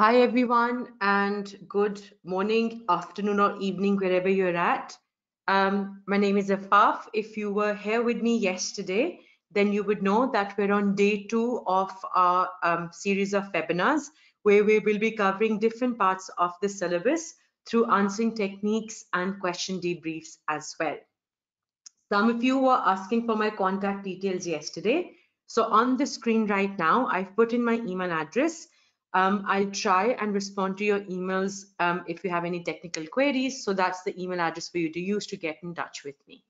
Hi, everyone, and good morning, afternoon, or evening, wherever you're at. Um, my name is Afaf. If you were here with me yesterday, then you would know that we're on day two of our um, series of webinars, where we will be covering different parts of the syllabus through answering techniques and question debriefs as well. Some of you were asking for my contact details yesterday. So on the screen right now, I've put in my email address um, I'll try and respond to your emails um, if you have any technical queries. So that's the email address for you to use to get in touch with me.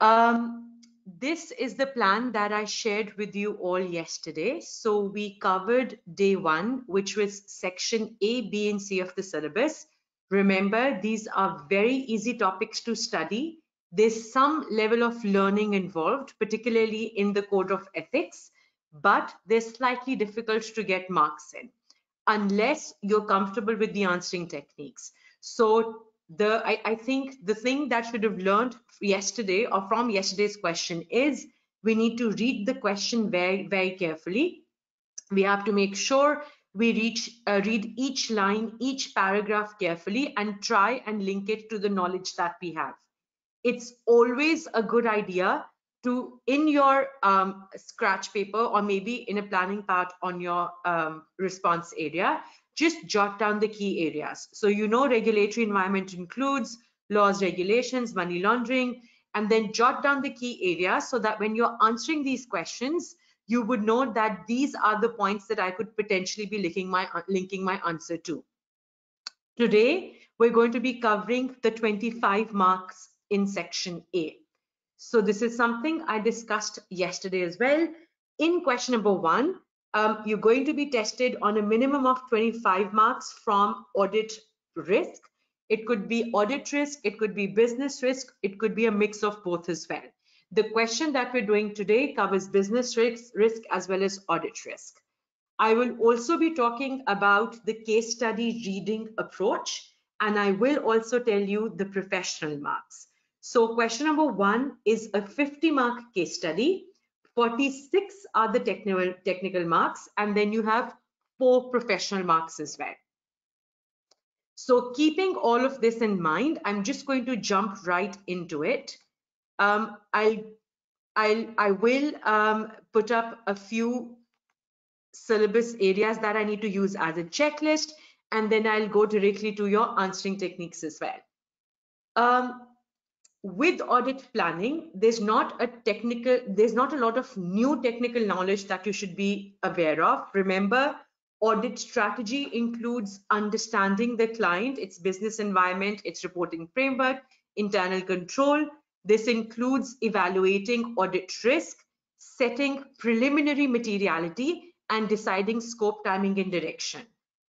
Um, this is the plan that I shared with you all yesterday. So we covered day one, which was section A, B, and C of the syllabus. Remember, these are very easy topics to study. There's some level of learning involved, particularly in the code of ethics but they're slightly difficult to get marks in unless you're comfortable with the answering techniques. So the I, I, think the thing that should have learned yesterday or from yesterday's question is we need to read the question very, very carefully. We have to make sure we reach, uh, read each line, each paragraph carefully and try and link it to the knowledge that we have. It's always a good idea to in your um, scratch paper or maybe in a planning part on your um, response area, just jot down the key areas. So you know regulatory environment includes laws, regulations, money laundering, and then jot down the key areas so that when you're answering these questions, you would know that these are the points that I could potentially be linking my, linking my answer to. Today, we're going to be covering the 25 marks in section A. So this is something I discussed yesterday as well. In question number one, um, you're going to be tested on a minimum of 25 marks from audit risk. It could be audit risk, it could be business risk, it could be a mix of both as well. The question that we're doing today covers business risk, risk as well as audit risk. I will also be talking about the case study reading approach, and I will also tell you the professional marks. So question number one is a 50 mark case study. 46 are the technical, technical marks, and then you have four professional marks as well. So keeping all of this in mind, I'm just going to jump right into it. Um, I'll, I'll, I will um, put up a few syllabus areas that I need to use as a checklist, and then I'll go directly to your answering techniques as well. Um, with audit planning, there's not a technical, there's not a lot of new technical knowledge that you should be aware of. Remember, audit strategy includes understanding the client, its business environment, its reporting framework, internal control. This includes evaluating audit risk, setting preliminary materiality, and deciding scope, timing, and direction.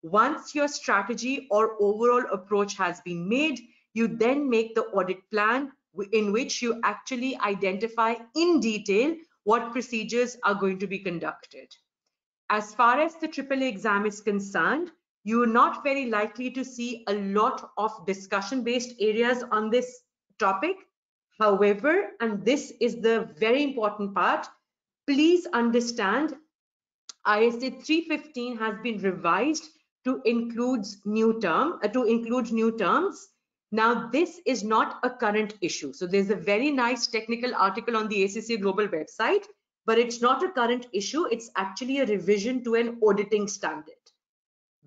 Once your strategy or overall approach has been made, you then make the audit plan in which you actually identify in detail what procedures are going to be conducted. As far as the AAA exam is concerned, you are not very likely to see a lot of discussion based areas on this topic. However, and this is the very important part, please understand ISA 315 has been revised to include new term uh, to include new terms now, this is not a current issue. So there's a very nice technical article on the ACCA Global website, but it's not a current issue. It's actually a revision to an auditing standard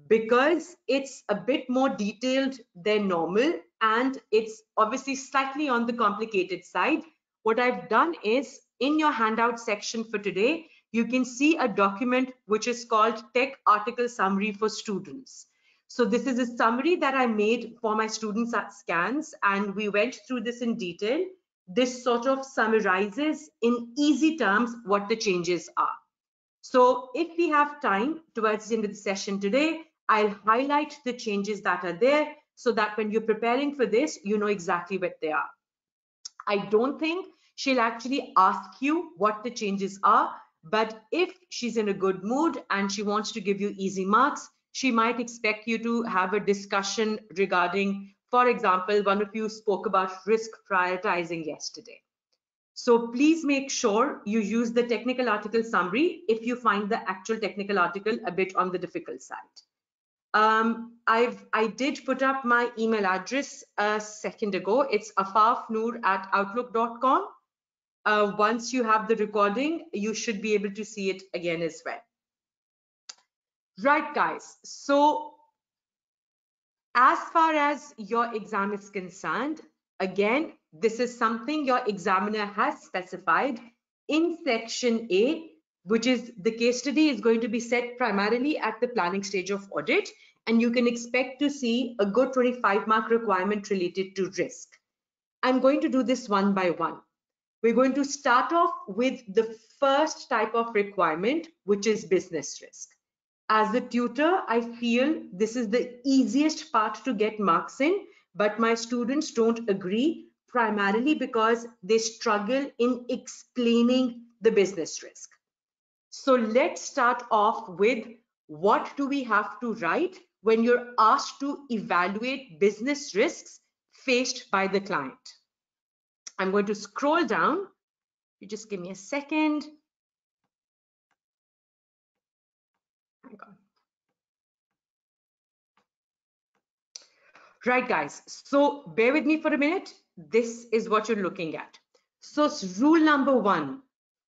because it's a bit more detailed than normal and it's obviously slightly on the complicated side. What I've done is in your handout section for today, you can see a document which is called Tech Article Summary for Students. So this is a summary that I made for my students at SKANS and we went through this in detail. This sort of summarizes in easy terms what the changes are. So if we have time towards the end of the session today, I'll highlight the changes that are there so that when you're preparing for this, you know exactly what they are. I don't think she'll actually ask you what the changes are, but if she's in a good mood and she wants to give you easy marks, she might expect you to have a discussion regarding, for example, one of you spoke about risk prioritizing yesterday. So please make sure you use the technical article summary if you find the actual technical article a bit on the difficult side. Um, I've I did put up my email address a second ago. It's afafnoor at outlook.com. Uh, once you have the recording, you should be able to see it again as well. Right, guys. So as far as your exam is concerned, again, this is something your examiner has specified in section A, which is the case study is going to be set primarily at the planning stage of audit, and you can expect to see a good 25 mark requirement related to risk. I'm going to do this one by one. We're going to start off with the first type of requirement, which is business risk. As a tutor, I feel this is the easiest part to get marks in, but my students don't agree primarily because they struggle in explaining the business risk. So let's start off with what do we have to write when you're asked to evaluate business risks faced by the client. I'm going to scroll down. You just give me a second. Right, guys. So bear with me for a minute. This is what you're looking at. So rule number one,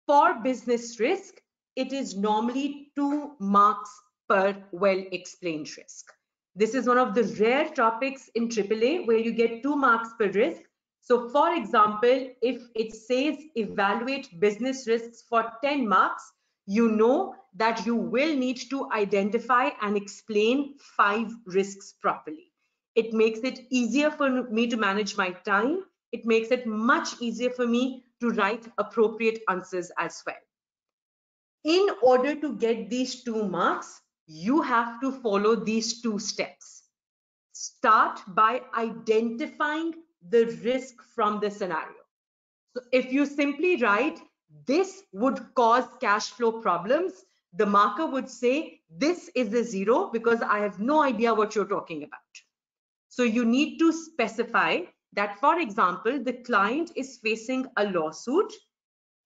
for business risk, it is normally two marks per well-explained risk. This is one of the rare topics in AAA where you get two marks per risk. So for example, if it says evaluate business risks for 10 marks, you know that you will need to identify and explain five risks properly. It makes it easier for me to manage my time. It makes it much easier for me to write appropriate answers as well. In order to get these two marks, you have to follow these two steps. Start by identifying the risk from the scenario. So if you simply write, this would cause cash flow problems, the marker would say, this is a zero because I have no idea what you're talking about. So you need to specify that, for example, the client is facing a lawsuit.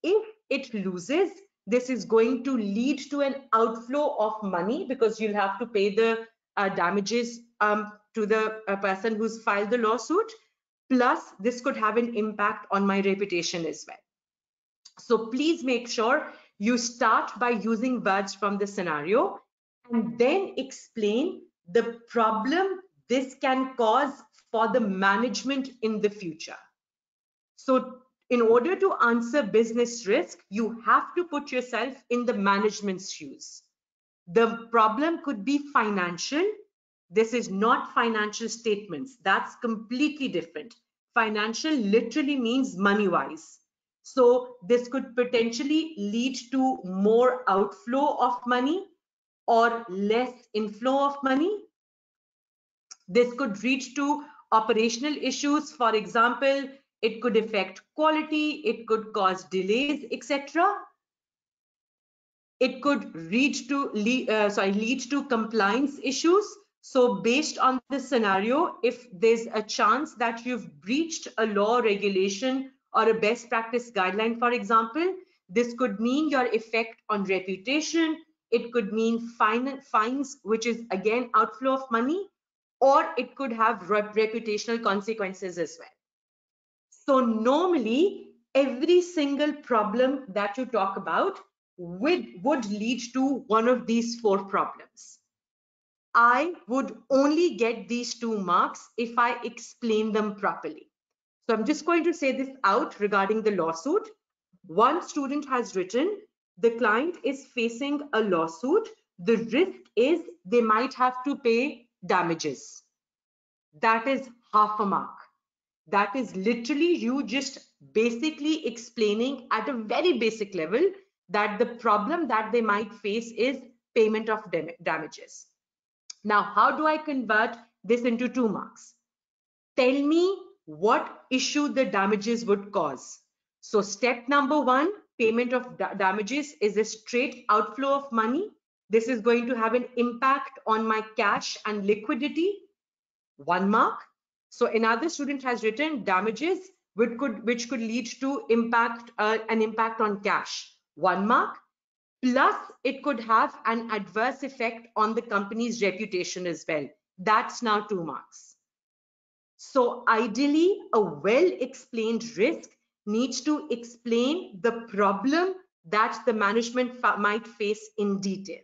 If it loses, this is going to lead to an outflow of money because you'll have to pay the uh, damages um, to the uh, person who's filed the lawsuit. Plus, this could have an impact on my reputation as well. So please make sure you start by using words from the scenario and then explain the problem this can cause for the management in the future. So in order to answer business risk, you have to put yourself in the management's shoes. The problem could be financial. This is not financial statements. That's completely different. Financial literally means money wise. So this could potentially lead to more outflow of money or less inflow of money. This could reach to operational issues. For example, it could affect quality, it could cause delays, etc. It could lead to lead, uh, sorry lead to compliance issues. So based on this scenario, if there's a chance that you've breached a law regulation or a best practice guideline, for example, this could mean your effect on reputation. It could mean fine, fines, which is again outflow of money, or it could have reputational consequences as well. So normally, every single problem that you talk about would, would lead to one of these four problems. I would only get these two marks if I explain them properly. So I'm just going to say this out regarding the lawsuit. One student has written, the client is facing a lawsuit. The risk is they might have to pay damages. That is half a mark that is literally you just basically explaining at a very basic level that the problem that they might face is payment of dam damages. Now, how do I convert this into two marks? Tell me what issue the damages would cause. So step number one, payment of da damages is a straight outflow of money. This is going to have an impact on my cash and liquidity. One mark. So another student has written damages which could which could lead to impact uh, an impact on cash. One mark. Plus, it could have an adverse effect on the company's reputation as well. That's now two marks. So ideally, a well-explained risk needs to explain the problem that the management might face in detail.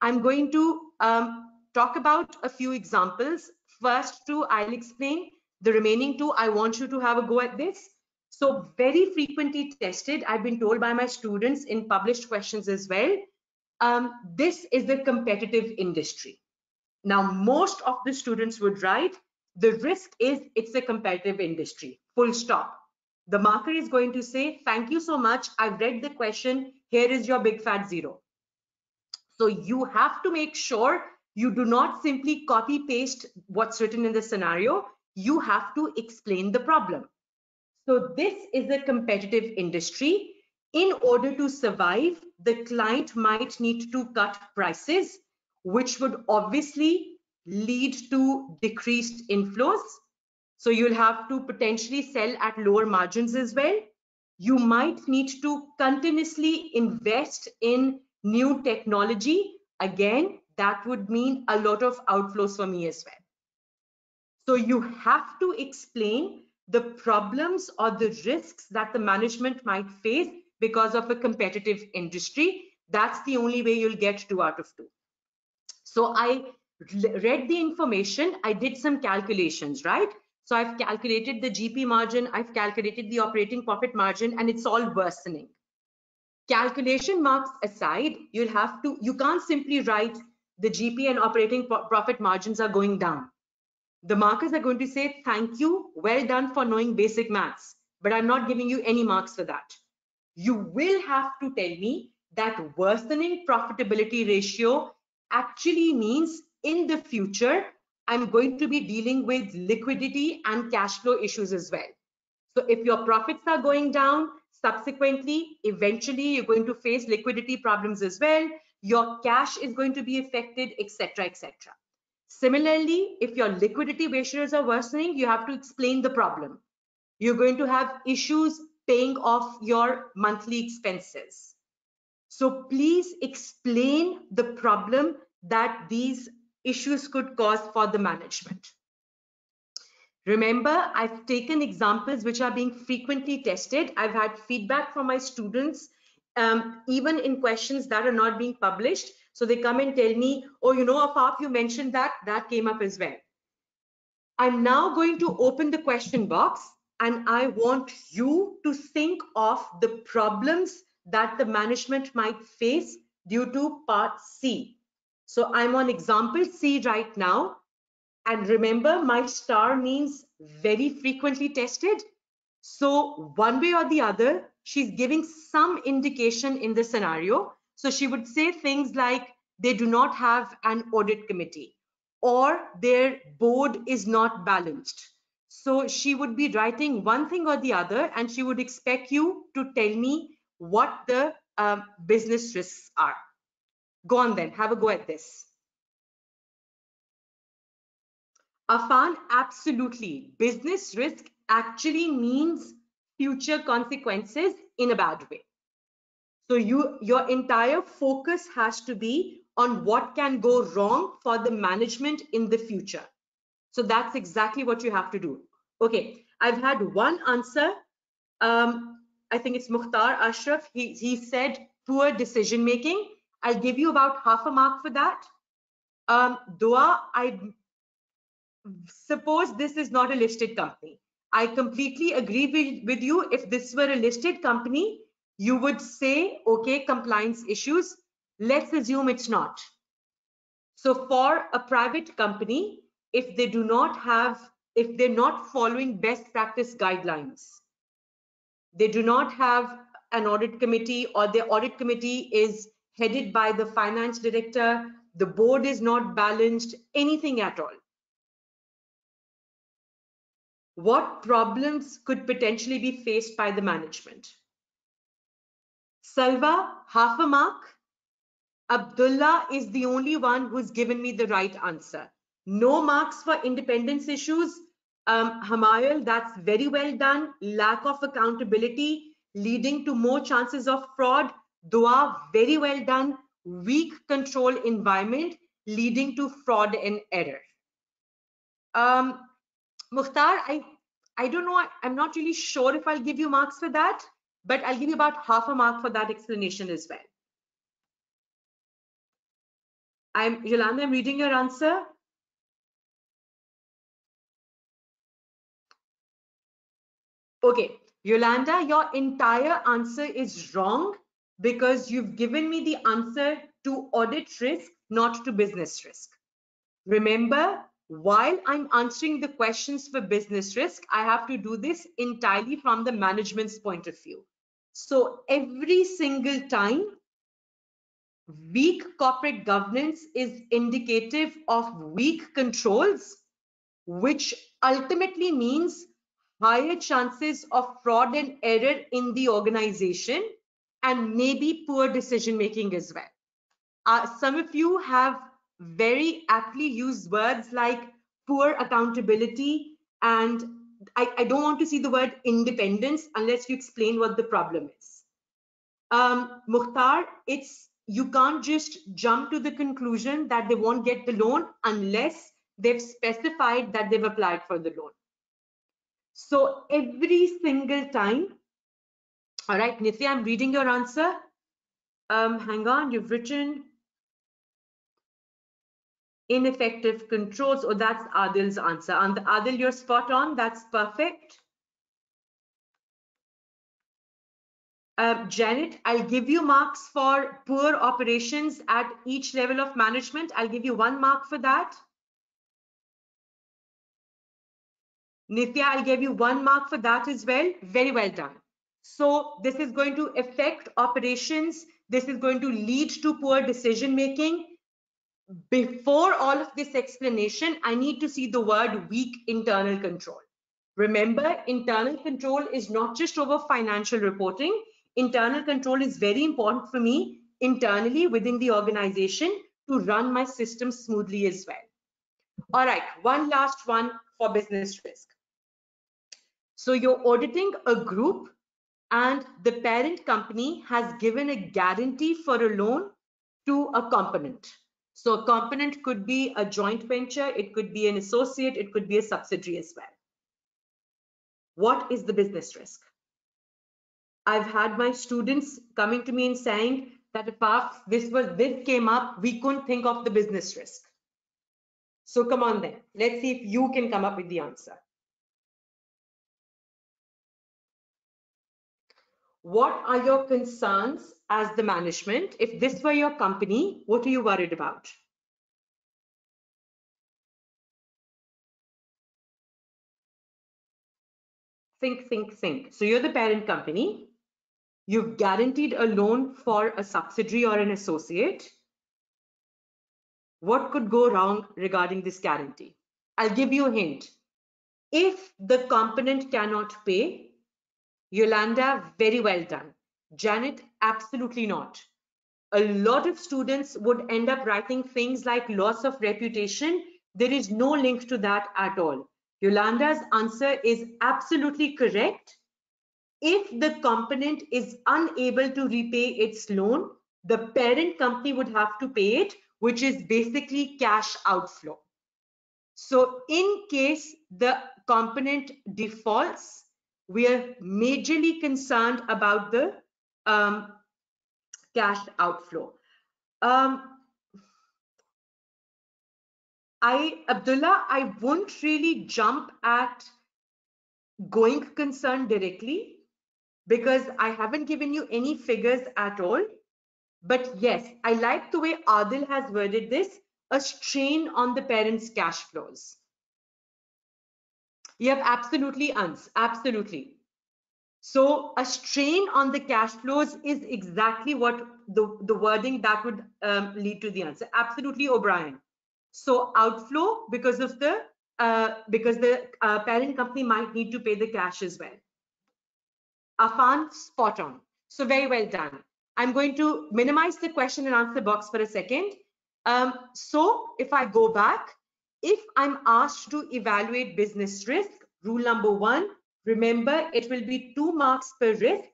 I'm going to um, talk about a few examples. First two, I'll explain. The remaining two, I want you to have a go at this. So very frequently tested, I've been told by my students in published questions as well, um, this is the competitive industry. Now, most of the students would write, the risk is it's a competitive industry, full stop. The marker is going to say, thank you so much. I've read the question. Here is your big fat zero. So you have to make sure you do not simply copy paste what's written in the scenario. You have to explain the problem. So this is a competitive industry. In order to survive, the client might need to cut prices, which would obviously lead to decreased inflows. So you'll have to potentially sell at lower margins as well. You might need to continuously invest in new technology. Again, that would mean a lot of outflows for me as well. So you have to explain the problems or the risks that the management might face because of a competitive industry. That's the only way you'll get two out of two. So I read the information, I did some calculations, right? So I've calculated the GP margin, I've calculated the operating profit margin, and it's all worsening. Calculation marks aside, you'll have to, you can't simply write the GP and operating profit margins are going down the markers are going to say, thank you, well done for knowing basic maths, but I'm not giving you any marks for that. You will have to tell me that worsening profitability ratio actually means in the future, I'm going to be dealing with liquidity and cash flow issues as well. So if your profits are going down, subsequently, eventually you're going to face liquidity problems as well. Your cash is going to be affected, etc., etc. Similarly, if your liquidity ratios are worsening, you have to explain the problem. You're going to have issues paying off your monthly expenses. So please explain the problem that these issues could cause for the management. Remember, I've taken examples which are being frequently tested. I've had feedback from my students, um, even in questions that are not being published. So they come and tell me, oh, you know, Afaf, you mentioned that, that came up as well. I'm now going to open the question box and I want you to think of the problems that the management might face due to part C. So I'm on example C right now. And remember, my star means very frequently tested. So one way or the other, she's giving some indication in the scenario so she would say things like they do not have an audit committee or their board is not balanced. So she would be writing one thing or the other and she would expect you to tell me what the um, business risks are. Go on then, have a go at this. Afan, absolutely. Business risk actually means future consequences in a bad way. So you, your entire focus has to be on what can go wrong for the management in the future. So that's exactly what you have to do. Okay, I've had one answer. Um, I think it's Mukhtar Ashraf. He, he said poor decision making. I'll give you about half a mark for that. Um, Dua, I suppose this is not a listed company. I completely agree with, you. If this were a listed company, you would say, okay, compliance issues. Let's assume it's not. So for a private company, if they do not have, if they're not following best practice guidelines, they do not have an audit committee or the audit committee is headed by the finance director, the board is not balanced, anything at all. What problems could potentially be faced by the management? Salva, half a mark. Abdullah is the only one who's given me the right answer. No marks for independence issues. Um, Hamayal, that's very well done. Lack of accountability leading to more chances of fraud. Dua, very well done. Weak control environment leading to fraud and error. Um, Mukhtar, I, I don't know, I, I'm not really sure if I'll give you marks for that, but I'll give you about half a mark for that explanation as well. I'm Yolanda, I'm reading your answer. Okay, Yolanda, your entire answer is wrong because you've given me the answer to audit risk, not to business risk. Remember, while I'm answering the questions for business risk, I have to do this entirely from the management's point of view. So every single time, weak corporate governance is indicative of weak controls, which ultimately means higher chances of fraud and error in the organization and maybe poor decision making as well. Uh, some of you have very aptly used words like poor accountability and I, I, don't want to see the word independence unless you explain what the problem is. Um, Mukhtar, it's you can't just jump to the conclusion that they won't get the loan unless they've specified that they've applied for the loan. So every single time, all right, Nithya, I'm reading your answer. Um, hang on, you've written ineffective controls. Oh, that's Adil's answer. And Adil, you're spot on. That's perfect. Uh, Janet, I'll give you marks for poor operations at each level of management. I'll give you one mark for that. Nithya, I'll give you one mark for that as well. Very well done. So this is going to affect operations. This is going to lead to poor decision making. Before all of this explanation, I need to see the word weak internal control. Remember, internal control is not just over financial reporting. Internal control is very important for me internally within the organization to run my system smoothly as well. All right, one last one for business risk. So you're auditing a group and the parent company has given a guarantee for a loan to a component. So a component could be a joint venture, it could be an associate, it could be a subsidiary as well. What is the business risk? I've had my students coming to me and saying that if this was this came up, we couldn't think of the business risk. So come on then, let's see if you can come up with the answer. What are your concerns as the management? If this were your company, what are you worried about? Think, think, think. So you're the parent company. You've guaranteed a loan for a subsidiary or an associate. What could go wrong regarding this guarantee? I'll give you a hint. If the component cannot pay, Yolanda, very well done. Janet, absolutely not. A lot of students would end up writing things like loss of reputation. There is no link to that at all. Yolanda's answer is absolutely correct. If the component is unable to repay its loan, the parent company would have to pay it, which is basically cash outflow. So in case the component defaults, we are majorly concerned about the um, cash outflow. Um, I, Abdullah, I won't really jump at going concern directly because I haven't given you any figures at all. But yes, I like the way Adil has worded this, a strain on the parents' cash flows. You have absolutely uns, absolutely. So a strain on the cash flows is exactly what the, the wording that would um, lead to the answer. Absolutely, O'Brien. So outflow because of the uh, because the uh, parent company might need to pay the cash as well. Afan, spot on. So very well done. I'm going to minimize the question and answer box for a second. Um, so if I go back, if I'm asked to evaluate business risk, rule number one, remember it will be two marks per risk.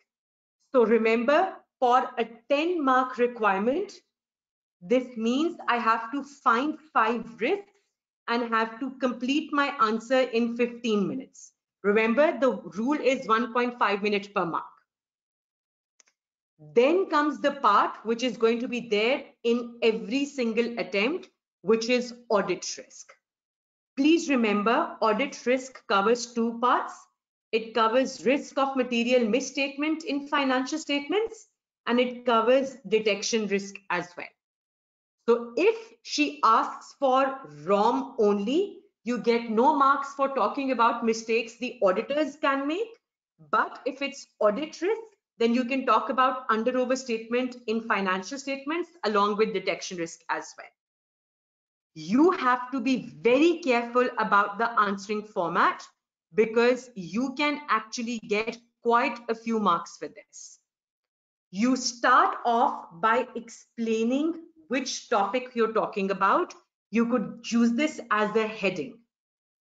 So remember for a 10 mark requirement, this means I have to find five risks and have to complete my answer in 15 minutes. Remember, the rule is 1.5 minutes per mark. Then comes the part which is going to be there in every single attempt, which is audit risk. Please remember, audit risk covers two parts. It covers risk of material misstatement in financial statements, and it covers detection risk as well. So if she asks for ROM only, you get no marks for talking about mistakes the auditors can make. But if it's audit risk, then you can talk about under overstatement in financial statements along with detection risk as well. You have to be very careful about the answering format because you can actually get quite a few marks for this. You start off by explaining which topic you're talking about. You could choose this as a heading.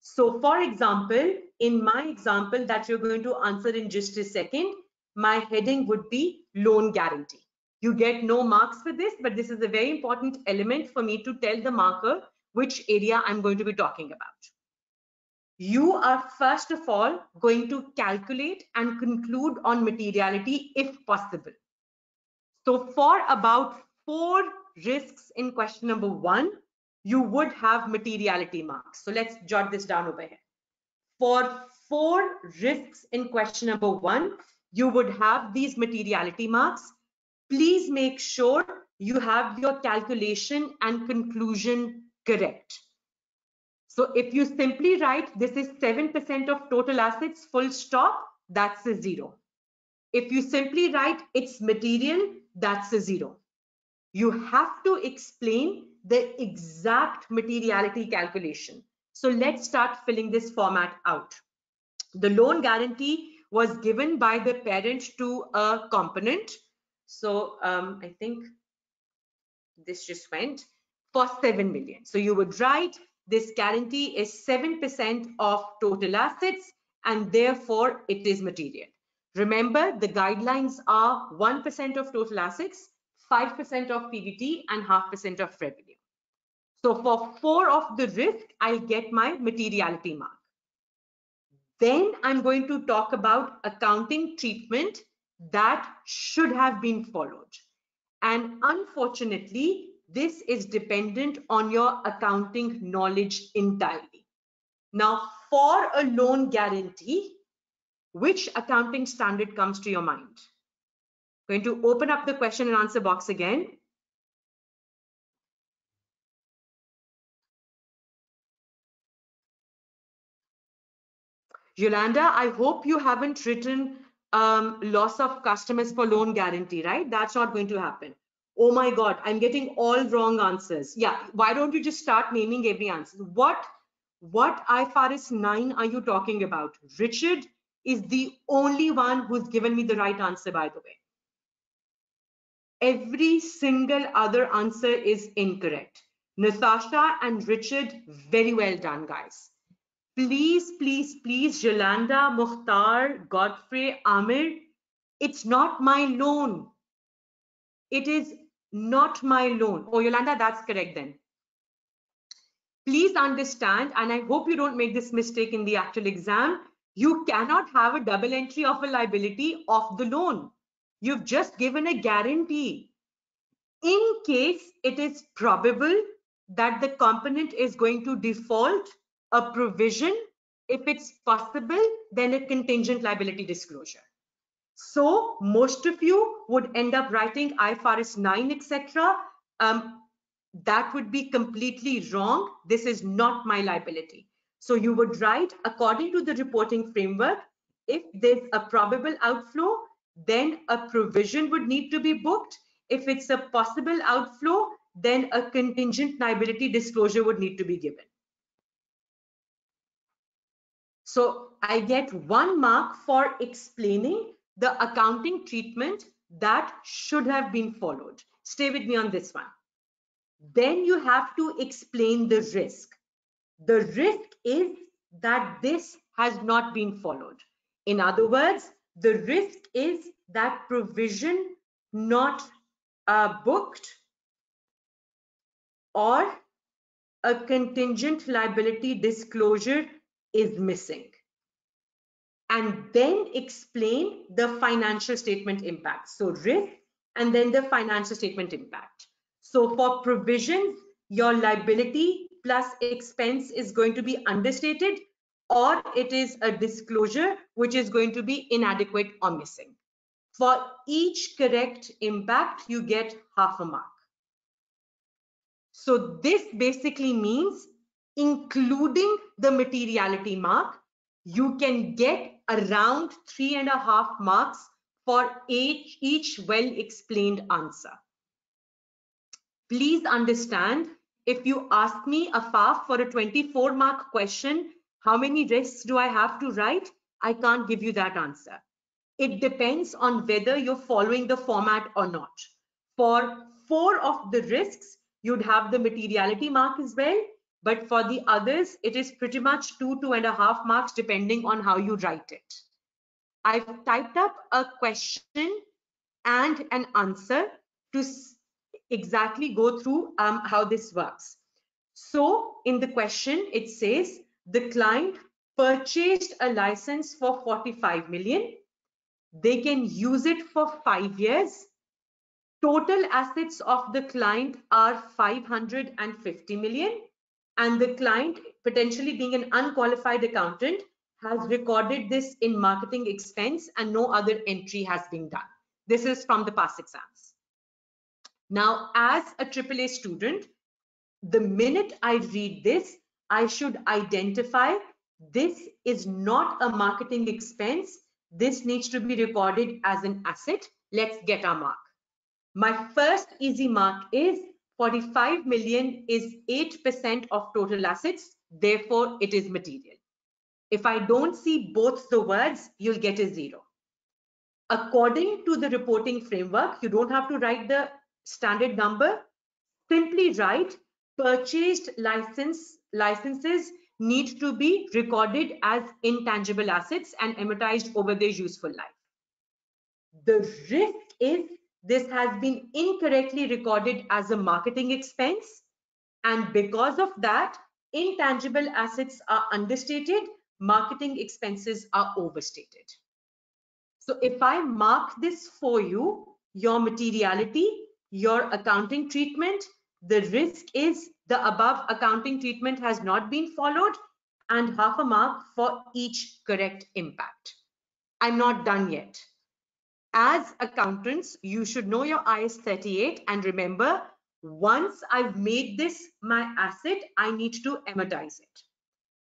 So for example, in my example that you're going to answer in just a second, my heading would be loan guarantee. You get no marks for this, but this is a very important element for me to tell the marker which area I'm going to be talking about. You are first of all going to calculate and conclude on materiality if possible. So for about four risks in question number one, you would have materiality marks. So let's jot this down over here. For four risks in question number one, you would have these materiality marks. Please make sure you have your calculation and conclusion correct. So if you simply write this is 7% of total assets full stop, that's a zero. If you simply write it's material, that's a zero. You have to explain the exact materiality calculation. So let's start filling this format out. The loan guarantee was given by the parent to a component. So um, I think this just went for 7 million. So you would write this guarantee is 7% of total assets and therefore it is material. Remember the guidelines are 1% of total assets, 5% of PBT and half percent of revenue. So for four of the risk, I'll get my materiality mark. Then I'm going to talk about accounting treatment that should have been followed. And unfortunately, this is dependent on your accounting knowledge entirely. Now, for a loan guarantee, which accounting standard comes to your mind? Going to open up the question and answer box again. Yolanda, I hope you haven't written um, loss of customers for loan guarantee, right? That's not going to happen. Oh my God, I'm getting all wrong answers. Yeah, why don't you just start naming every answer? What, what IFRS 9 are you talking about? Richard is the only one who's given me the right answer, by the way. Every single other answer is incorrect. Natasha and Richard, very well done, guys. Please, please, please, Yolanda, Mukhtar, Godfrey, Amir, it's not my loan. It is not my loan. Oh, Yolanda, that's correct then. Please understand, and I hope you don't make this mistake in the actual exam. You cannot have a double entry of a liability of the loan. You've just given a guarantee. In case it is probable that the component is going to default, a provision, if it's possible, then a contingent liability disclosure. So most of you would end up writing IFRS 9, etc. Um, that would be completely wrong. This is not my liability. So you would write according to the reporting framework, if there's a probable outflow, then a provision would need to be booked. If it's a possible outflow, then a contingent liability disclosure would need to be given. So I get one mark for explaining the accounting treatment that should have been followed. Stay with me on this one. Then you have to explain the risk. The risk is that this has not been followed. In other words, the risk is that provision not uh, booked or a contingent liability disclosure is missing and then explain the financial statement impact. So risk and then the financial statement impact. So for provisions, your liability plus expense is going to be understated or it is a disclosure which is going to be inadequate or missing. For each correct impact, you get half a mark. So this basically means including the materiality mark, you can get around three and a half marks for each, each well-explained answer. Please understand, if you ask me Afaf for a 24 mark question, how many risks do I have to write? I can't give you that answer. It depends on whether you're following the format or not. For four of the risks, you'd have the materiality mark as well. But for the others, it is pretty much two, two and a half marks, depending on how you write it. I've typed up a question and an answer to exactly go through um, how this works. So in the question, it says the client purchased a license for 45 million. They can use it for five years. Total assets of the client are 550 million and the client potentially being an unqualified accountant has recorded this in marketing expense and no other entry has been done. This is from the past exams. Now, as a AAA student, the minute I read this, I should identify this is not a marketing expense. This needs to be recorded as an asset. Let's get our mark. My first easy mark is 45 million is 8% of total assets. Therefore, it is material. If I don't see both the words, you'll get a zero. According to the reporting framework, you don't have to write the standard number. Simply write purchased license licenses need to be recorded as intangible assets and amortized over their useful life. The risk is this has been incorrectly recorded as a marketing expense and because of that intangible assets are understated marketing expenses are overstated. So if I mark this for you, your materiality, your accounting treatment, the risk is the above accounting treatment has not been followed and half a mark for each correct impact. I'm not done yet. As accountants, you should know your IAS 38 and remember, once I've made this my asset, I need to amortize it.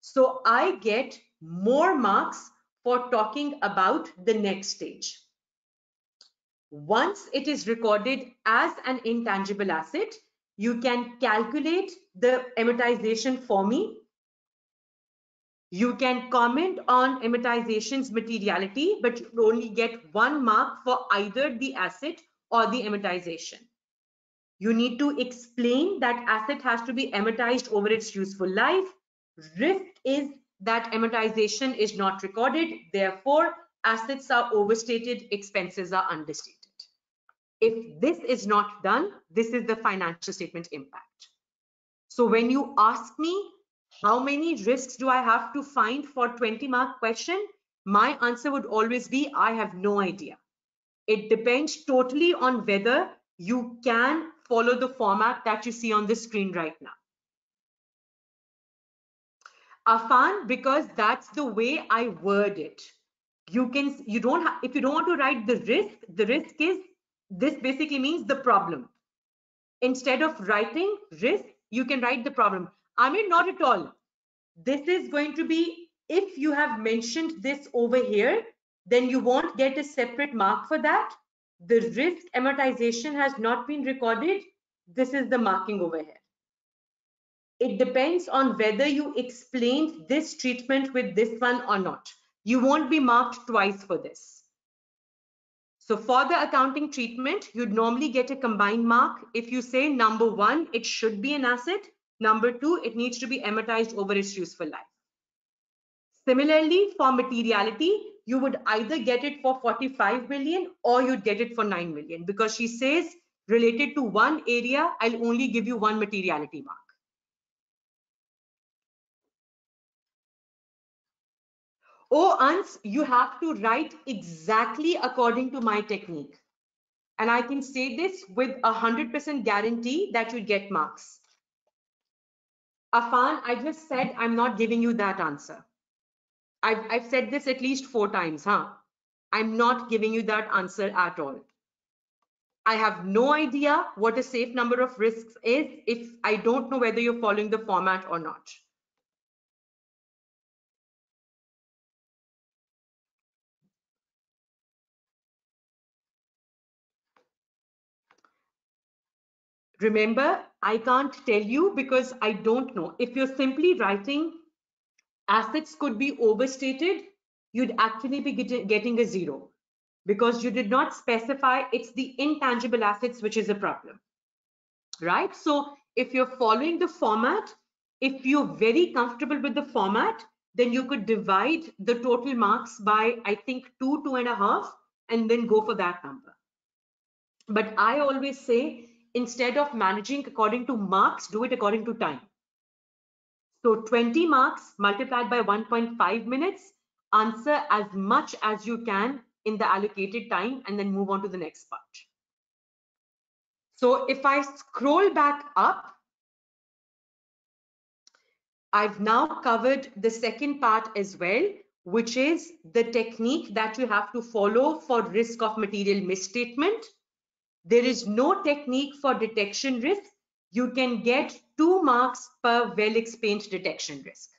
So I get more marks for talking about the next stage. Once it is recorded as an intangible asset, you can calculate the amortization for me. You can comment on amortization's materiality, but you only get one mark for either the asset or the amortization. You need to explain that asset has to be amortized over its useful life Risk is that amortization is not recorded. Therefore, assets are overstated, expenses are understated. If this is not done, this is the financial statement impact. So when you ask me, how many risks do I have to find for 20 mark question? My answer would always be, I have no idea. It depends totally on whether you can follow the format that you see on the screen right now. Afan, because that's the way I word it. You can, you don't have, if you don't want to write the risk, the risk is, this basically means the problem. Instead of writing risk, you can write the problem. I mean, not at all. This is going to be, if you have mentioned this over here, then you won't get a separate mark for that. The risk amortization has not been recorded. This is the marking over here it depends on whether you explained this treatment with this one or not. You won't be marked twice for this. So for the accounting treatment, you'd normally get a combined mark. If you say number one, it should be an asset. Number two, it needs to be amortized over its useful life. Similarly, for materiality, you would either get it for 45 million or you'd get it for 9 million because she says related to one area, I'll only give you one materiality mark. Oh, Ans, you have to write exactly according to my technique. And I can say this with a 100% guarantee that you get marks. Afaf, I just said I'm not giving you that answer. I've, I've said this at least four times, huh? I'm not giving you that answer at all. I have no idea what a safe number of risks is if I don't know whether you're following the format or not. Remember, I can't tell you because I don't know. If you're simply writing assets could be overstated, you'd actually be getting a zero because you did not specify it's the intangible assets which is a problem, right? So if you're following the format, if you're very comfortable with the format, then you could divide the total marks by, I think, two, two and a half, and then go for that number. But I always say instead of managing according to marks, do it according to time. So 20 marks multiplied by 1.5 minutes, answer as much as you can in the allocated time and then move on to the next part. So if I scroll back up, I've now covered the second part as well, which is the technique that you have to follow for risk of material misstatement there is no technique for detection risk. You can get two marks per well-explained detection risk.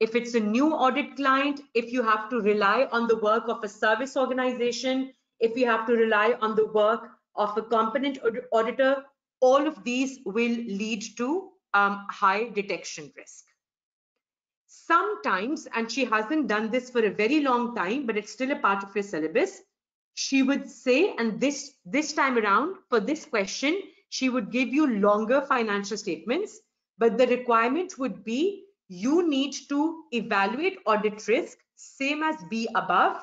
If it's a new audit client, if you have to rely on the work of a service organization, if you have to rely on the work of a competent auditor, all of these will lead to um, high detection risk. Sometimes, and she hasn't done this for a very long time, but it's still a part of your syllabus, she would say, and this, this time around for this question, she would give you longer financial statements, but the requirement would be you need to evaluate audit risk, same as B above,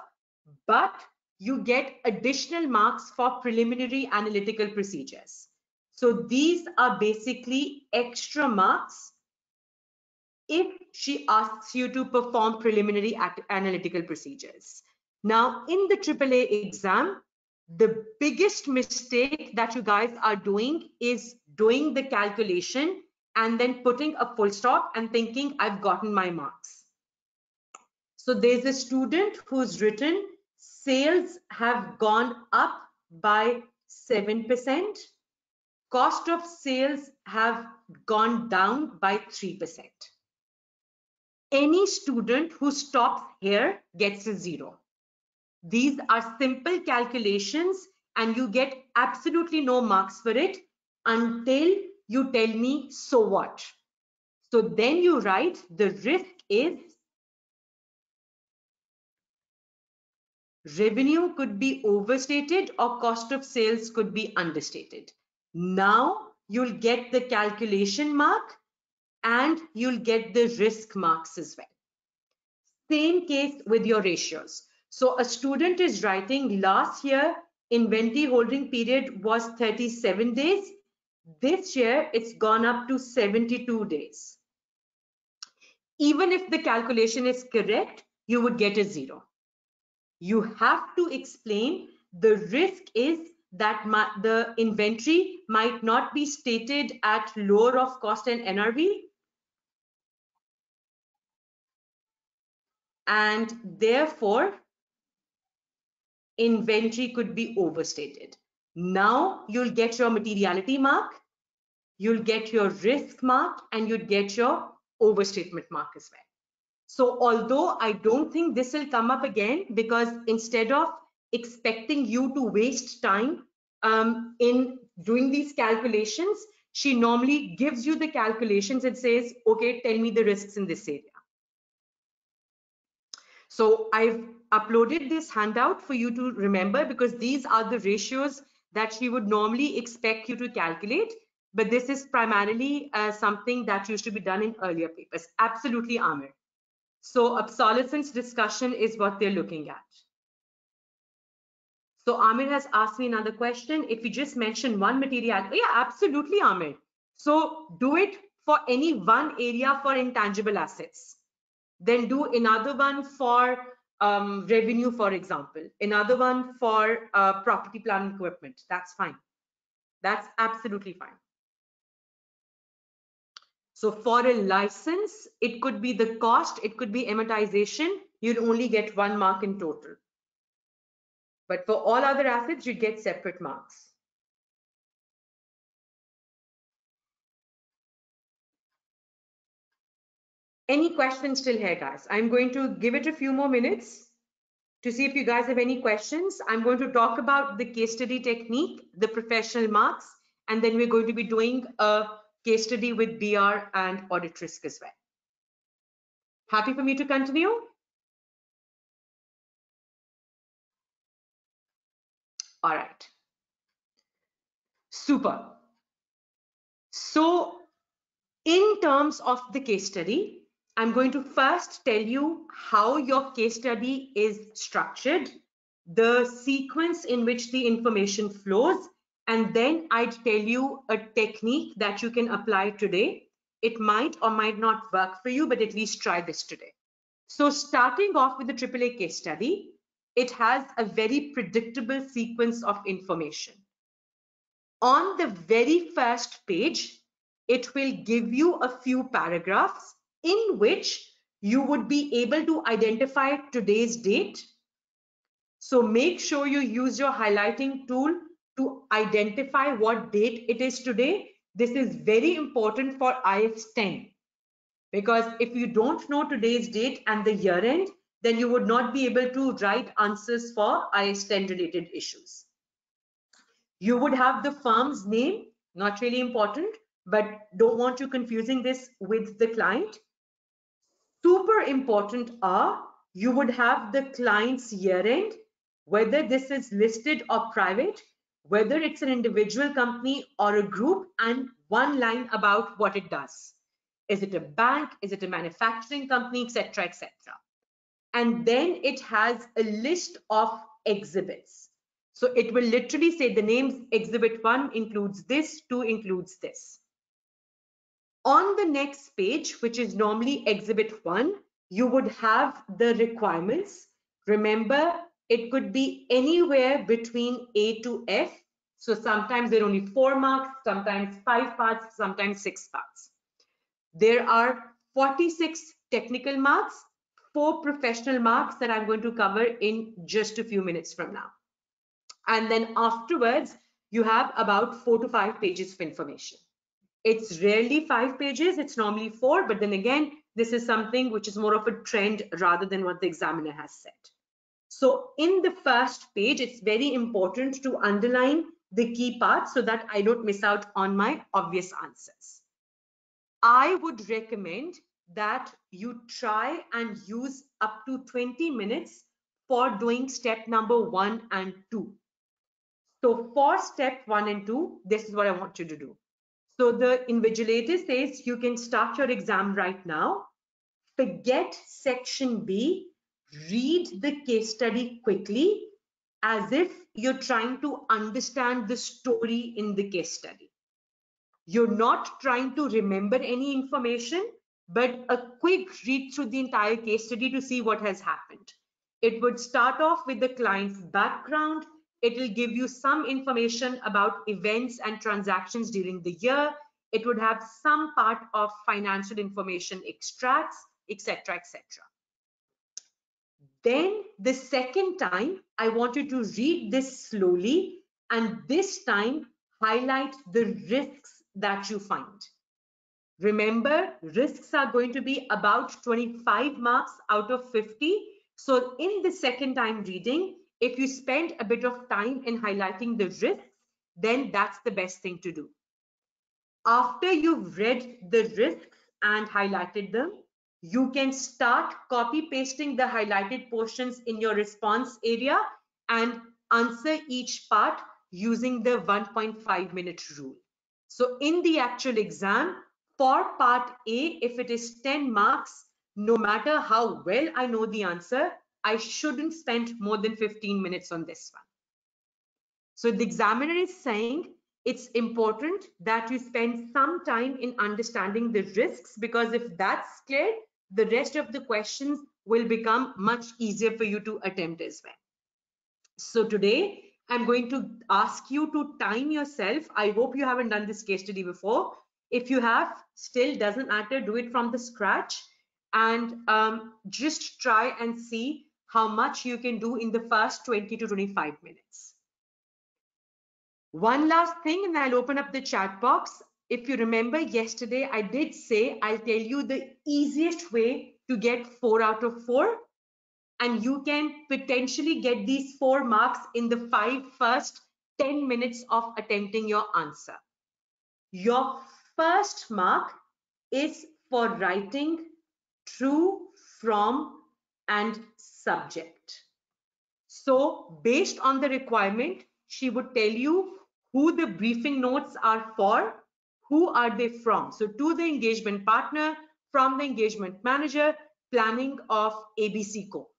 but you get additional marks for preliminary analytical procedures. So these are basically extra marks if she asks you to perform preliminary analytical procedures. Now, in the AAA exam, the biggest mistake that you guys are doing is doing the calculation and then putting a full stop and thinking, I've gotten my marks. So there's a student who's written, sales have gone up by 7%, cost of sales have gone down by 3%. Any student who stops here gets a zero. These are simple calculations and you get absolutely no marks for it until you tell me, so what? So then you write the risk is revenue could be overstated or cost of sales could be understated. Now you'll get the calculation mark and you'll get the risk marks as well. Same case with your ratios. So a student is writing last year inventory holding period was 37 days. This year it's gone up to 72 days. Even if the calculation is correct, you would get a zero. You have to explain the risk is that the inventory might not be stated at lower of cost and NRV. And therefore, inventory could be overstated. Now you'll get your materiality mark, you'll get your risk mark, and you'd get your overstatement mark as well. So although I don't think this will come up again because instead of expecting you to waste time um, in doing these calculations, she normally gives you the calculations and says, okay, tell me the risks in this area. So I've uploaded this handout for you to remember because these are the ratios that she would normally expect you to calculate. But this is primarily uh, something that used to be done in earlier papers. Absolutely, Amir. So obsolescence discussion is what they're looking at. So Amir has asked me another question. If you just mention one material, yeah, absolutely, Amir. So do it for any one area for intangible assets. Then do another one for um, revenue, for example. Another one for uh, property, plant, equipment. That's fine. That's absolutely fine. So for a license, it could be the cost, it could be amortization. You'd only get one mark in total. But for all other assets, you get separate marks. Any questions still here, guys? I'm going to give it a few more minutes to see if you guys have any questions. I'm going to talk about the case study technique, the professional marks, and then we're going to be doing a case study with BR and audit risk as well. Happy for me to continue? All right. Super. So in terms of the case study, I'm going to first tell you how your case study is structured, the sequence in which the information flows, and then I'd tell you a technique that you can apply today. It might or might not work for you, but at least try this today. So starting off with the AAA case study, it has a very predictable sequence of information. On the very first page, it will give you a few paragraphs in which you would be able to identify today's date. So make sure you use your highlighting tool to identify what date it is today. This is very important for IAS 10 because if you don't know today's date and the year end, then you would not be able to write answers for IAS 10 related issues. You would have the firm's name, not really important, but don't want you confusing this with the client super important are you would have the client's year end, whether this is listed or private, whether it's an individual company or a group, and one line about what it does. Is it a bank? Is it a manufacturing company, etc., etc. And then it has a list of exhibits. So it will literally say the names exhibit one includes this, two includes this. On the next page, which is normally exhibit one, you would have the requirements. Remember, it could be anywhere between A to F. So sometimes there are only four marks, sometimes five parts, sometimes six parts. There are 46 technical marks, four professional marks that I'm going to cover in just a few minutes from now. And then afterwards, you have about four to five pages of information. It's rarely five pages, it's normally four, but then again, this is something which is more of a trend rather than what the examiner has said. So in the first page, it's very important to underline the key parts so that I don't miss out on my obvious answers. I would recommend that you try and use up to 20 minutes for doing step number one and two. So for step one and two, this is what I want you to do. So the invigilator says you can start your exam right now. Forget section B, read the case study quickly as if you're trying to understand the story in the case study. You're not trying to remember any information, but a quick read through the entire case study to see what has happened. It would start off with the client's background, it will give you some information about events and transactions during the year. It would have some part of financial information extracts, etc., etc. Then the second time, I want you to read this slowly and this time highlight the risks that you find. Remember, risks are going to be about 25 marks out of 50. So in the second time reading, if you spend a bit of time in highlighting the risks, then that's the best thing to do. After you've read the risks and highlighted them, you can start copy pasting the highlighted portions in your response area and answer each part using the 1.5 minute rule. So in the actual exam, for part A, if it is 10 marks, no matter how well I know the answer, I shouldn't spend more than 15 minutes on this one. So the examiner is saying it's important that you spend some time in understanding the risks because if that's clear, the rest of the questions will become much easier for you to attempt as well. So today, I'm going to ask you to time yourself. I hope you haven't done this case study before. If you have, still doesn't matter, do it from the scratch and um, just try and see how much you can do in the first 20 to 25 minutes. One last thing, and I'll open up the chat box. If you remember yesterday, I did say I'll tell you the easiest way to get four out of four. And you can potentially get these four marks in the five first 10 minutes of attempting your answer. Your first mark is for writing true, from, and subject. So based on the requirement, she would tell you who the briefing notes are for, who are they from. So to the engagement partner, from the engagement manager, planning of ABC Co.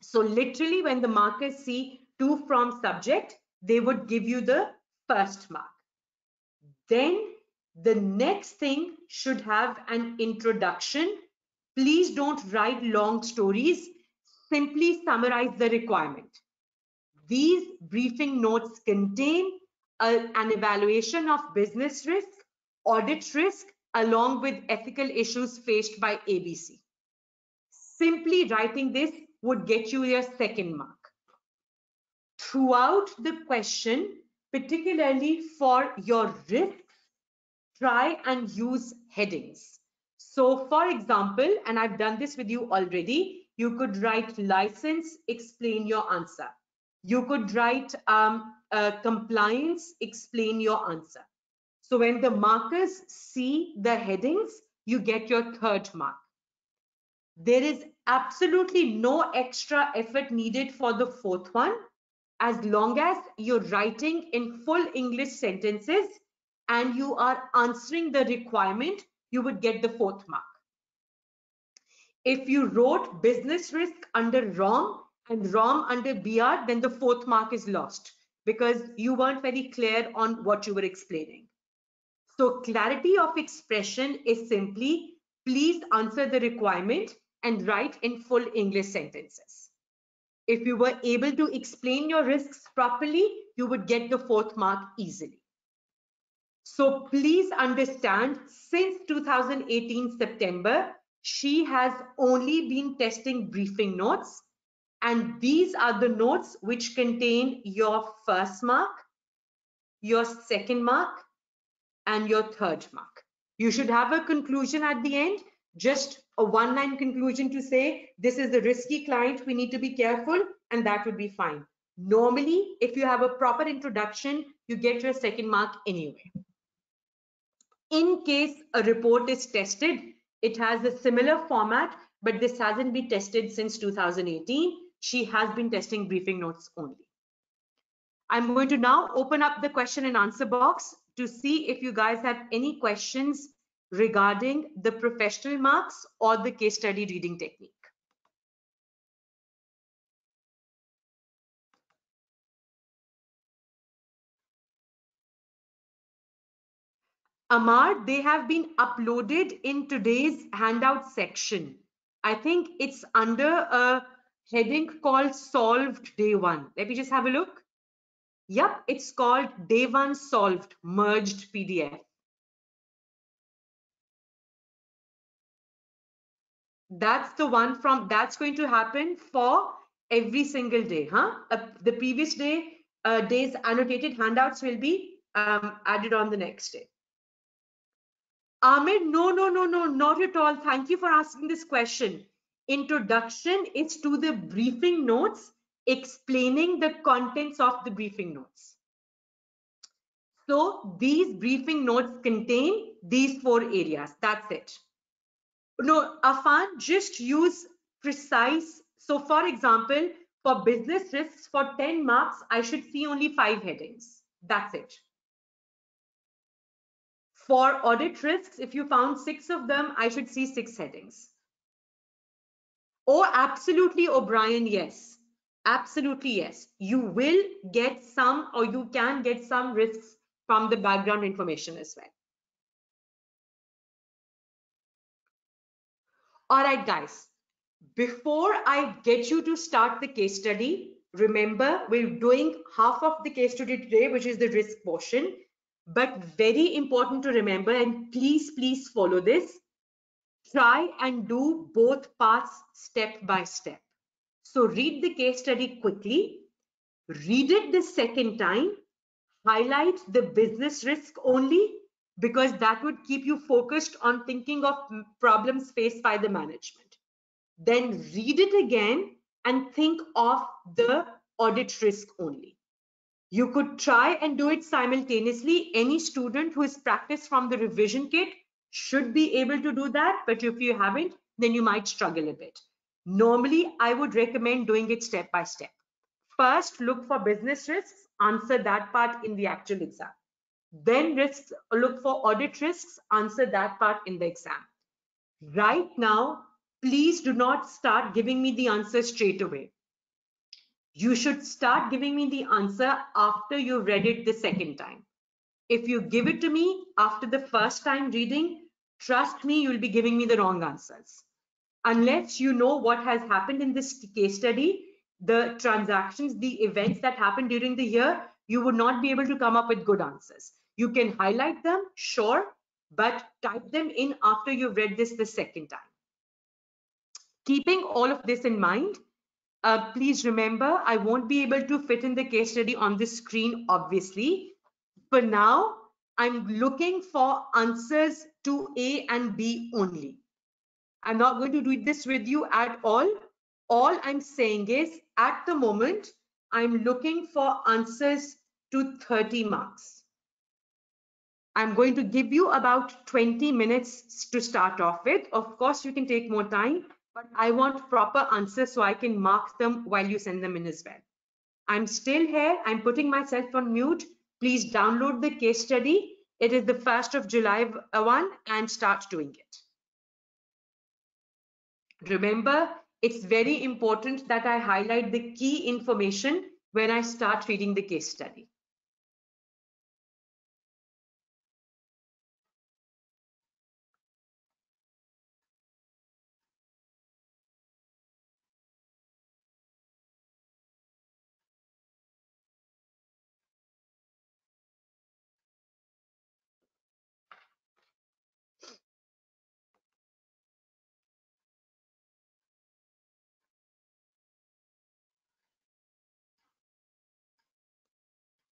So literally when the markers see to from subject, they would give you the first mark. Then the next thing should have an introduction. Please don't write long stories. Simply summarize the requirement. These briefing notes contain a, an evaluation of business risk, audit risk, along with ethical issues faced by ABC. Simply writing this would get you your second mark. Throughout the question, particularly for your risk, try and use headings. So for example, and I've done this with you already, you could write license, explain your answer. You could write um, uh, compliance, explain your answer. So when the markers see the headings, you get your third mark. There is absolutely no extra effort needed for the fourth one. As long as you're writing in full English sentences and you are answering the requirement, you would get the fourth mark. If you wrote business risk under ROM and ROM under BR, then the fourth mark is lost because you weren't very clear on what you were explaining. So clarity of expression is simply, please answer the requirement and write in full English sentences. If you were able to explain your risks properly, you would get the fourth mark easily. So please understand, since 2018 September, she has only been testing briefing notes. And these are the notes which contain your first mark, your second mark, and your third mark. You should have a conclusion at the end, just a one line conclusion to say, this is a risky client, we need to be careful, and that would be fine. Normally, if you have a proper introduction, you get your second mark anyway in case a report is tested, it has a similar format, but this hasn't been tested since 2018. She has been testing briefing notes only. I'm going to now open up the question and answer box to see if you guys have any questions regarding the professional marks or the case study reading technique. Amar, they have been uploaded in today's handout section. I think it's under a heading called solved day one. Let me just have a look. Yep, it's called day one solved merged PDF. That's the one from that's going to happen for every single day. Huh? Uh, the previous day, uh, day's annotated handouts will be um, added on the next day. Ahmed, no, no, no, no, not at all. Thank you for asking this question. Introduction is to the briefing notes, explaining the contents of the briefing notes. So these briefing notes contain these four areas. That's it. No, Afaf, just use precise. So for example, for business risks for 10 marks, I should see only five headings. That's it. For audit risks, if you found six of them, I should see six headings. Oh, absolutely, O'Brien, yes. Absolutely, yes. You will get some or you can get some risks from the background information as well. All right, guys. Before I get you to start the case study, remember we're doing half of the case study today, which is the risk portion. But very important to remember, and please, please follow this. Try and do both parts step by step. So read the case study quickly, read it the second time, highlight the business risk only because that would keep you focused on thinking of problems faced by the management. Then read it again and think of the audit risk only. You could try and do it simultaneously. Any student who is practiced from the revision kit should be able to do that. But if you haven't, then you might struggle a bit. Normally, I would recommend doing it step by step. First, look for business risks, answer that part in the actual exam. Then risks, look for audit risks, answer that part in the exam. Right now, please do not start giving me the answer straight away you should start giving me the answer after you've read it the second time. If you give it to me after the first time reading, trust me, you'll be giving me the wrong answers. Unless you know what has happened in this case study, the transactions, the events that happened during the year, you would not be able to come up with good answers. You can highlight them, sure, but type them in after you've read this the second time. Keeping all of this in mind, uh, please remember, I won't be able to fit in the case study on the screen, obviously. For now, I'm looking for answers to A and B only. I'm not going to do this with you at all. All I'm saying is, at the moment, I'm looking for answers to 30 marks. I'm going to give you about 20 minutes to start off with. Of course, you can take more time, but I want proper answers so I can mark them while you send them in as well. I'm still here. I'm putting myself on mute. Please download the case study. It is the 1st of July uh, one and start doing it. Remember, it's very important that I highlight the key information when I start reading the case study.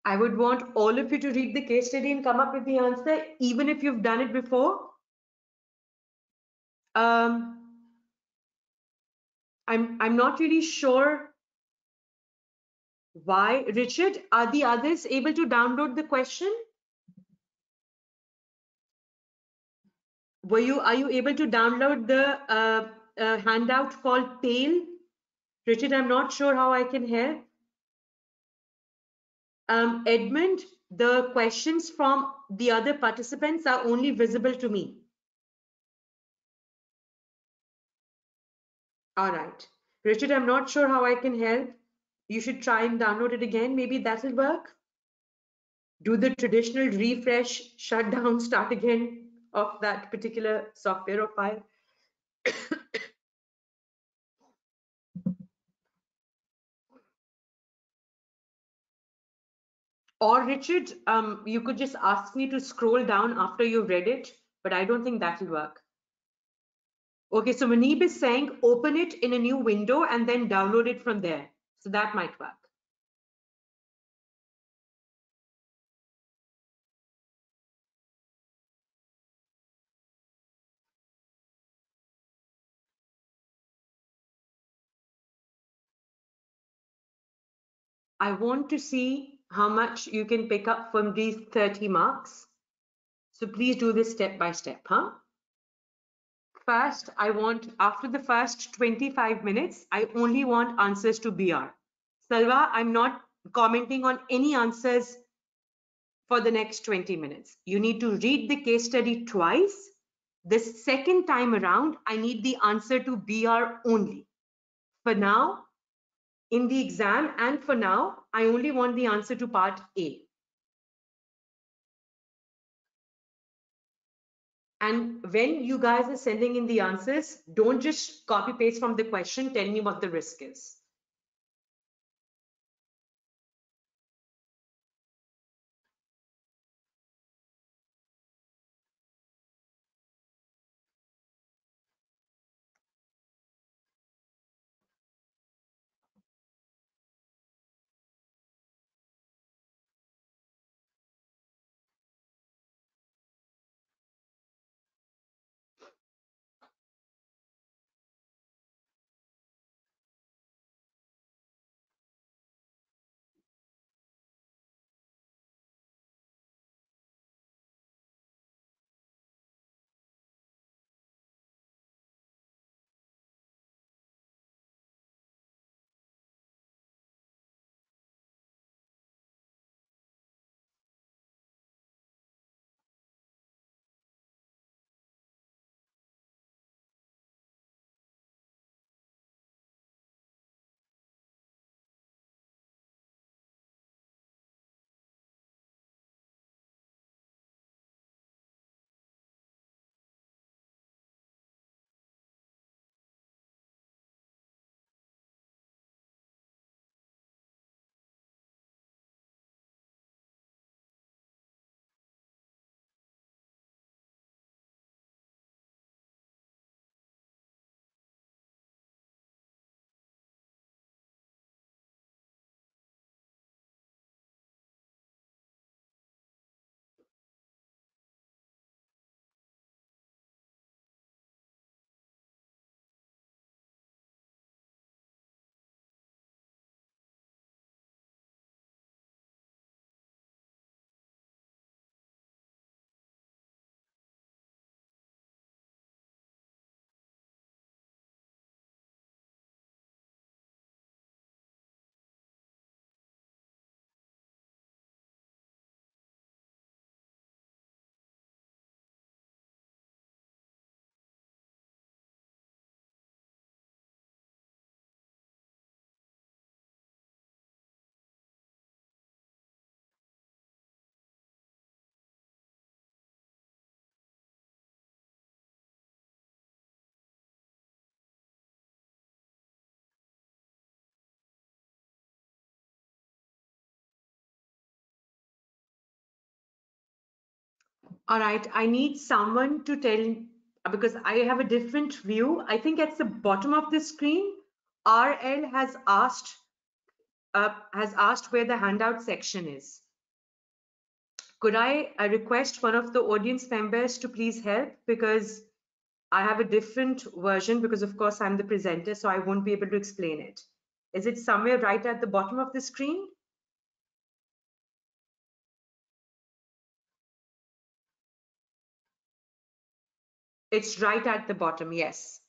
I would want all of you to read the case study and come up with the answer, even if you've done it before. Um, I'm, I'm not really sure why. Richard, are the others able to download the question? Were you, are you able to download the uh, uh, handout called PALE? Richard, I'm not sure how I can help. Um, Edmund, the questions from the other participants are only visible to me. All right. Richard, I'm not sure how I can help. You should try and download it again. Maybe that'll work. Do the traditional refresh, shut down, start again of that particular software or file. Or Richard, um, you could just ask me to scroll down after you've read it, but I don't think that will work. Okay, so Manib is saying open it in a new window and then download it from there. So that might work. I want to see how much you can pick up from these 30 marks. So please do this step by step, huh? First, I want, after the first 25 minutes, I only want answers to BR. Salva, I'm not commenting on any answers for the next 20 minutes. You need to read the case study twice. The second time around, I need the answer to BR only. for now, in the exam and for now, I only want the answer to part A. And when you guys are sending in the answers, don't just copy paste from the question, tell me what the risk is. All right, I need someone to tell, because I have a different view. I think at the bottom of the screen, RL has asked, uh, has asked where the handout section is. Could I uh, request one of the audience members to please help because I have a different version because of course I'm the presenter, so I won't be able to explain it. Is it somewhere right at the bottom of the screen? It's right at the bottom, yes.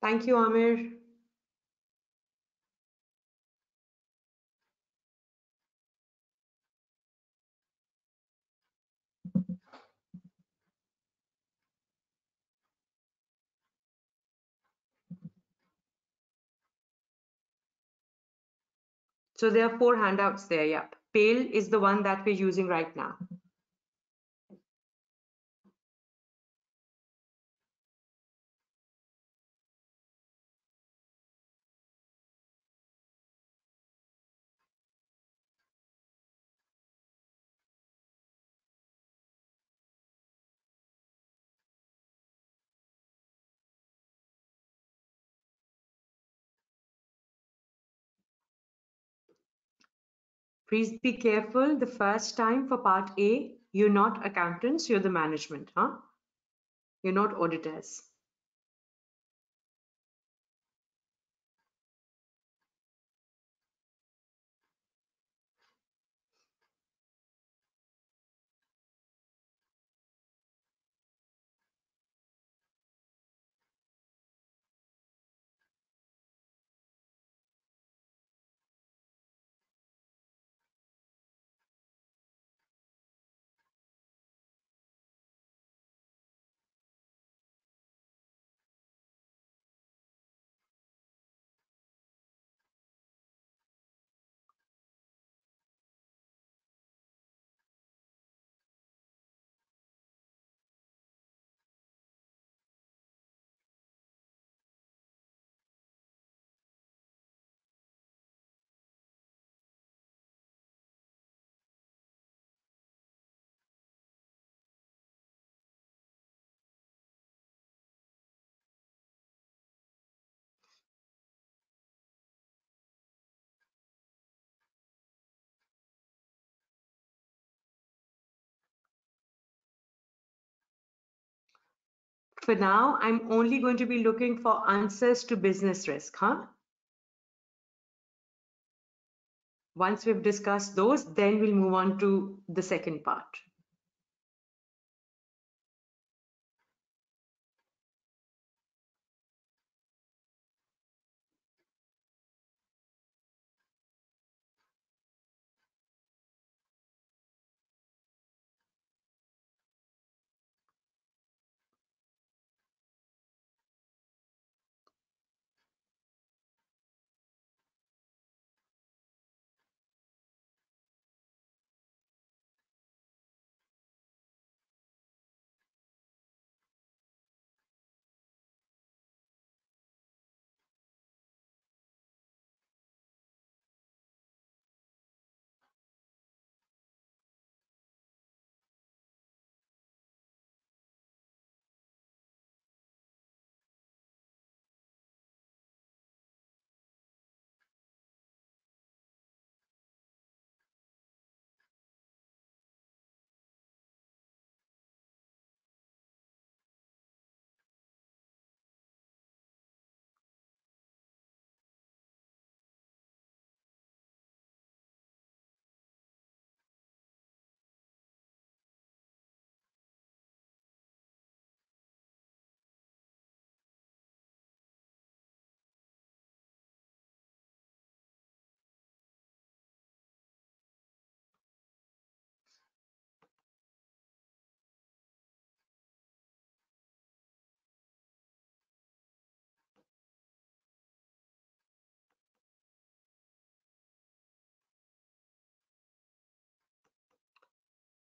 Thank you, Amir. So there are four handouts there, yep. Pale is the one that we're using right now. Please be careful the first time for part A, you're not accountants, you're the management, huh? You're not auditors. For now, I'm only going to be looking for answers to business risk, huh? Once we've discussed those, then we'll move on to the second part.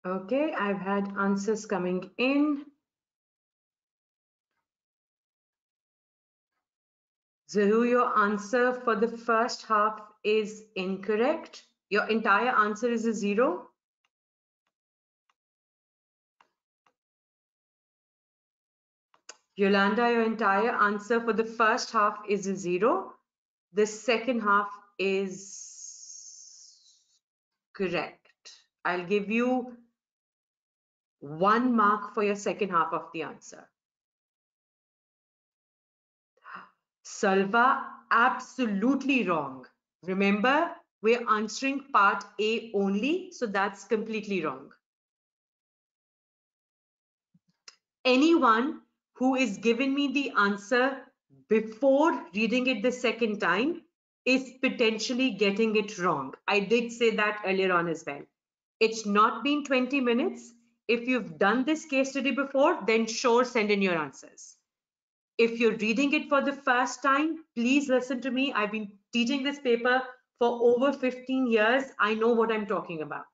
Okay, I've had answers coming in. Zahu, your answer for the first half is incorrect. Your entire answer is a zero. Yolanda, your entire answer for the first half is a zero. The second half is correct. I'll give you one mark for your second half of the answer. Salva, absolutely wrong. Remember, we're answering part A only, so that's completely wrong. Anyone who is giving me the answer before reading it the second time is potentially getting it wrong. I did say that earlier on as well. It's not been 20 minutes. If you've done this case study before, then sure, send in your answers. If you're reading it for the first time, please listen to me. I've been teaching this paper for over 15 years. I know what I'm talking about.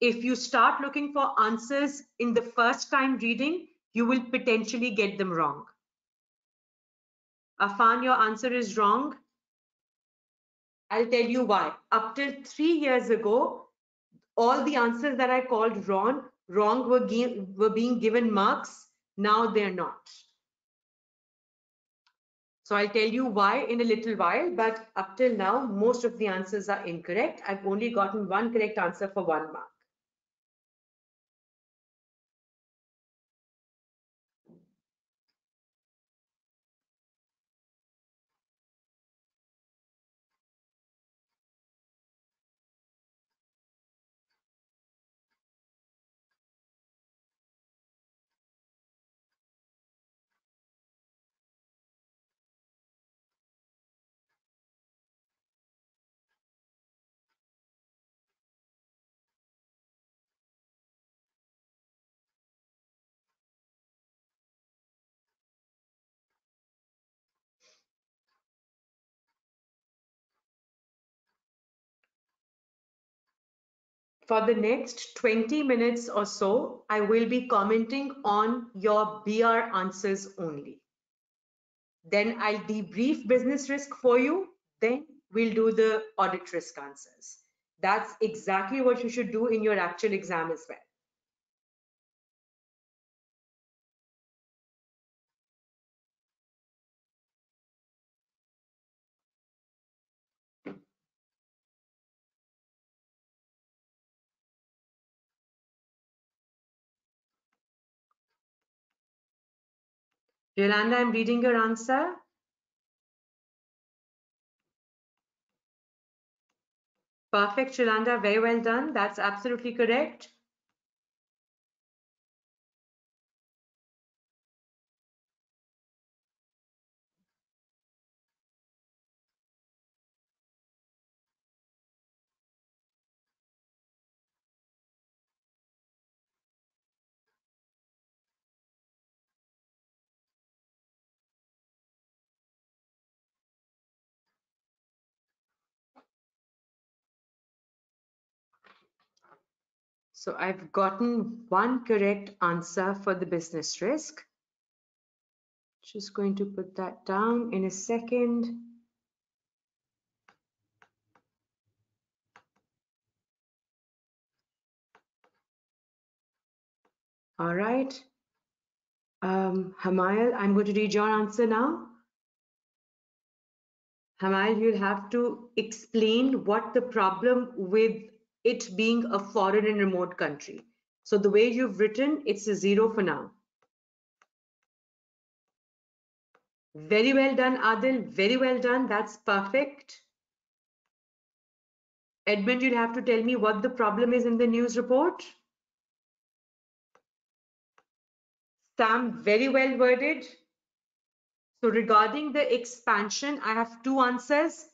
If you start looking for answers in the first time reading, you will potentially get them wrong. Afaf, your answer is wrong. I'll tell you why. Up till three years ago, all the answers that I called wrong wrong were, were being given marks. Now they're not. So I'll tell you why in a little while, but up till now, most of the answers are incorrect. I've only gotten one correct answer for one mark. For the next 20 minutes or so, I will be commenting on your BR answers only. Then I'll debrief business risk for you. Then we'll do the audit risk answers. That's exactly what you should do in your actual exam as well. Yolanda, I'm reading your answer. Perfect, Yolanda. Very well done. That's absolutely correct. So I've gotten one correct answer for the business risk. Just going to put that down in a second. All right. Um, Hamayal, I'm going to read your answer now. Hamayal, you'll have to explain what the problem with it being a foreign and remote country. So the way you've written, it's a zero for now. Very well done, Adil. Very well done. That's perfect. Edmund, you'll have to tell me what the problem is in the news report. Sam, very well worded. So regarding the expansion, I have two answers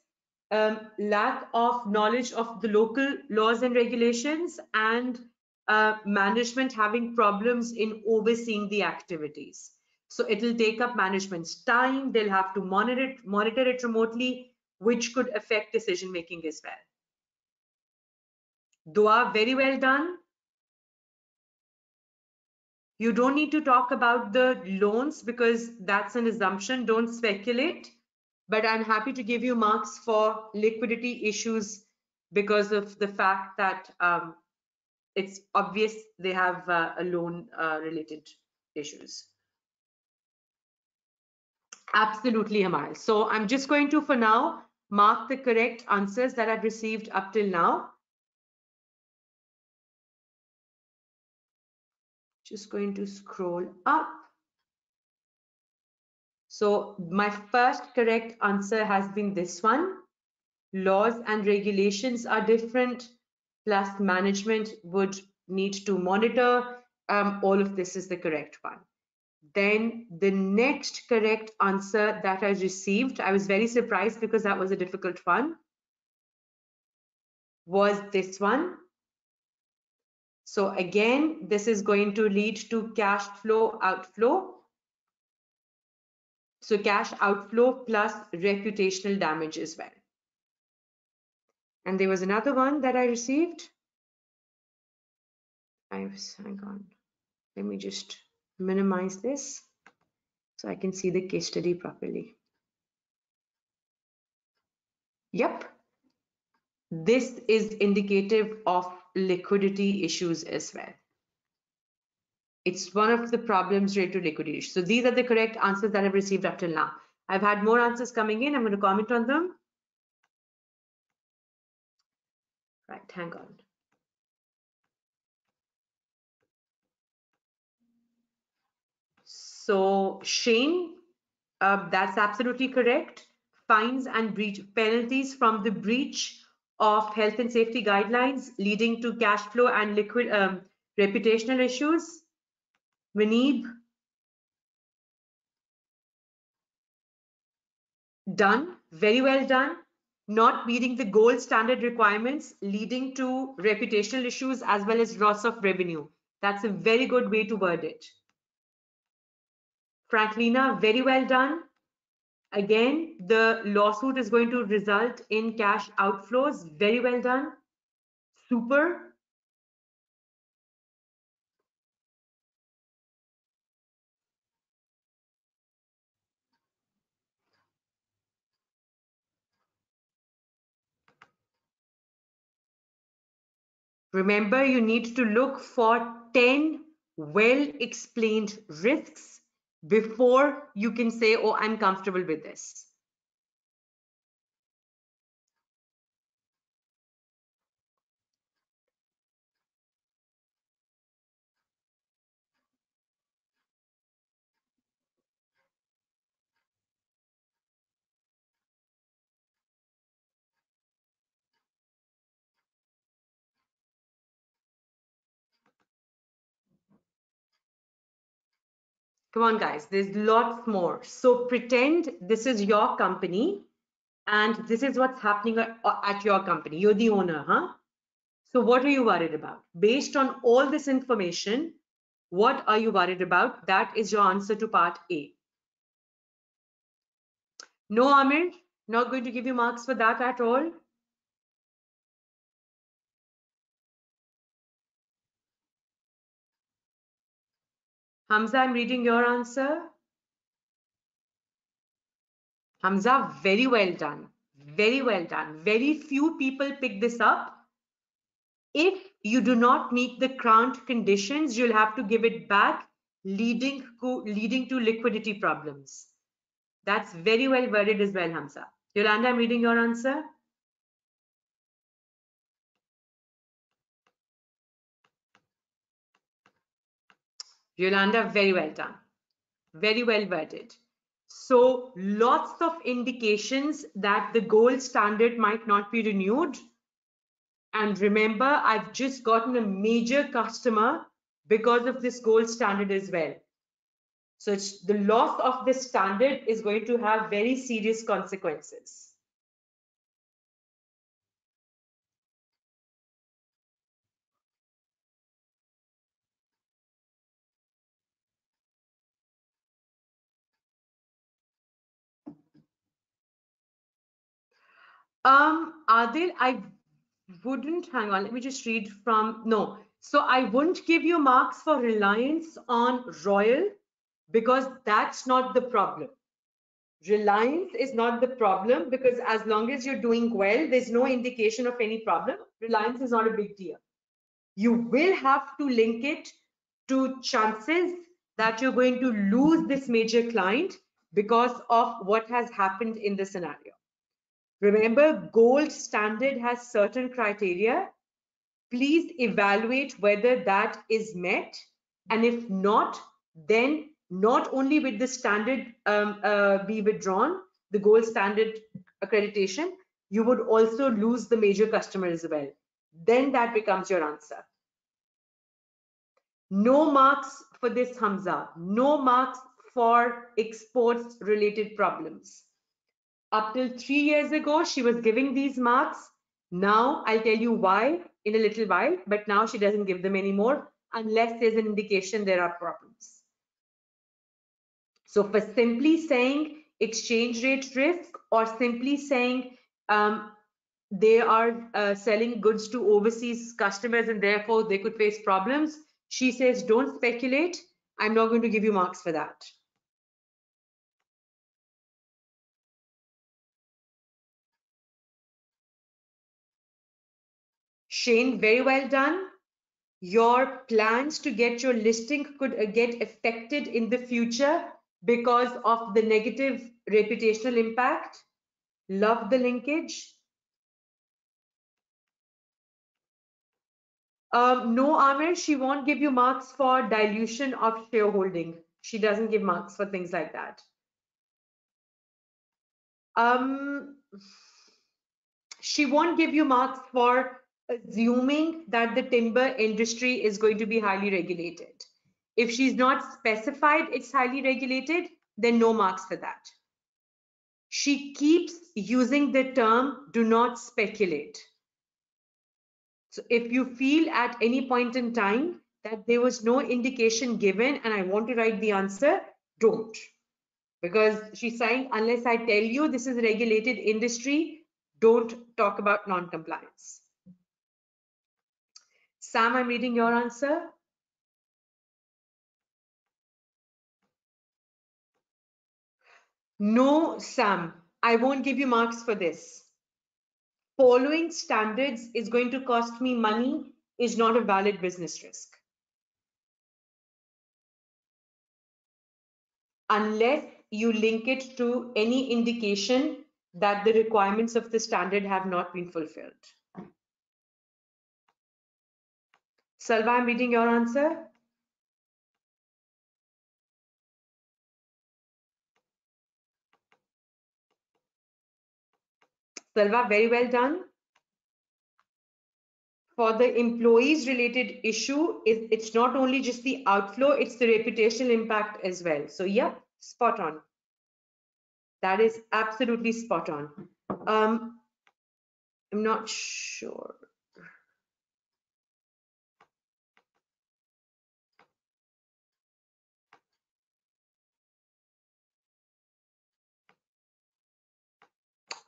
um, lack of knowledge of the local laws and regulations and uh, management having problems in overseeing the activities. So it'll take up management's time. They'll have to monitor it, monitor it remotely, which could affect decision making as well. Dua, very well done. You don't need to talk about the loans because that's an assumption. Don't speculate but I'm happy to give you marks for liquidity issues because of the fact that um, it's obvious they have uh, a loan uh, related issues. Absolutely, Hamal. So I'm just going to, for now, mark the correct answers that I've received up till now. Just going to scroll up. So my first correct answer has been this one. Laws and regulations are different, plus management would need to monitor. Um, all of this is the correct one. Then the next correct answer that I received, I was very surprised because that was a difficult one, was this one. So again, this is going to lead to cash flow outflow so cash outflow plus reputational damage as well. And there was another one that I received. I was, hang on, let me just minimize this so I can see the case study properly. Yep, this is indicative of liquidity issues as well. It's one of the problems related to liquidity. So these are the correct answers that I've received up till now. I've had more answers coming in. I'm going to comment on them. Right, hang on. So Shane, uh, that's absolutely correct. Fines and breach penalties from the breach of health and safety guidelines leading to cash flow and liquid um, reputational issues Vineeb, done, very well done. Not meeting the gold standard requirements, leading to reputational issues as well as loss of revenue. That's a very good way to word it. Franklina, very well done. Again, the lawsuit is going to result in cash outflows. Very well done. Super. Remember, you need to look for 10 well-explained risks before you can say, oh, I'm comfortable with this. Come on, guys, there's lots more. So pretend this is your company and this is what's happening at your company. You're the owner, huh? So what are you worried about? Based on all this information, what are you worried about? That is your answer to part A. No, Amir, not going to give you marks for that at all. Hamza, I'm reading your answer. Hamza, very well done. Very well done. Very few people pick this up. If you do not meet the grant conditions, you'll have to give it back, leading leading to liquidity problems. That's very well worded as well, Hamza. Yolanda, I'm reading your answer. Yolanda, very well done. Very well worded. So lots of indications that the gold standard might not be renewed. And remember, I've just gotten a major customer because of this gold standard as well. So the loss of this standard is going to have very serious consequences. Um, Adil, I wouldn't, hang on, let me just read from, no. So I wouldn't give you marks for reliance on Royal because that's not the problem. Reliance is not the problem because as long as you're doing well, there's no indication of any problem. Reliance is not a big deal. You will have to link it to chances that you're going to lose this major client because of what has happened in the scenario. Remember, gold standard has certain criteria. Please evaluate whether that is met. And if not, then not only with the standard um, uh, be withdrawn, the gold standard accreditation, you would also lose the major customer as well. Then that becomes your answer. No marks for this Hamza. No marks for exports related problems. Up till three years ago, she was giving these marks. Now I'll tell you why in a little while, but now she doesn't give them anymore unless there's an indication there are problems. So for simply saying exchange rate risk or simply saying um, they are uh, selling goods to overseas customers and therefore they could face problems, she says, don't speculate. I'm not going to give you marks for that. Shane, very well done. Your plans to get your listing could uh, get affected in the future because of the negative reputational impact. Love the linkage. Um, no, Amir, she won't give you marks for dilution of shareholding. She doesn't give marks for things like that. Um, she won't give you marks for assuming that the timber industry is going to be highly regulated. If she's not specified it's highly regulated, then no marks for that. She keeps using the term do not speculate. So if you feel at any point in time that there was no indication given and I want to write the answer, don't. Because she's saying, unless I tell you this is a regulated industry, don't talk about non-compliance. Sam, I'm reading your answer. No, Sam, I won't give you marks for this. Following standards is going to cost me money is not a valid business risk. Unless you link it to any indication that the requirements of the standard have not been fulfilled. Salva, I'm reading your answer. Salva, very well done. for the employees related issue, it's not only just the outflow, it's the reputational impact as well. So yeah, spot on. That is absolutely spot on. Um, I'm not sure.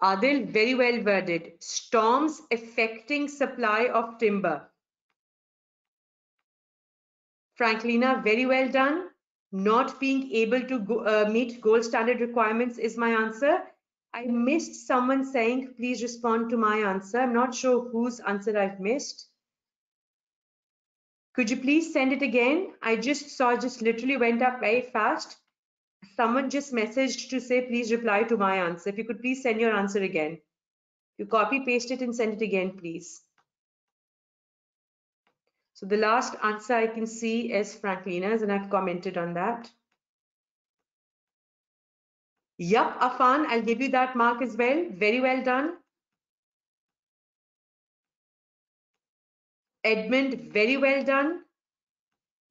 Adil, very well worded. Storms affecting supply of timber. Franklina, very well done. Not being able to go, uh, meet gold standard requirements is my answer. I missed someone saying, please respond to my answer. I'm not sure whose answer I've missed. Could you please send it again? I just saw, just literally went up very fast someone just messaged to say, please reply to my answer. If you could please send your answer again. You copy, paste it and send it again, please. So the last answer I can see is Franklina's and I've commented on that. Yup, Afan, I'll give you that mark as well. Very well done. Edmund, very well done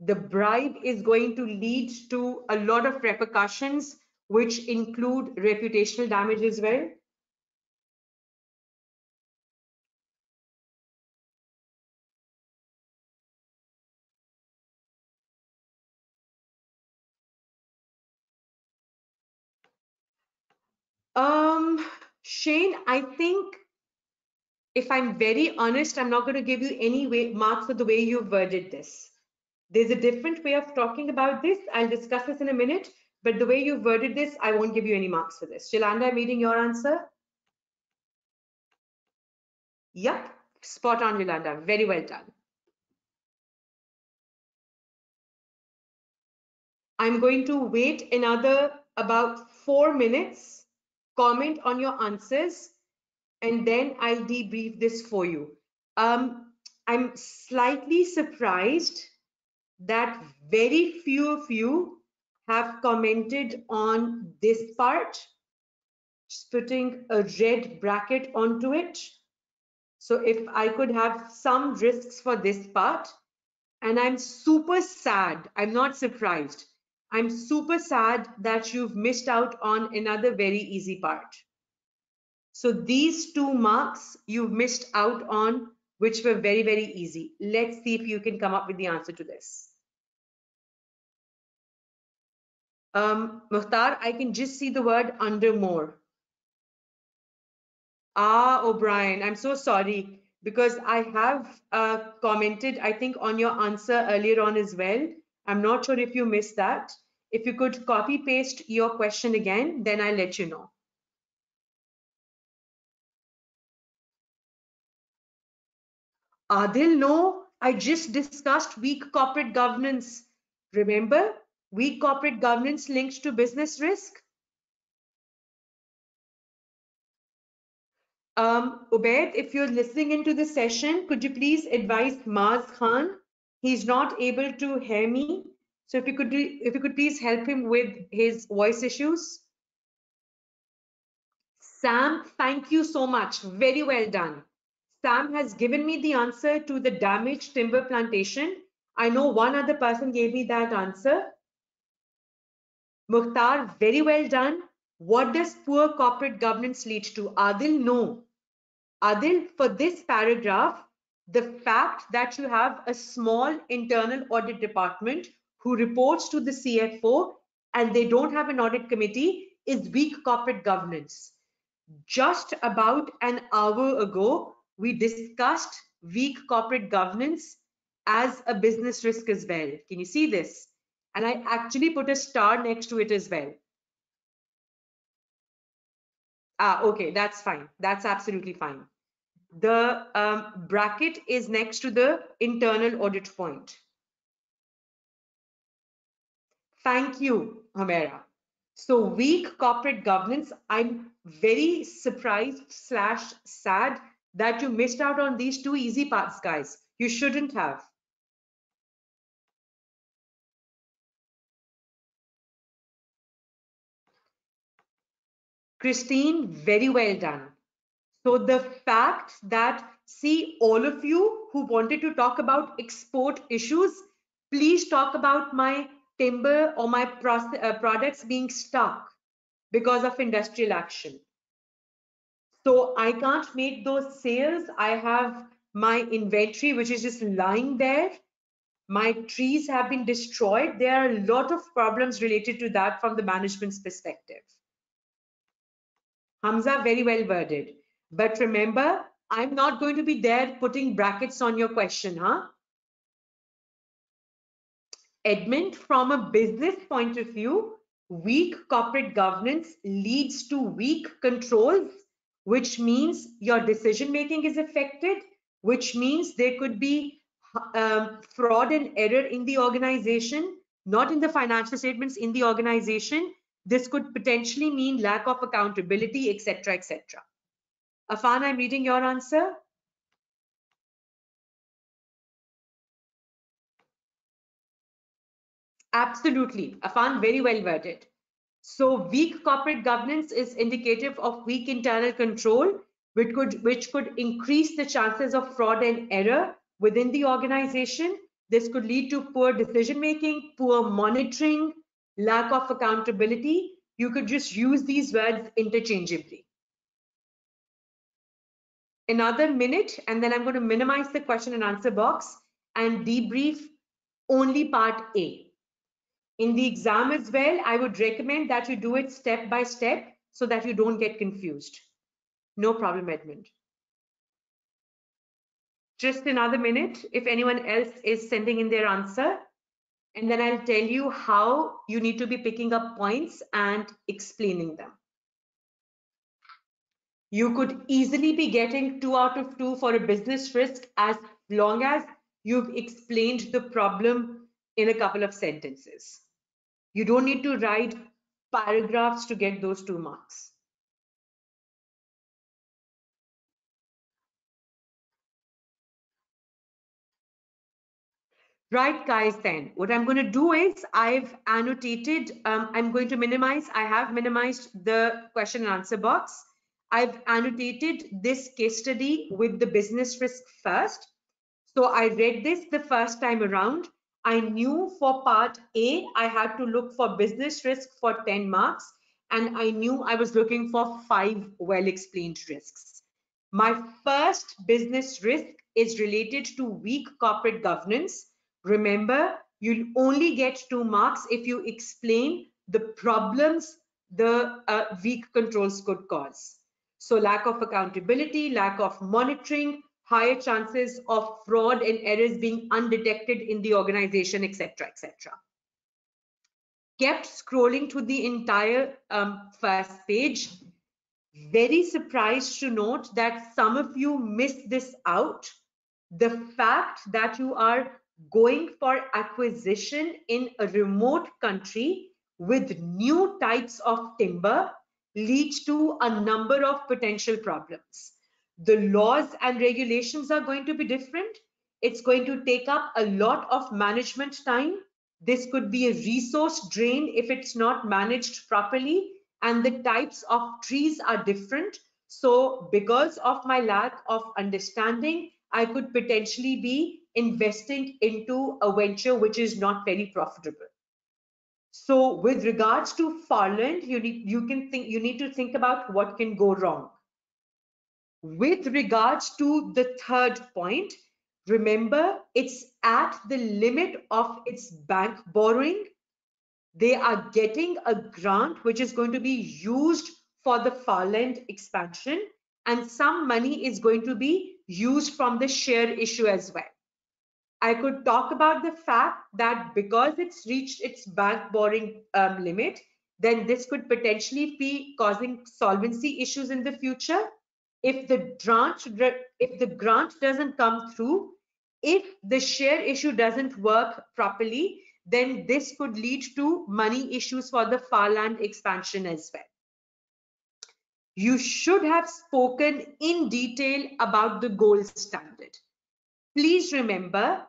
the bribe is going to lead to a lot of repercussions, which include reputational damage as well. Um, Shane, I think if I'm very honest, I'm not going to give you any way, marks for the way you've worded this. There's a different way of talking about this. I'll discuss this in a minute, but the way you worded this, I won't give you any marks for this. Yolanda, I'm reading your answer. Yep, spot on, Yolanda. Very well done. I'm going to wait another about four minutes, comment on your answers, and then I'll debrief this for you. Um, I'm slightly surprised that very few of you have commented on this part, just putting a red bracket onto it. So if I could have some risks for this part, and I'm super sad, I'm not surprised. I'm super sad that you've missed out on another very easy part. So these two marks you've missed out on, which were very, very easy. Let's see if you can come up with the answer to this. Um, Mukhtar, I can just see the word under more. Ah, O'Brien, I'm so sorry because I have uh, commented, I think, on your answer earlier on as well. I'm not sure if you missed that. If you could copy paste your question again, then I'll let you know. Adil, no, I just discussed weak corporate governance. Remember, Weak corporate governance linked to business risk. Um, Ubaid, if you're listening into the session, could you please advise Maz Khan? He's not able to hear me. So if you could, if you could please help him with his voice issues. Sam, thank you so much. Very well done. Sam has given me the answer to the damaged timber plantation. I know one other person gave me that answer. Mukhtar, very well done. What does poor corporate governance lead to? Adil, no. Adil, for this paragraph, the fact that you have a small internal audit department who reports to the CFO and they don't have an audit committee is weak corporate governance. Just about an hour ago, we discussed weak corporate governance as a business risk as well. Can you see this? And I actually put a star next to it as well. Ah, okay, that's fine. That's absolutely fine. The um, bracket is next to the internal audit point. Thank you, Homera. So weak corporate governance, I'm very surprised slash sad that you missed out on these two easy parts, guys. You shouldn't have. Christine, very well done. So the fact that, see, all of you who wanted to talk about export issues, please talk about my timber or my uh, products being stuck because of industrial action. So I can't make those sales. I have my inventory, which is just lying there. My trees have been destroyed. There are a lot of problems related to that from the management's perspective. Hamza, very well worded. But remember, I'm not going to be there putting brackets on your question, huh? Edmund, from a business point of view, weak corporate governance leads to weak controls, which means your decision making is affected, which means there could be um, fraud and error in the organization, not in the financial statements, in the organization. This could potentially mean lack of accountability, etc., etc. Afan, I'm reading your answer. Absolutely. Afan, very well worded. So weak corporate governance is indicative of weak internal control, which could, which could increase the chances of fraud and error within the organization. This could lead to poor decision making, poor monitoring, lack of accountability. You could just use these words interchangeably. Another minute, and then I'm going to minimize the question and answer box and debrief only part A. In the exam as well, I would recommend that you do it step by step so that you don't get confused. No problem, Edmund. Just another minute if anyone else is sending in their answer. And then I'll tell you how you need to be picking up points and explaining them. You could easily be getting two out of two for a business risk as long as you've explained the problem in a couple of sentences. You don't need to write paragraphs to get those two marks. Right, guys, then what I'm going to do is I've annotated, um, I'm going to minimize, I have minimized the question and answer box. I've annotated this case study with the business risk first. So I read this the first time around I knew for part A, I had to look for business risk for 10 marks, and I knew I was looking for five well-explained risks. My first business risk is related to weak corporate governance. Remember, you'll only get two marks if you explain the problems the uh, weak controls could cause. So lack of accountability, lack of monitoring, higher chances of fraud and errors being undetected in the organization, etc., etc. Kept scrolling to the entire um, first page. Very surprised to note that some of you missed this out. The fact that you are going for acquisition in a remote country with new types of timber leads to a number of potential problems the laws and regulations are going to be different. It's going to take up a lot of management time. This could be a resource drain if it's not managed properly and the types of trees are different. So because of my lack of understanding, I could potentially be investing into a venture which is not very profitable. So with regards to Farland, you need you can think you need to think about what can go wrong. With regards to the third point, remember it's at the limit of its bank borrowing. They are getting a grant which is going to be used for the Farland expansion and some money is going to be used from the share issue as well. I could talk about the fact that because it's reached its bank borrowing um, limit, then this could potentially be causing solvency issues in the future. If the grant if the grant doesn't come through if the share issue doesn't work properly then this could lead to money issues for the Farland expansion as well. You should have spoken in detail about the gold standard. Please remember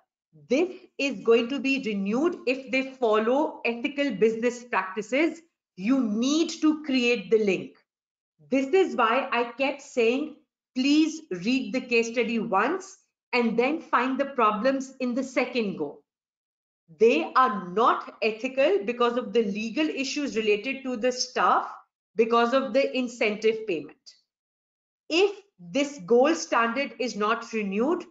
this is going to be renewed if they follow ethical business practices you need to create the link this is why I kept saying please read the case study once and then find the problems in the second go. They are not ethical because of the legal issues related to the staff because of the incentive payment. If this gold standard is not renewed,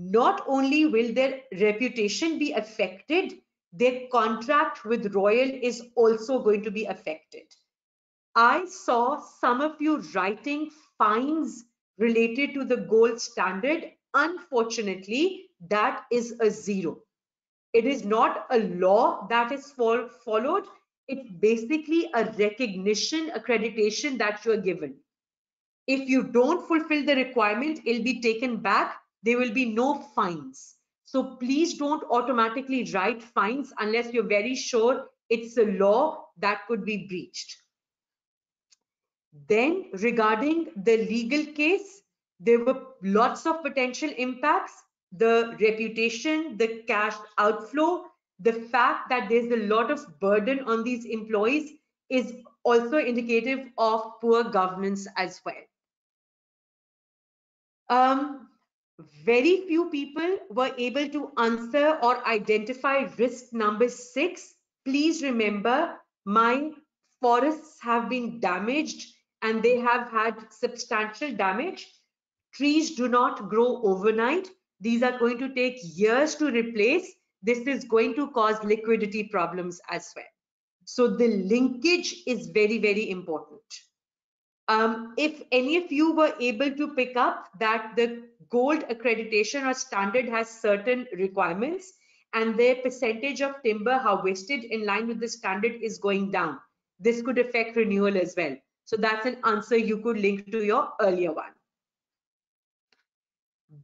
not only will their reputation be affected, their contract with Royal is also going to be affected. I saw some of you writing fines related to the gold standard. Unfortunately, that is a zero. It is not a law that is followed. It's basically a recognition accreditation that you are given. If you don't fulfill the requirement, it'll be taken back. There will be no fines. So please don't automatically write fines unless you're very sure it's a law that could be breached. Then regarding the legal case, there were lots of potential impacts, the reputation, the cash outflow, the fact that there's a lot of burden on these employees is also indicative of poor governance as well. Um, very few people were able to answer or identify risk number six. Please remember, my forests have been damaged and they have had substantial damage. Trees do not grow overnight. These are going to take years to replace. This is going to cause liquidity problems as well. So the linkage is very, very important. Um, if any of you were able to pick up that the gold accreditation or standard has certain requirements and their percentage of timber harvested in line with the standard is going down, this could affect renewal as well. So that's an answer you could link to your earlier one.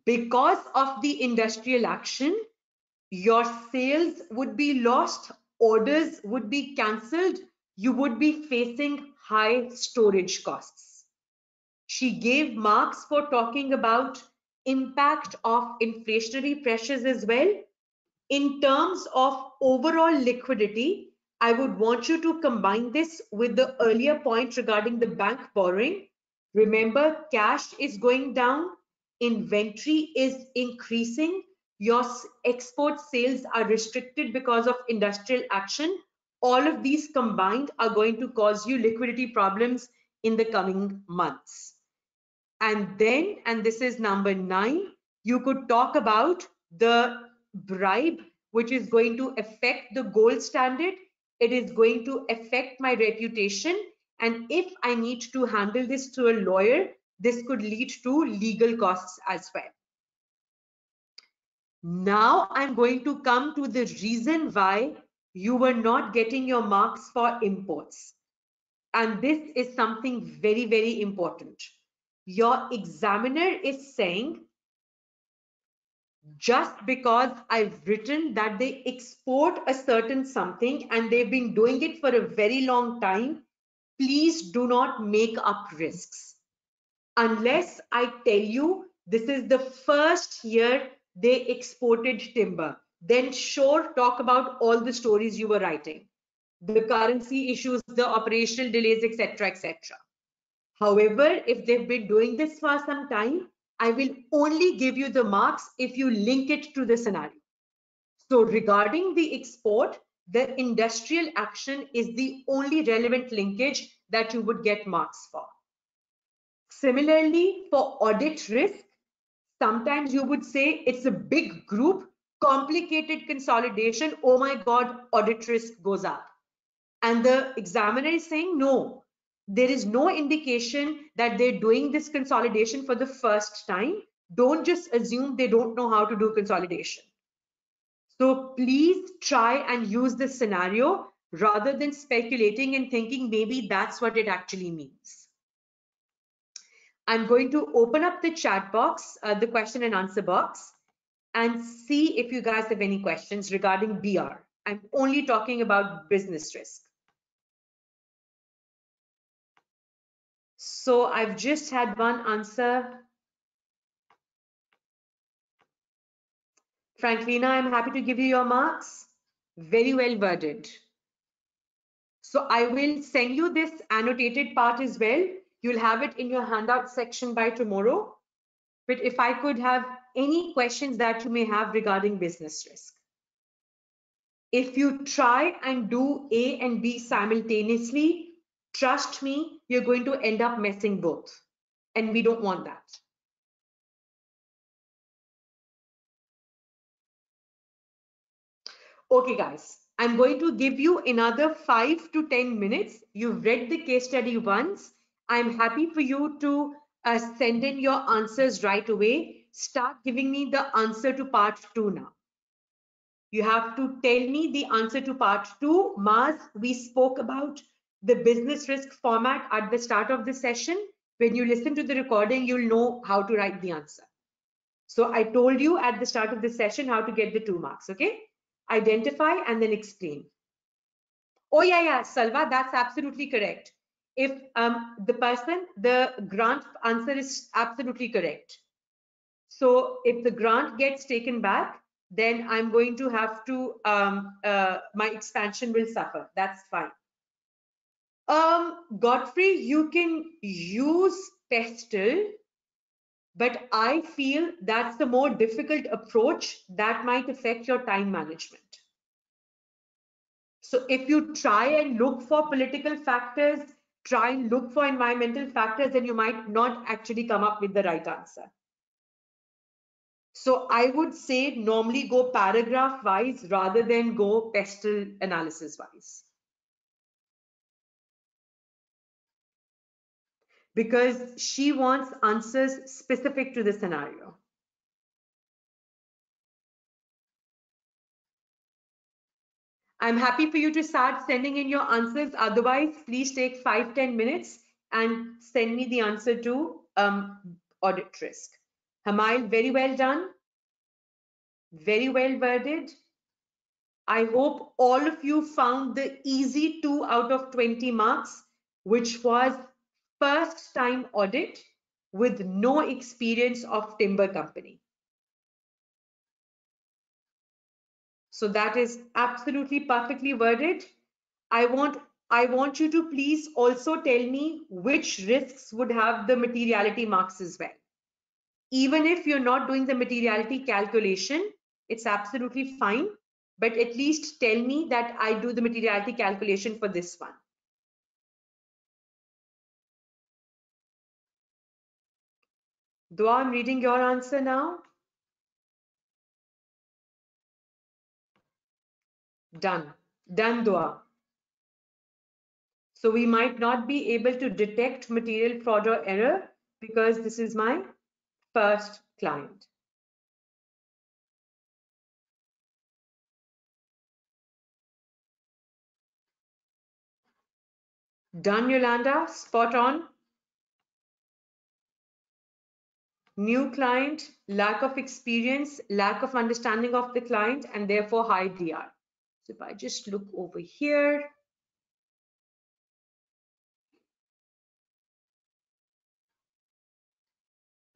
Because of the industrial action, your sales would be lost, orders would be cancelled, you would be facing high storage costs. She gave marks for talking about impact of inflationary pressures as well. In terms of overall liquidity, I would want you to combine this with the earlier point regarding the bank borrowing. Remember, cash is going down, inventory is increasing, your export sales are restricted because of industrial action, all of these combined are going to cause you liquidity problems in the coming months. And then, and this is number nine, you could talk about the bribe, which is going to affect the gold standard. It is going to affect my reputation. And if I need to handle this to a lawyer, this could lead to legal costs as well. Now I'm going to come to the reason why you were not getting your marks for imports. And this is something very, very important. Your examiner is saying, just because I've written that they export a certain something and they've been doing it for a very long time, please do not make up risks. Unless I tell you this is the first year they exported timber then sure talk about all the stories you were writing the currency issues the operational delays etc etc however if they've been doing this for some time i will only give you the marks if you link it to the scenario so regarding the export the industrial action is the only relevant linkage that you would get marks for similarly for audit risk sometimes you would say it's a big group complicated consolidation, oh my God, audit risk goes up. And the examiner is saying, no, there is no indication that they're doing this consolidation for the first time. Don't just assume they don't know how to do consolidation. So please try and use this scenario rather than speculating and thinking maybe that's what it actually means. I'm going to open up the chat box, uh, the question and answer box and see if you guys have any questions regarding BR. I'm only talking about business risk. So I've just had one answer. Franklina, I'm happy to give you your marks. Very well worded. So I will send you this annotated part as well. You'll have it in your handout section by tomorrow. but if I could have any questions that you may have regarding business risk. If you try and do A and B simultaneously, trust me, you're going to end up messing both. And we don't want that. Okay, guys, I'm going to give you another five to 10 minutes. You've read the case study once. I'm happy for you to uh, send in your answers right away. Start giving me the answer to part two now. You have to tell me the answer to part two. Mars, we spoke about the business risk format at the start of the session. When you listen to the recording, you'll know how to write the answer. So I told you at the start of the session how to get the two marks, okay? identify and then explain. Oh yeah, yeah, Salva, that's absolutely correct. If um, the person, the grant answer is absolutely correct. So if the grant gets taken back, then I'm going to have to, um, uh, my expansion will suffer. That's fine. Um, Godfrey, you can use Pestle but I feel that's the more difficult approach that might affect your time management. So if you try and look for political factors, try and look for environmental factors, then you might not actually come up with the right answer. So I would say normally go paragraph wise rather than go pestle analysis wise. Because she wants answers specific to the scenario. I'm happy for you to start sending in your answers. Otherwise, please take five ten minutes and send me the answer to um, audit risk. Hamail, very well done. Very well worded. I hope all of you found the easy two out of 20 marks, which was first time audit with no experience of timber company. So that is absolutely perfectly worded. I want I want you to please also tell me which risks would have the materiality marks as well. Even if you're not doing the materiality calculation, it's absolutely fine. But at least tell me that I do the materiality calculation for this one. Dua, I'm reading your answer now. Done. Done, Dua. So we might not be able to detect material fraud or error because this is my first client. Done, Yolanda. Spot on. New client, lack of experience, lack of understanding of the client, and therefore high DR. So if I just look over here,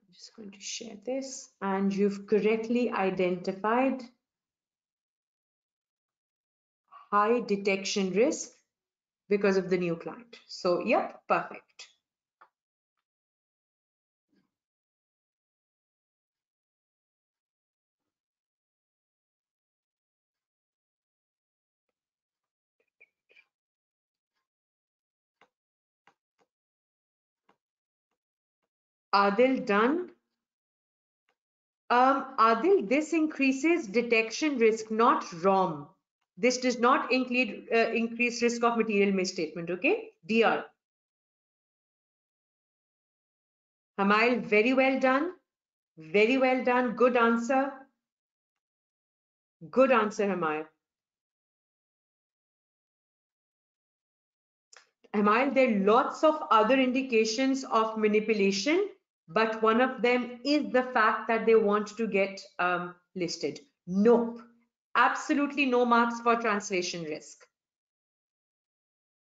I'm just going to share this, and you've correctly identified high detection risk because of the new client. So, yep, perfect. Adil done? Um, Adil, this increases detection risk, not ROM. This does not include uh, increase risk of material misstatement, okay? DR. Hamail, very well done. Very well done. Good answer. Good answer, Hamail. Hamail, there are lots of other indications of manipulation but one of them is the fact that they want to get um, listed. Nope, absolutely no marks for translation risk.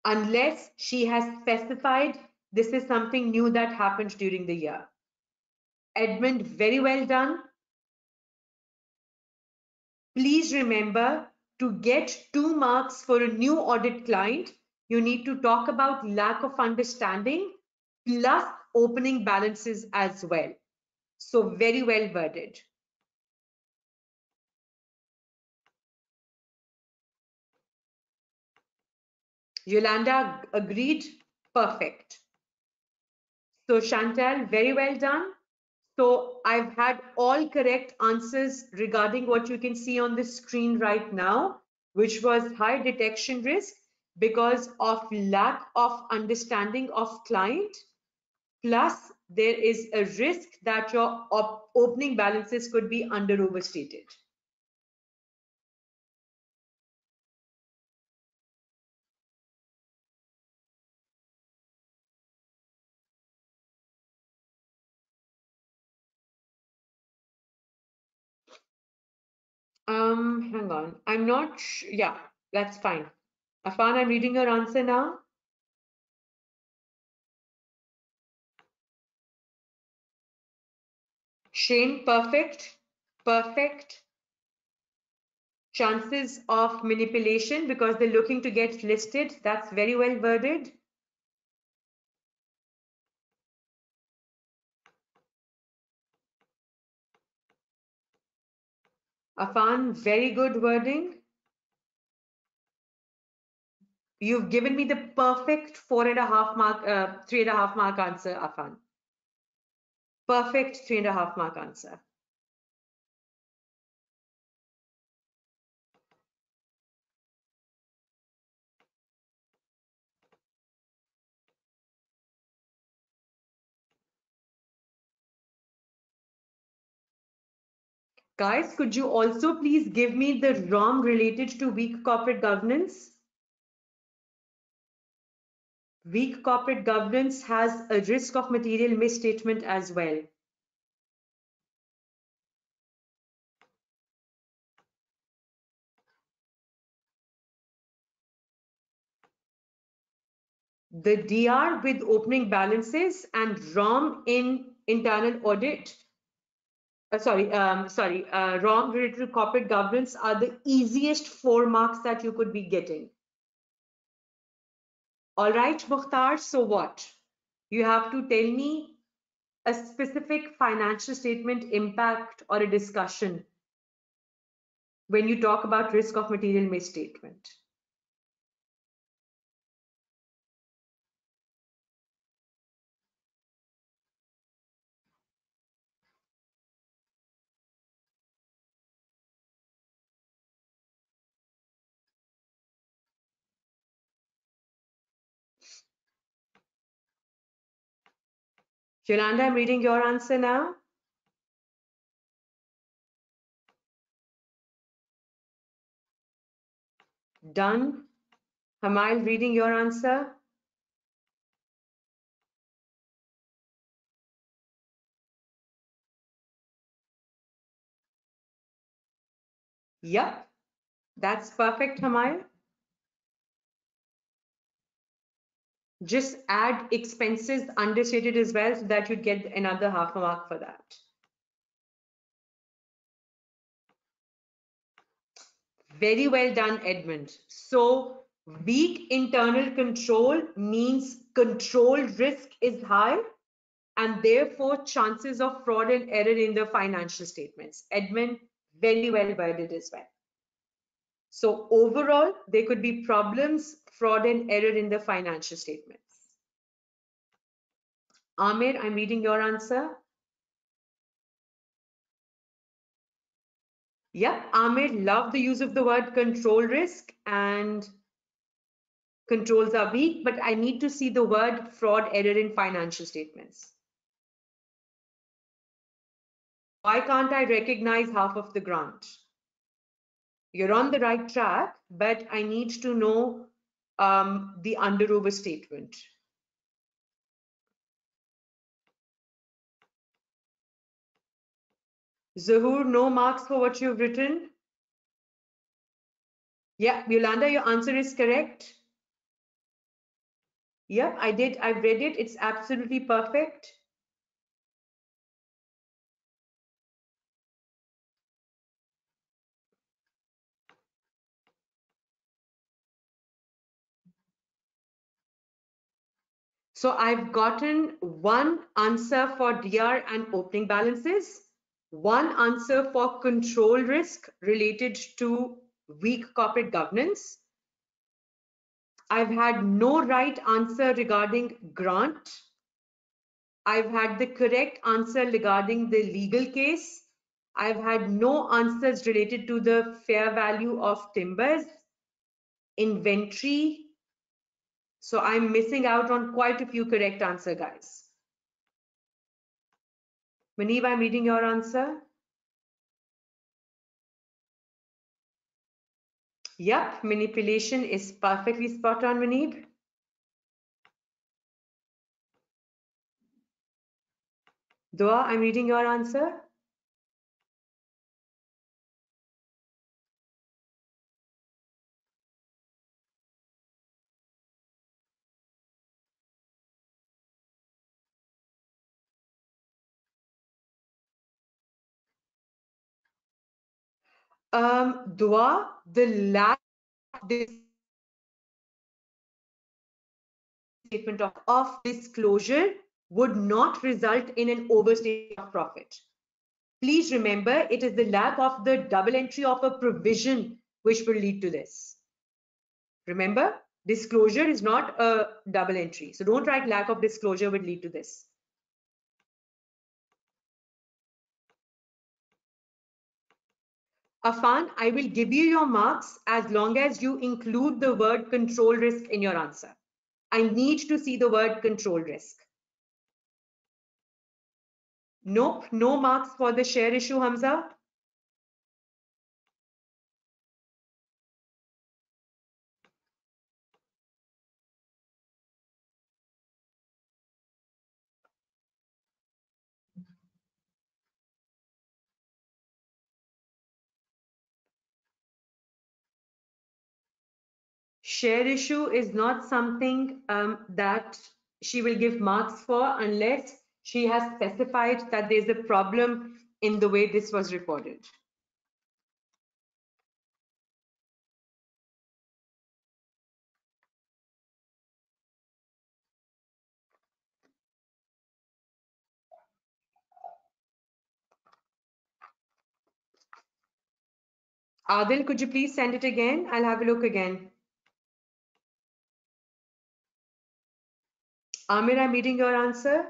Unless she has specified this is something new that happened during the year. Edmund, very well done. Please remember to get two marks for a new audit client, you need to talk about lack of understanding plus opening balances as well. So very well worded. Yolanda agreed, perfect. So Chantal, very well done. So I've had all correct answers regarding what you can see on the screen right now, which was high detection risk because of lack of understanding of client. Plus, there is a risk that your op opening balances could be under overstated. Um, hang on. I'm not yeah, that's fine. Afan, I'm reading your answer now. Shane, perfect. Perfect. Chances of manipulation because they're looking to get listed. That's very well worded. Afan, very good wording. You've given me the perfect four and a half mark, uh, three and a half mark answer, Afan. Perfect three and a half mark answer. Guys, could you also please give me the ROM related to weak corporate governance? Weak corporate governance has a risk of material misstatement as well. The DR with opening balances and ROM in internal audit uh, sorry, um, sorry, uh, ROM related to corporate governance are the easiest four marks that you could be getting. All right, Mukhtar, so what? You have to tell me a specific financial statement impact or a discussion when you talk about risk of material misstatement. Yolanda, I'm reading your answer now. Done. Hamail, reading your answer. Yep, that's perfect, Hamail. Just add expenses understated as well so that you'd get another half a mark for that. Very well done, Edmund. So weak internal control means control risk is high and therefore chances of fraud and error in the financial statements. Edmund, very well worded as well. So overall, there could be problems, fraud and error in the financial statements. Amir, I'm reading your answer. Yep, Amir love the use of the word control risk and controls are weak, but I need to see the word fraud error in financial statements. Why can't I recognize half of the grant? You're on the right track, but I need to know um, the under overstatement. Zahur, no marks for what you've written. Yeah, Yolanda, your answer is correct. Yep, I did. I've read it. It's absolutely perfect. So I've gotten one answer for DR and opening balances, one answer for control risk related to weak corporate governance. I've had no right answer regarding grant. I've had the correct answer regarding the legal case. I've had no answers related to the fair value of timbers, inventory. So I'm missing out on quite a few correct answer, guys. Manib, I'm reading your answer. Yep, manipulation is perfectly spot on, Manib. Dua, I'm reading your answer. Um, Dua, the lack this statement of, of disclosure would not result in an overstatement of profit. Please remember, it is the lack of the double entry of a provision which will lead to this. Remember, disclosure is not a double entry. So don't write lack of disclosure would lead to this. Afan, I will give you your marks as long as you include the word control risk in your answer. I need to see the word control risk. Nope, no marks for the share issue, Hamza. Share issue is not something um, that she will give marks for unless she has specified that there's a problem in the way this was recorded. Adil, could you please send it again? I'll have a look again. Amir, I'm reading your answer.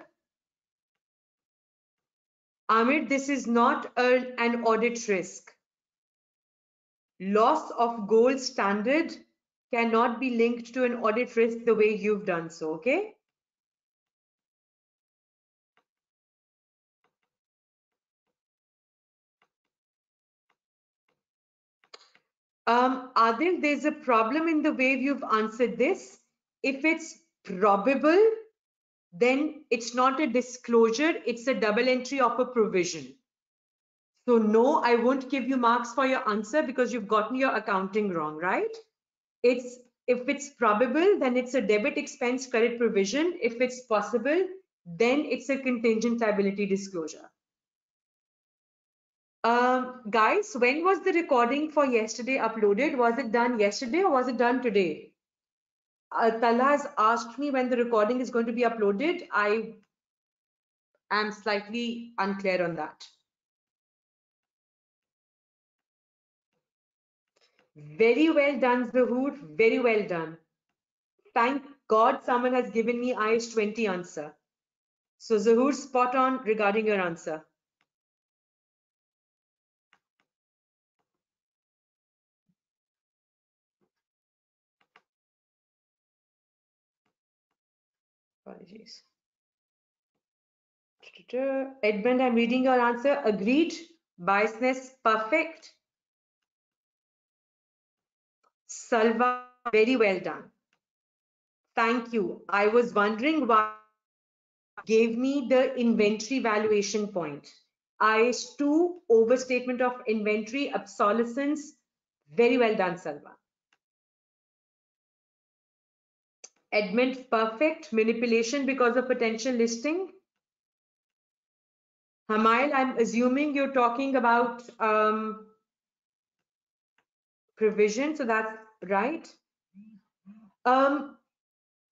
Amir, this is not a, an audit risk. Loss of gold standard cannot be linked to an audit risk the way you've done so, okay? Um, Adil, there's a problem in the way you've answered this. If it's probable then it's not a disclosure, it's a double entry of a provision. So no, I won't give you marks for your answer because you've gotten your accounting wrong, right? It's if it's probable, then it's a debit expense credit provision. If it's possible, then it's a contingent liability disclosure. Um, guys, when was the recording for yesterday uploaded? Was it done yesterday or was it done today? Uh, Tala has asked me when the recording is going to be uploaded. I am slightly unclear on that. Very well done, Zahoor. Very well done. Thank God someone has given me IAS 20 answer. So Zahoor, spot on regarding your answer. Apologies. Edmund, I'm reading your answer. Agreed. Biasness, perfect. Salva, very well done. Thank you. I was wondering why gave me the inventory valuation point. IAS2, overstatement of inventory, obsolescence. Very well done, Salva. Edmund perfect manipulation because of potential listing. Hamail, I'm assuming you're talking about um, provision, so that's right. Um,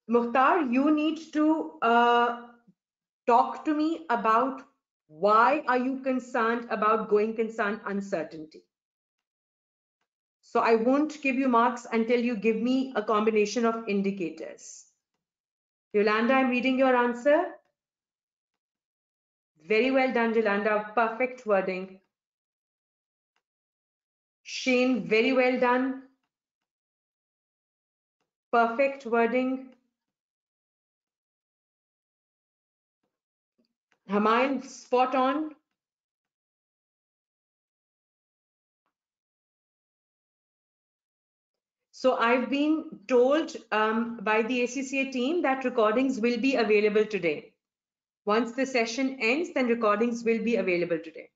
Mukhtar, you need to uh, talk to me about why are you concerned about going concern uncertainty. So I won't give you marks until you give me a combination of indicators. Yolanda, I'm reading your answer. Very well done, Yolanda. Perfect wording. Shane, very well done. Perfect wording. Hamayan, spot on. So I've been told um, by the ACCA team that recordings will be available today. Once the session ends, then recordings will be available today.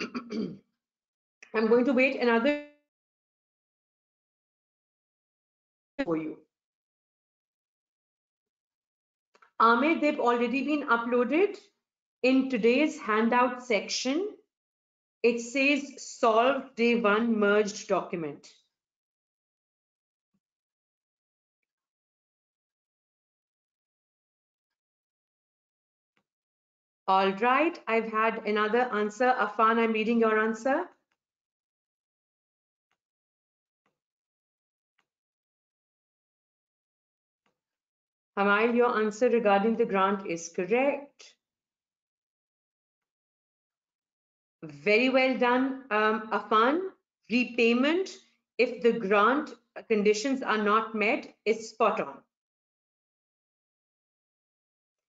I'm going to wait another for you. Ahmed, they've already been uploaded in today's handout section. It says solve day one merged document. All right, I've had another answer. Afan, I'm reading your answer. Hamal, your answer regarding the grant is correct. Very well done, um, Afan. Repayment, if the grant conditions are not met, is spot on.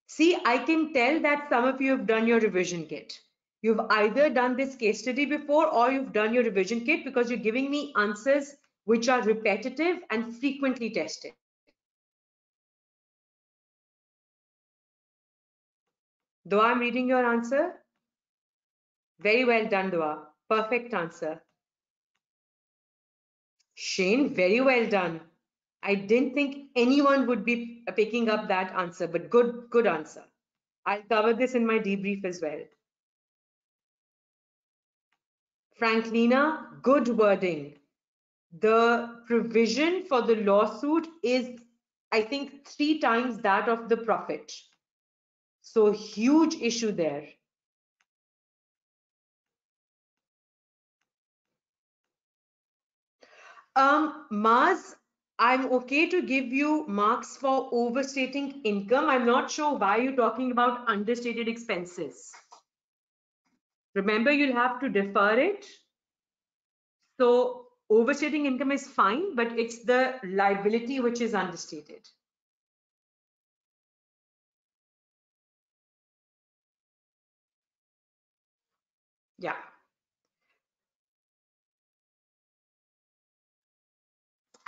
See, I can tell that some of you have done your revision kit. You've either done this case study before or you've done your revision kit because you're giving me answers which are repetitive and frequently tested. Dua, I'm reading your answer. Very well done, Dua. Perfect answer. Shane, very well done. I didn't think anyone would be picking up that answer, but good, good answer. I'll cover this in my debrief as well. Franklina, good wording. The provision for the lawsuit is, I think, three times that of the profit. So huge issue there. Um, Maz, I'm okay to give you marks for overstating income. I'm not sure why you're talking about understated expenses. Remember, you'll have to defer it. So overstating income is fine, but it's the liability which is understated. Yeah.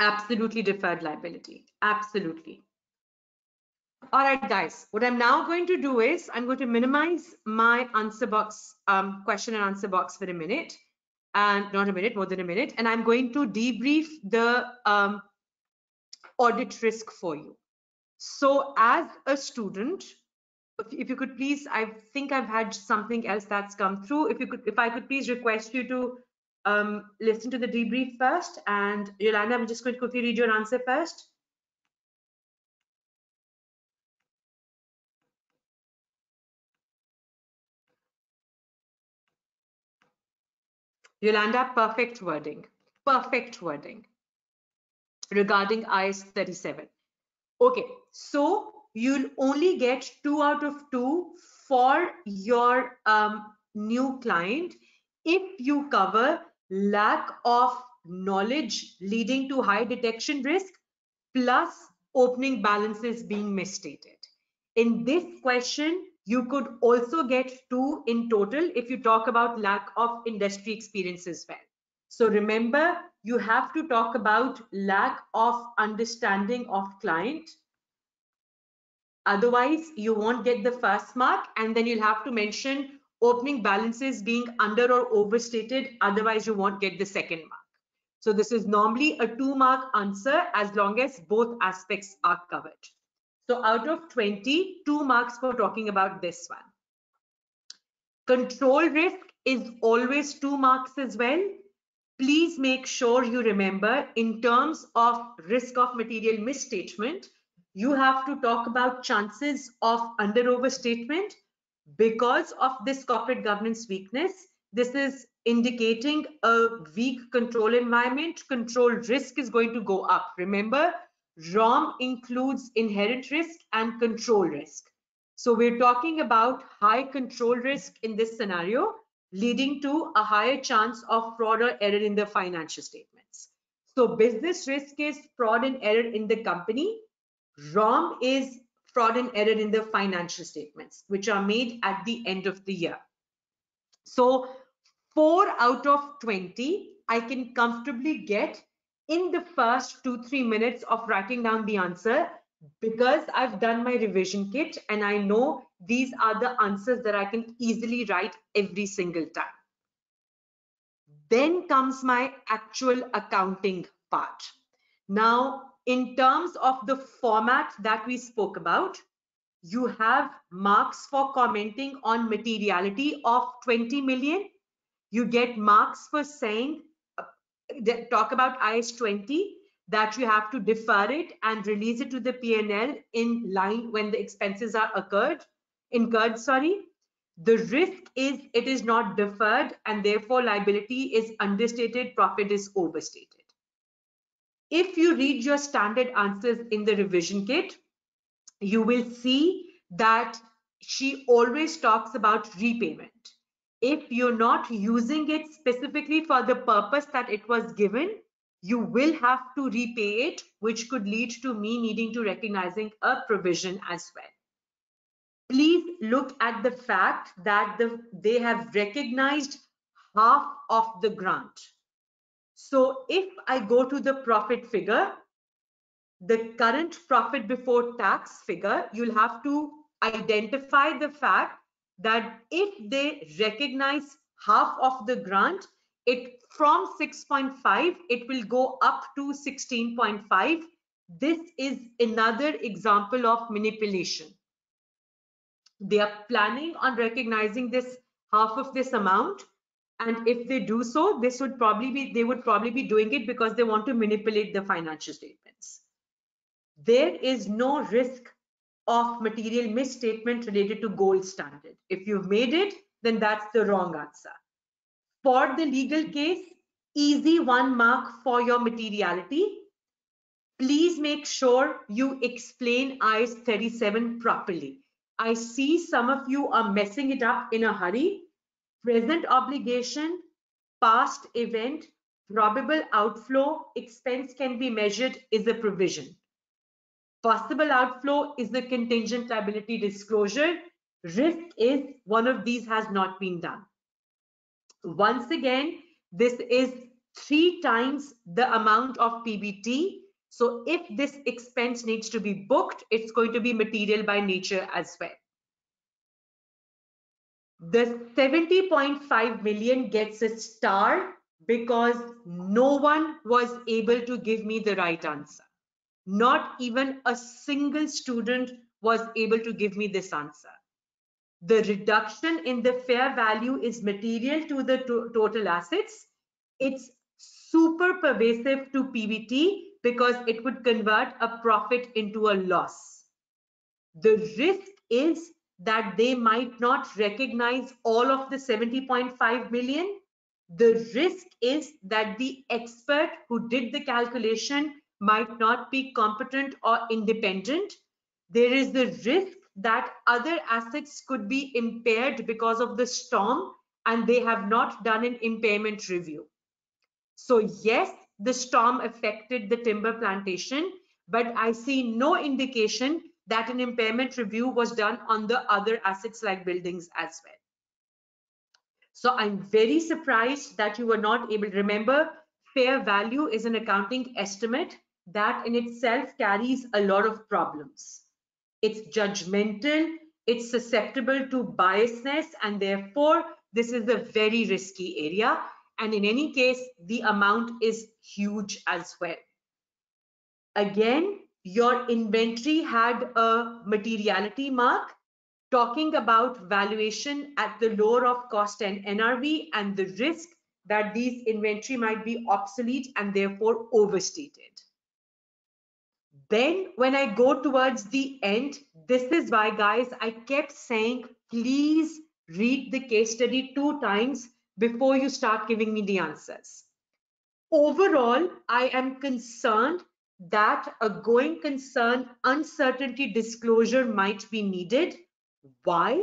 Absolutely deferred liability. Absolutely. All right, guys, what I'm now going to do is I'm going to minimize my answer box, um, question and answer box for a minute and not a minute, more than a minute. And I'm going to debrief the um, audit risk for you. So as a student, if you could please, I think I've had something else that's come through. If you could, if I could please request you to um, listen to the debrief first. And Yolanda, I'm just going to quickly read your answer first. Yolanda, perfect wording, perfect wording regarding IAS 37. Okay, so you'll only get two out of two for your um, new client if you cover lack of knowledge leading to high detection risk plus opening balances being misstated. In this question, you could also get two in total if you talk about lack of industry experience as well. So remember, you have to talk about lack of understanding of client Otherwise, you won't get the first mark and then you'll have to mention opening balances being under or overstated. Otherwise, you won't get the second mark. So this is normally a two mark answer as long as both aspects are covered. So out of 20, two marks for talking about this one. Control risk is always two marks as well. Please make sure you remember in terms of risk of material misstatement, you have to talk about chances of under overstatement because of this corporate governance weakness. This is indicating a weak control environment. Control risk is going to go up. Remember, ROM includes inherent risk and control risk. So we're talking about high control risk in this scenario, leading to a higher chance of fraud or error in the financial statements. So business risk is fraud and error in the company. ROM is fraud and error in the financial statements, which are made at the end of the year. So 4 out of 20, I can comfortably get in the first two, three minutes of writing down the answer because I've done my revision kit and I know these are the answers that I can easily write every single time. Then comes my actual accounting part. Now, in terms of the format that we spoke about, you have marks for commenting on materiality of 20 million. You get marks for saying uh, talk about IAS20, that you have to defer it and release it to the PNL in line when the expenses are occurred, incurred, sorry. The risk is it is not deferred and therefore liability is understated, profit is overstated. If you read your standard answers in the revision kit, you will see that she always talks about repayment if you're not using it specifically for the purpose that it was given, you will have to repay it, which could lead to me needing to recognizing a provision as well. Please look at the fact that the, they have recognized half of the grant. So if I go to the profit figure, the current profit before tax figure, you'll have to identify the fact that if they recognize half of the grant, it from 6.5, it will go up to 16.5. This is another example of manipulation. They are planning on recognizing this half of this amount. And if they do so, this would probably be, they would probably be doing it because they want to manipulate the financial statements. There is no risk of material misstatement related to gold standard. If you've made it, then that's the wrong answer. For the legal case, easy one mark for your materiality. Please make sure you explain IAS 37 properly. I see some of you are messing it up in a hurry. Present obligation, past event, probable outflow, expense can be measured is a provision. Possible outflow is the contingent liability disclosure. Risk is one of these has not been done. Once again, this is three times the amount of PBT. So if this expense needs to be booked, it's going to be material by nature as well. The 70.5 million gets a star because no one was able to give me the right answer. Not even a single student was able to give me this answer. The reduction in the fair value is material to the to total assets. It's super pervasive to PBT because it would convert a profit into a loss. The risk is that they might not recognize all of the 70.5 million. The risk is that the expert who did the calculation might not be competent or independent. There is the risk that other assets could be impaired because of the storm and they have not done an impairment review. So yes, the storm affected the timber plantation, but I see no indication that an impairment review was done on the other assets like buildings as well. So I'm very surprised that you were not able to remember fair value is an accounting estimate that in itself carries a lot of problems. It's judgmental, it's susceptible to biasness, and therefore this is a very risky area. And in any case, the amount is huge as well. Again, your inventory had a materiality mark. talking about valuation at the lower of cost and NRV and the risk that these inventory might be obsolete and therefore overstated. Then when I go towards the end, this is why guys, I kept saying, please read the case study two times before you start giving me the answers. Overall, I am concerned that a going concern uncertainty disclosure might be needed. Why?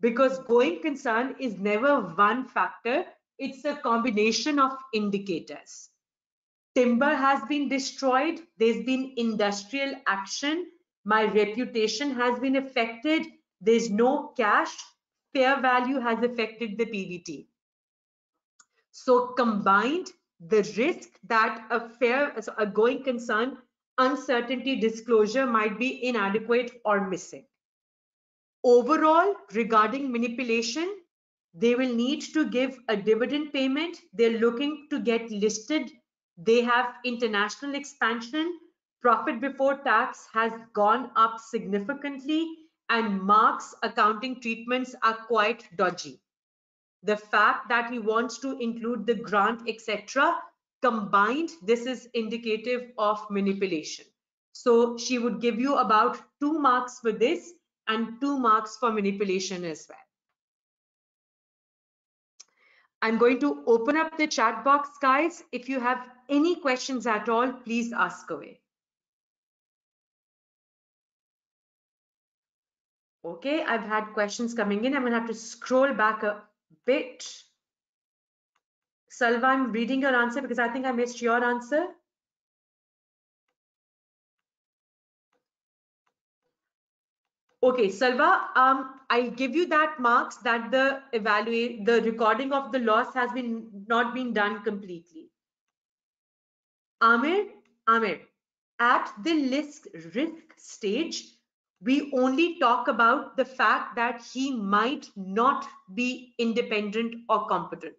Because going concern is never one factor, it's a combination of indicators. Timber has been destroyed, there's been industrial action, my reputation has been affected, there's no cash, fair value has affected the PBT. So combined, the risk that a fair, a going concern, uncertainty disclosure might be inadequate or missing. Overall, regarding manipulation, they will need to give a dividend payment. They're looking to get listed. They have international expansion. Profit before tax has gone up significantly and Mark's accounting treatments are quite dodgy the fact that he wants to include the grant, etc. Combined, this is indicative of manipulation. So she would give you about two marks for this and two marks for manipulation as well. I'm going to open up the chat box, guys. If you have any questions at all, please ask away. Okay, I've had questions coming in. I'm going to have to scroll back a bit. Salva, I'm reading your answer because I think I missed your answer. Okay, Salva, um, I'll give you that marks that the evaluate the recording of the loss has been not been done completely. Amir, Amir, at the risk risk stage, we only talk about the fact that he might not be independent or competent.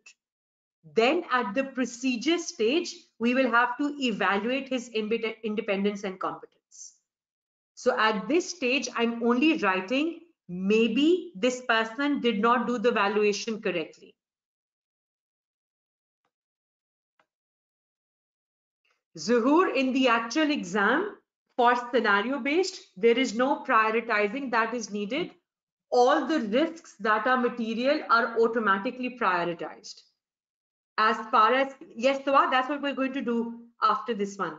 Then at the procedure stage, we will have to evaluate his independence and competence. So at this stage, I'm only writing maybe this person did not do the valuation correctly. Zuhur, in the actual exam, for scenario based, there is no prioritizing that is needed. All the risks that are material are automatically prioritized. As far as, yes, Tawa, that's what we're going to do after this one.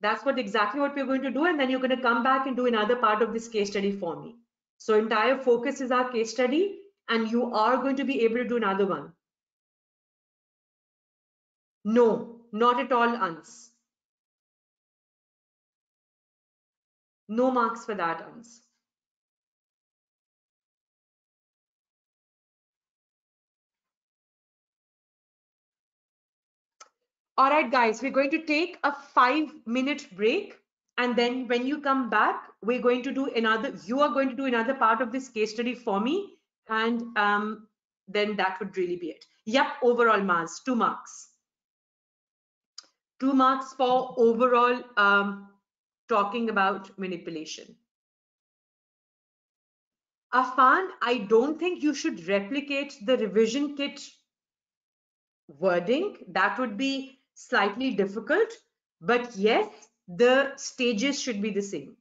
That's what exactly what we're going to do. And then you're going to come back and do another part of this case study for me. So entire focus is our case study and you are going to be able to do another one. No, not at all, Ans. No marks for that, Ans. All right, guys, we're going to take a five minute break. And then when you come back, we're going to do another, you are going to do another part of this case study for me. And um, then that would really be it. Yep, overall marks, two marks. Two marks for overall um, talking about manipulation. Afan, I don't think you should replicate the revision kit wording. That would be slightly difficult. But yes, the stages should be the same.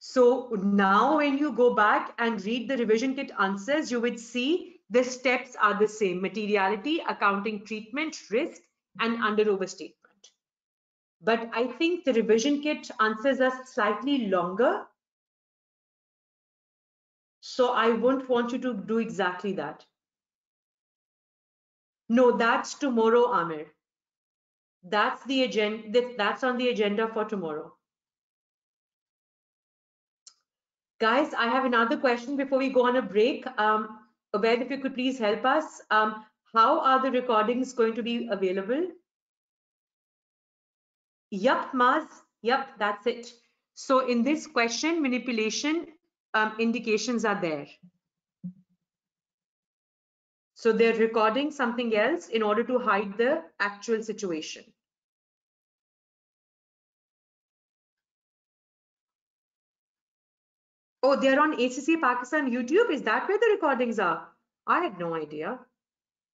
So now when you go back and read the revision kit answers, you would see the steps are the same. Materiality, accounting treatment, risk, and under overstatement but I think the revision kit answers us slightly longer. So I won't want you to do exactly that. No, that's tomorrow, Amir. That's the agenda. That's on the agenda for tomorrow. Guys, I have another question before we go on a break. Um, Obed, if you could please help us. Um, how are the recordings going to be available? Yep, Maz. Yep, that's it. So in this question, manipulation um, indications are there. So they're recording something else in order to hide the actual situation. Oh, they're on ACCA Pakistan YouTube. Is that where the recordings are? I had no idea.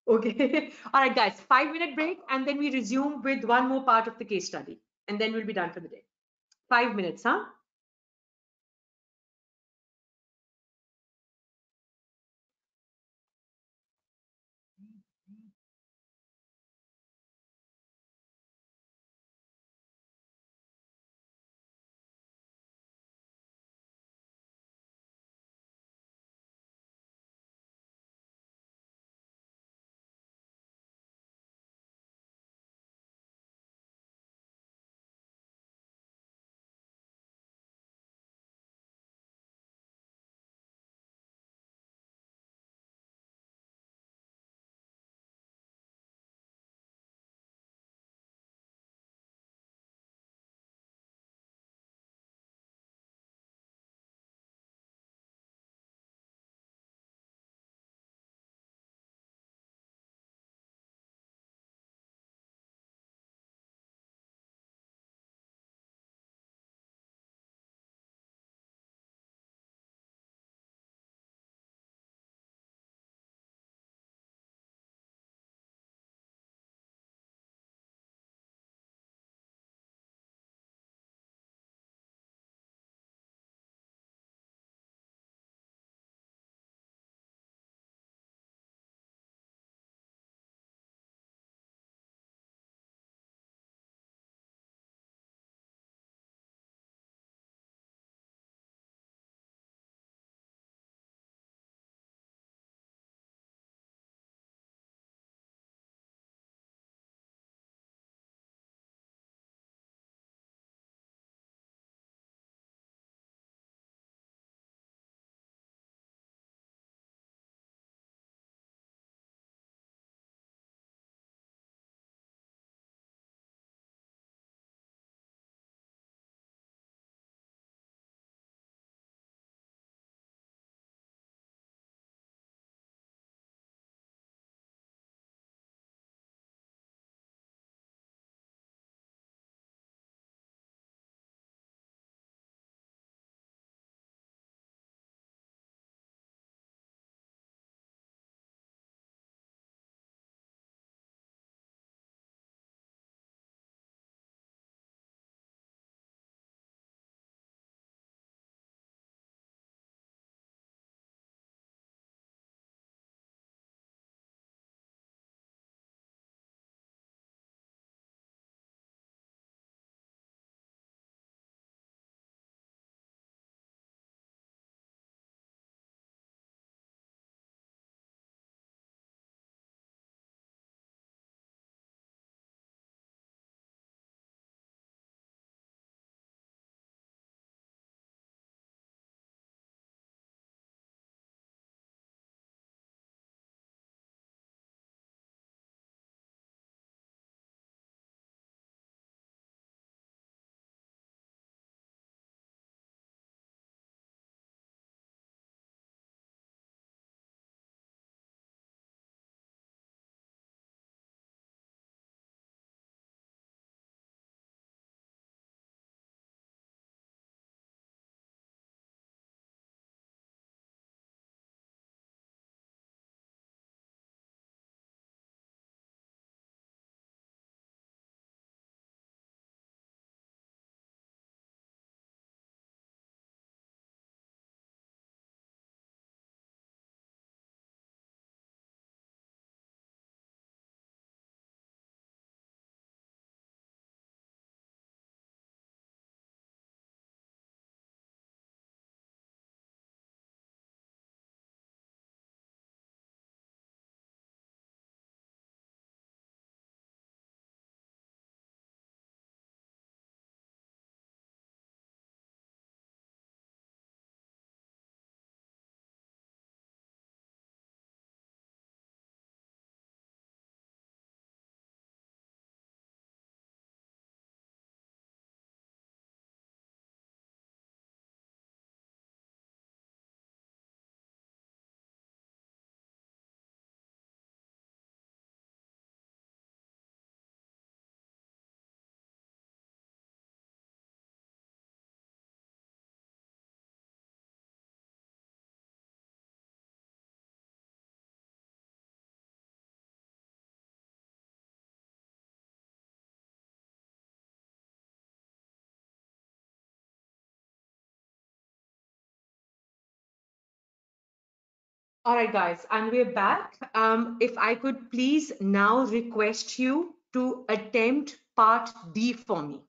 Okay. All right, guys, five minute break, and then we resume with one more part of the case study and then we'll be done for the day. Five minutes, huh? We're back. Um, if I could please now request you to attempt part D for me.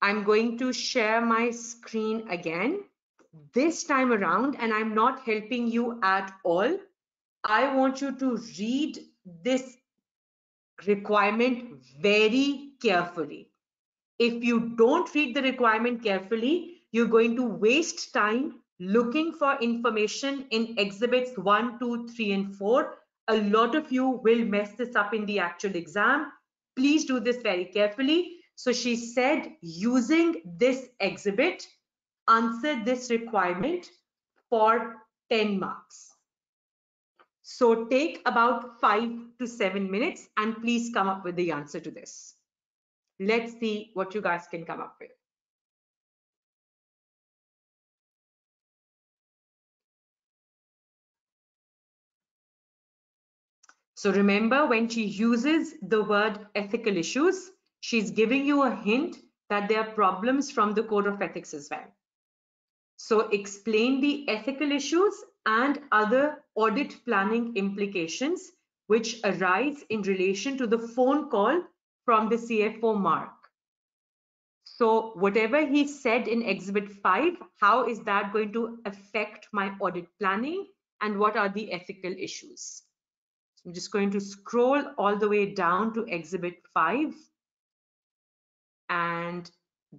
I'm going to share my screen again this time around, and I'm not helping you at all. I want you to read this requirement very carefully. If you don't read the requirement carefully, you're going to waste time looking for information in exhibits 1, 2, 3, and 4. A lot of you will mess this up in the actual exam. Please do this very carefully. So she said, using this exhibit, answer this requirement for 10 marks. So take about five to seven minutes and please come up with the answer to this. Let's see what you guys can come up with. So remember when she uses the word ethical issues, she's giving you a hint that there are problems from the code of ethics as well. So explain the ethical issues and other audit planning implications which arise in relation to the phone call from the CFO Mark. So whatever he said in exhibit 5, how is that going to affect my audit planning and what are the ethical issues? I'm just going to scroll all the way down to exhibit 5 and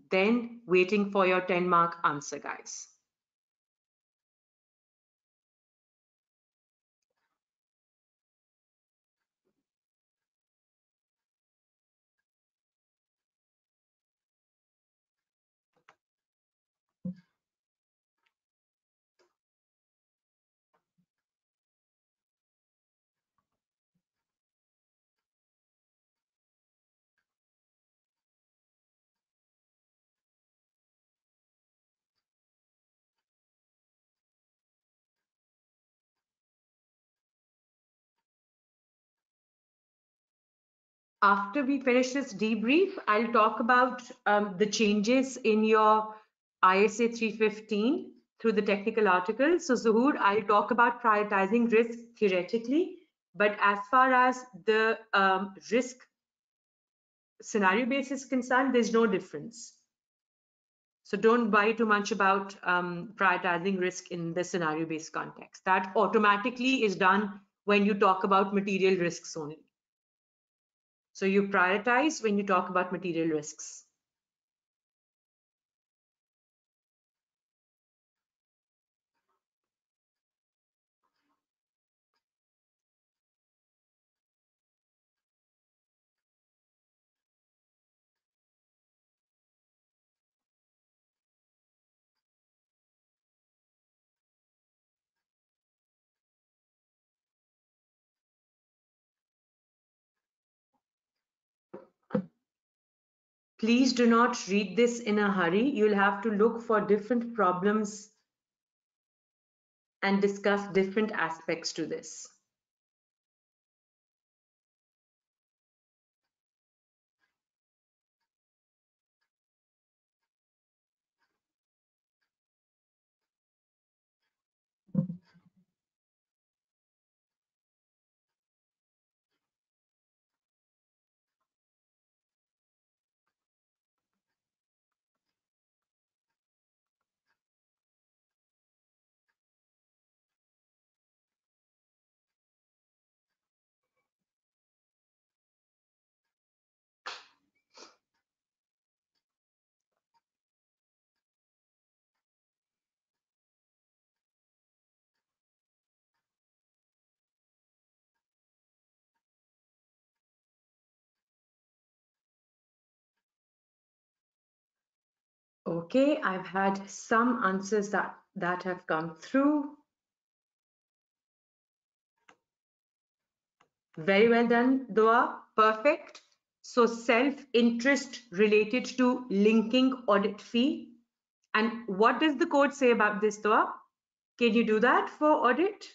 then waiting for your 10 mark answer guys. After we finish this debrief, I'll talk about um, the changes in your ISA 315 through the technical article. So Zuhur, I'll talk about prioritizing risk theoretically, but as far as the um, risk scenario base is concerned, there's no difference. So don't buy too much about um, prioritizing risk in the scenario based context. That automatically is done when you talk about material risks only. So you prioritize when you talk about material risks. Please do not read this in a hurry. You'll have to look for different problems and discuss different aspects to this. Okay, I've had some answers that, that have come through. Very well done, Dua. Perfect. So self-interest related to linking audit fee. And what does the code say about this, Dua? Can you do that for audit?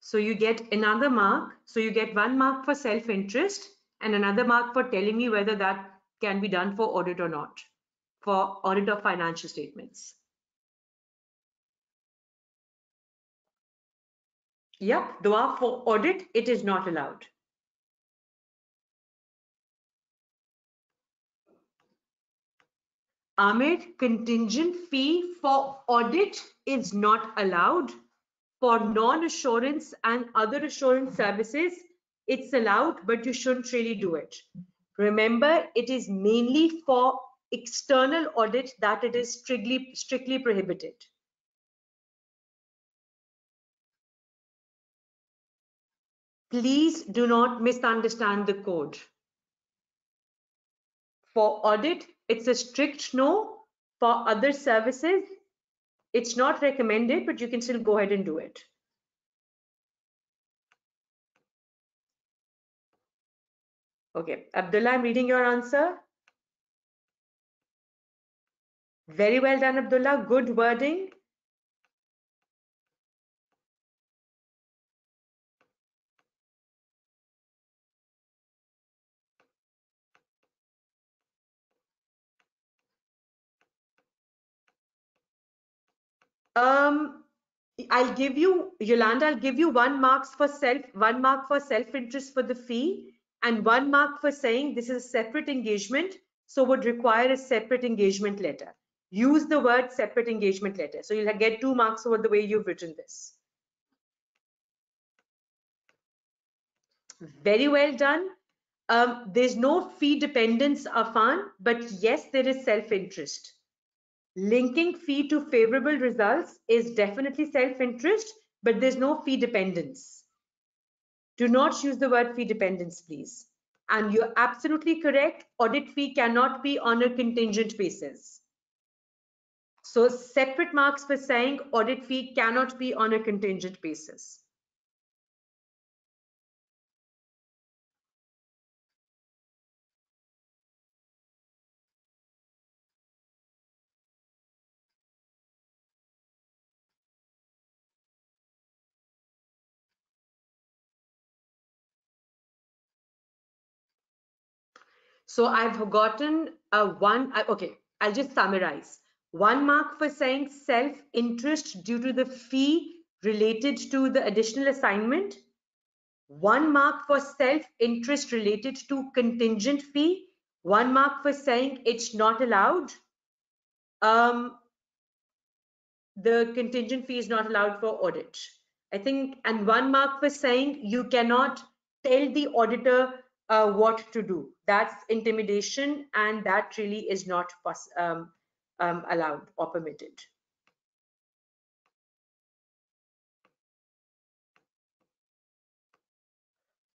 So you get another mark. So you get one mark for self-interest and another mark for telling me whether that can be done for audit or not. for audit of financial statements. Yep, dua for audit, it is not allowed. Ahmed, contingent fee for audit is not allowed. For non-assurance and other assurance services, it's allowed, but you shouldn't really do it. Remember, it is mainly for external audit that it is strictly, strictly prohibited. Please do not misunderstand the code. For audit, it's a strict no. For other services, it's not recommended, but you can still go ahead and do it. Okay, Abdullah, I'm reading your answer. Very well done, Abdullah. Good wording. Um, I'll give you, Yolanda, I'll give you one marks for self, one mark for self-interest for the fee and one mark for saying this is a separate engagement, so would require a separate engagement letter. Use the word separate engagement letter. So you'll get two marks over the way you've written this. Very well done. Um, there's no fee dependence, Afan, but yes, there is self-interest linking fee to favorable results is definitely self-interest, but there's no fee dependence. Do not use the word fee dependence, please. And you're absolutely correct. Audit fee cannot be on a contingent basis. So separate marks for saying audit fee cannot be on a contingent basis. So I've gotten a one, okay, I'll just summarize. One mark for saying self-interest due to the fee related to the additional assignment. One mark for self-interest related to contingent fee. One mark for saying it's not allowed. Um, the contingent fee is not allowed for audit. I think, and one mark for saying you cannot tell the auditor uh, what to do. That's intimidation, and that really is not um, um, allowed or permitted.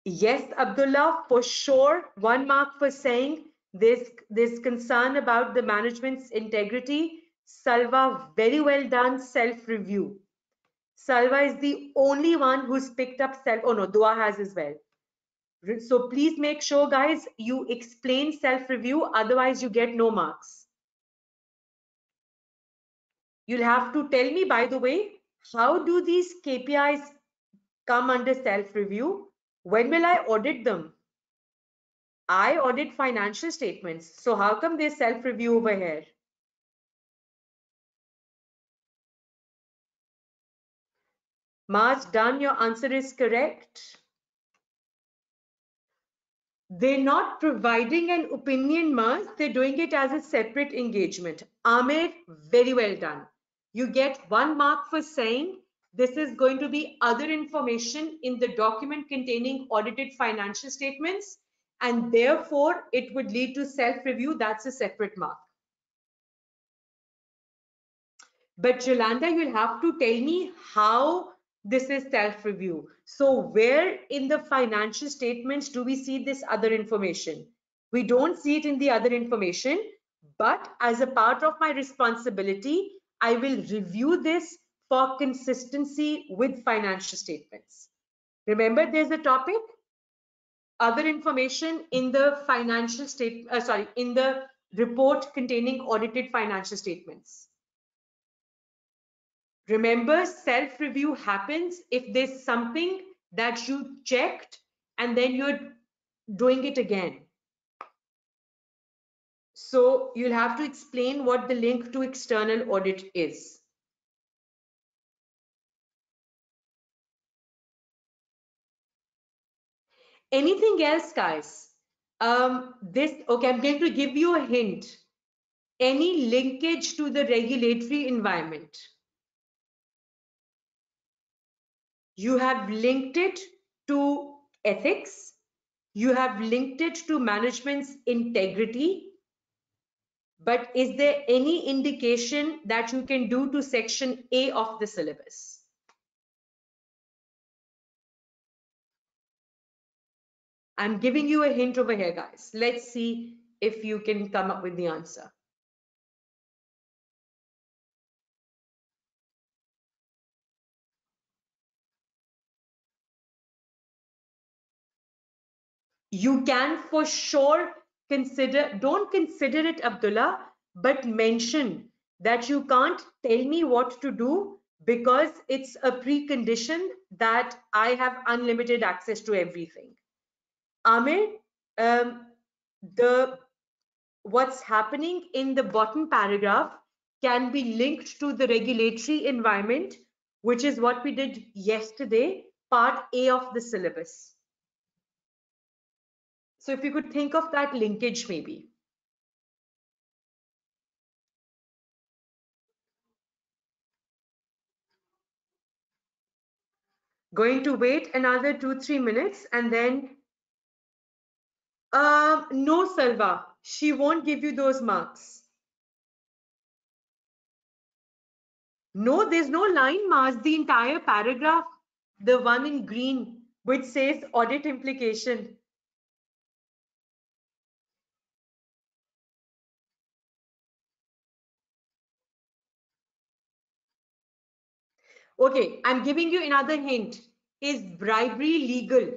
Yes, Abdullah, for sure. One mark for saying this, this concern about the management's integrity. Salva, very well done self-review. Salva is the only one who's picked up self. Oh no, Dua has as well. So please make sure, guys, you explain self-review, otherwise you get no marks. You'll have to tell me, by the way, how do these KPIs come under self-review? When will I audit them? I audit financial statements. So how come they self-review over here? Mars, done. Your answer is correct they're not providing an opinion Mars, they're doing it as a separate engagement. Amir, very well done. You get one mark for saying this is going to be other information in the document containing audited financial statements and therefore it would lead to self-review. That's a separate mark. But Jolanda you'll have to tell me how this is self-review. So where in the financial statements do we see this other information? We don't see it in the other information, but as a part of my responsibility, I will review this for consistency with financial statements. Remember, there's a topic, other information in the financial state, uh, sorry, in the report containing audited financial statements. Remember, self-review happens if there's something that you checked and then you're doing it again. So you'll have to explain what the link to external audit is. Anything else, guys? Um, this, okay, I'm going to give you a hint. Any linkage to the regulatory environment. You have linked it to ethics. You have linked it to management's integrity. But is there any indication that you can do to section A of the syllabus? I'm giving you a hint over here, guys. Let's see if you can come up with the answer. You can for sure consider, don't consider it, Abdullah, but mention that you can't tell me what to do because it's a precondition that I have unlimited access to everything. Amir, um, the what's happening in the bottom paragraph can be linked to the regulatory environment, which is what we did yesterday, part A of the syllabus. So if you could think of that linkage maybe. Going to wait another two, three minutes and then um, no, Salva, she won't give you those marks. No, there's no line marks. The entire paragraph, the one in green, which says audit implication. Okay, I'm giving you another hint. Is bribery legal?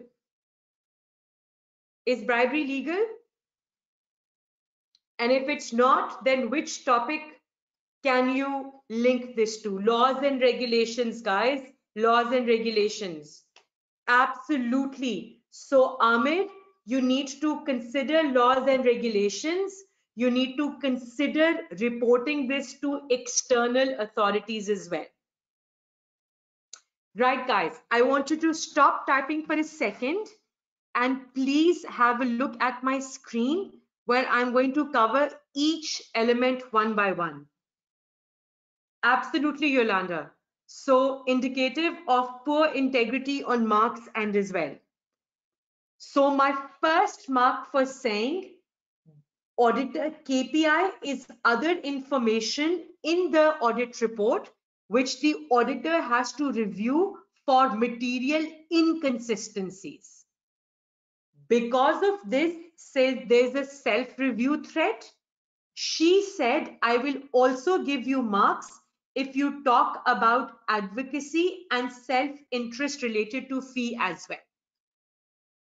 Is bribery legal? And if it's not, then which topic can you link this to? Laws and regulations, guys. Laws and regulations. Absolutely. So, Ahmed, you need to consider laws and regulations. You need to consider reporting this to external authorities as well. Right, guys, I want you to stop typing for a second and please have a look at my screen where I'm going to cover each element one by one. Absolutely, Yolanda. So indicative of poor integrity on marks and as well. So my first mark for saying auditor KPI is other information in the audit report, which the auditor has to review for material inconsistencies. Because of this, says there's a self-review threat. She said, I will also give you marks if you talk about advocacy and self-interest related to fee as well.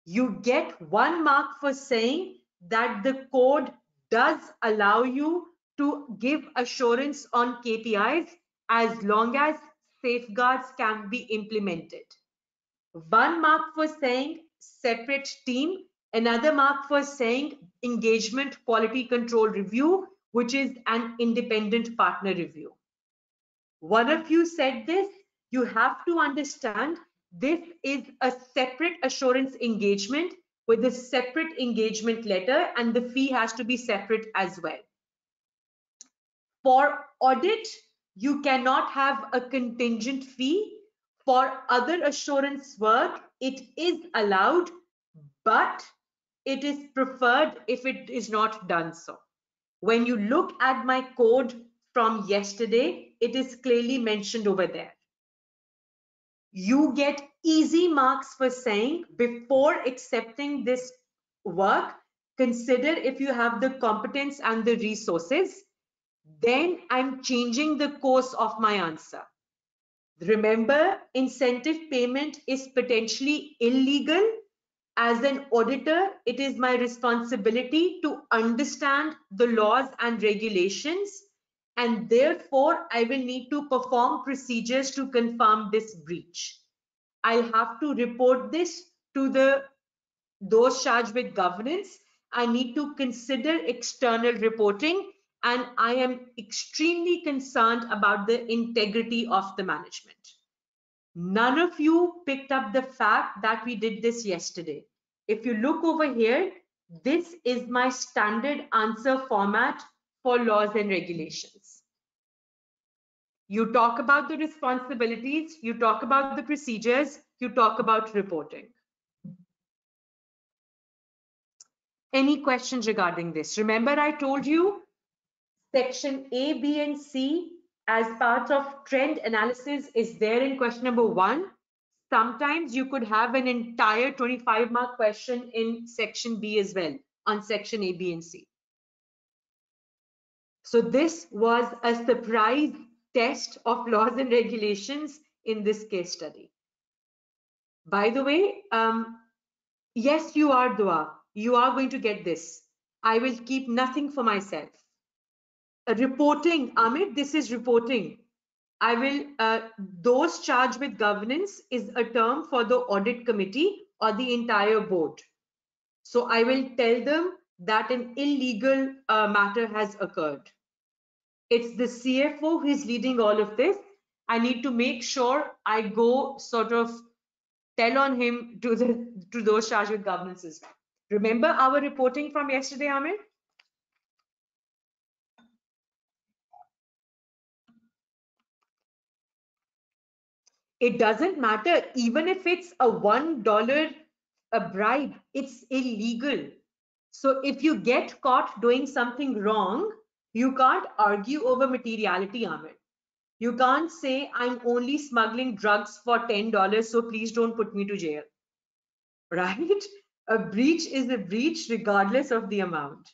You get one mark for saying that the code does allow you to give assurance on KPIs as long as safeguards can be implemented. One mark for saying separate team. Another mark for saying engagement quality control review, which is an independent partner review. One of you said this, you have to understand this is a separate assurance engagement with a separate engagement letter and the fee has to be separate as well. For audit, you cannot have a contingent fee. For other assurance work, it is allowed, but it is preferred if it is not done so. When you look at my code from yesterday, it is clearly mentioned over there. You get easy marks for saying before accepting this work, consider if you have the competence and the resources, then I'm changing the course of my answer. Remember, incentive payment is potentially illegal. As an auditor, it is my responsibility to understand the laws and regulations, and therefore I will need to perform procedures to confirm this breach. I'll have to report this to the those charged with governance I need to consider external reporting and I am extremely concerned about the integrity of the management. None of you picked up the fact that we did this yesterday. If you look over here, this is my standard answer format for laws and regulations. You talk about the responsibilities, you talk about the procedures, you talk about reporting. Any questions regarding this? Remember I told you section A, B, and C as part of trend analysis is there in question number one. Sometimes you could have an entire 25 mark question in section B as well on section A, B, and C. So this was a surprise test of laws and regulations in this case study. By the way, um, yes, you are Dua. You are going to get this. I will keep nothing for myself reporting, Amit, this is reporting. I will, uh, those charged with governance is a term for the audit committee or the entire board. So I will tell them that an illegal uh, matter has occurred. It's the CFO who is leading all of this. I need to make sure I go sort of tell on him to the to those charged with governance as well. Remember our reporting from yesterday, Amir? It doesn't matter. Even if it's a one dollar a bribe it's illegal. So if you get caught doing something wrong you can't argue over materiality Amir. you can't say i'm only smuggling drugs for ten dollars so please don't put me to jail. Right? A breach is a breach regardless of the amount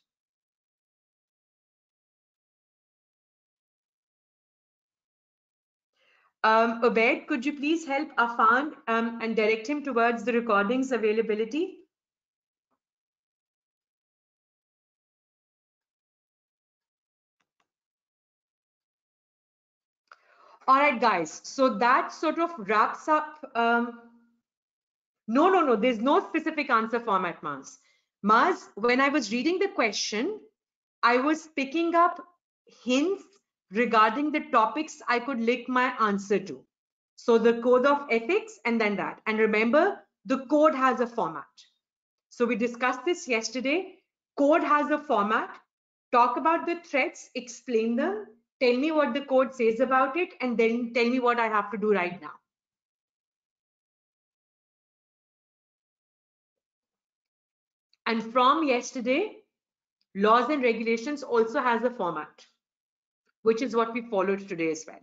Um, Obed, could you please help Afan um, and direct him towards the recordings availability? All right, guys. So that sort of wraps up. Um, no, no, no. There's no specific answer format, Maz. Maz, when I was reading the question, I was picking up hints regarding the topics I could link my answer to. So the code of ethics and then that. And remember, the code has a format. So we discussed this yesterday. Code has a format. Talk about the threats, explain them, tell me what the code says about it, and then tell me what I have to do right now. And from yesterday, laws and regulations also has a format which is what we followed today as well.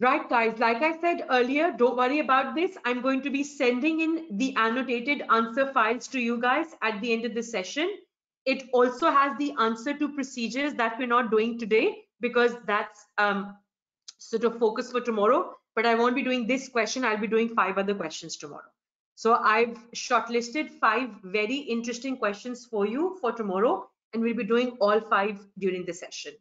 Right, guys, like I said earlier, don't worry about this. I'm going to be sending in the annotated answer files to you guys at the end of the session. It also has the answer to procedures that we're not doing today because that's um, sort of focus for tomorrow. But I won't be doing this question. I'll be doing five other questions tomorrow. So I've shortlisted five very interesting questions for you for tomorrow, and we'll be doing all five during the session.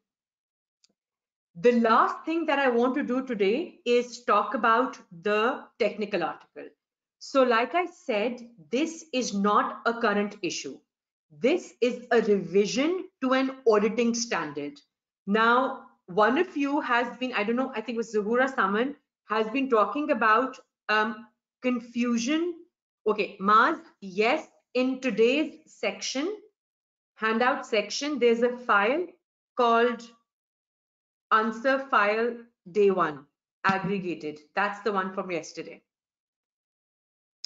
The last thing that I want to do today is talk about the technical article. So like I said, this is not a current issue. This is a revision to an auditing standard. Now, one of you has been, I don't know, I think it was Zahura Saman, has been talking about um, confusion. Okay, Maz, yes, in today's section, handout section, there's a file called answer file day one aggregated. That's the one from yesterday.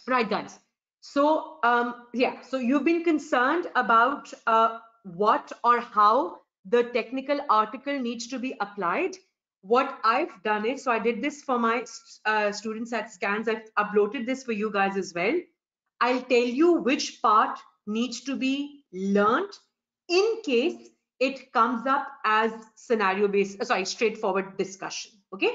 Right, guys. So um, yeah, so you've been concerned about uh, what or how the technical article needs to be applied. What I've done is, so I did this for my uh, students at SKANS. I've uploaded this for you guys as well. I'll tell you which part needs to be learned in case it comes up as scenario based uh, sorry straightforward discussion okay?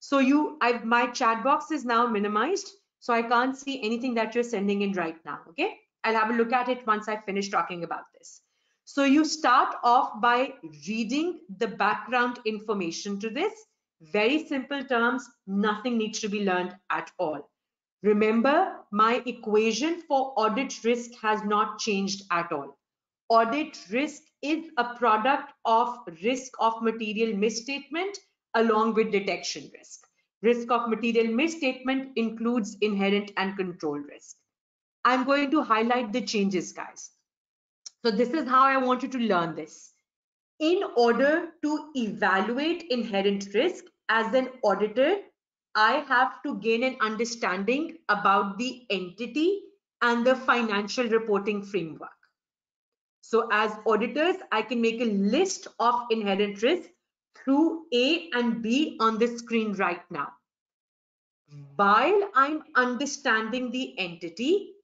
So you I've my chat box is now minimized so I can't see anything that you're sending in right now okay? I'll have a look at it once I finish talking about this. So you start off by reading the background information to this. Very simple terms nothing needs to be learned at all. Remember, my equation for audit risk has not changed at all. Audit risk is a product of risk of material misstatement along with detection risk. Risk of material misstatement includes inherent and control risk. I'm going to highlight the changes, guys. So this is how I want you to learn this. In order to evaluate inherent risk as an auditor, I have to gain an understanding about the entity and the financial reporting framework. So as auditors, I can make a list of inherent risks through A and B on the screen right now. While I'm understanding the entity,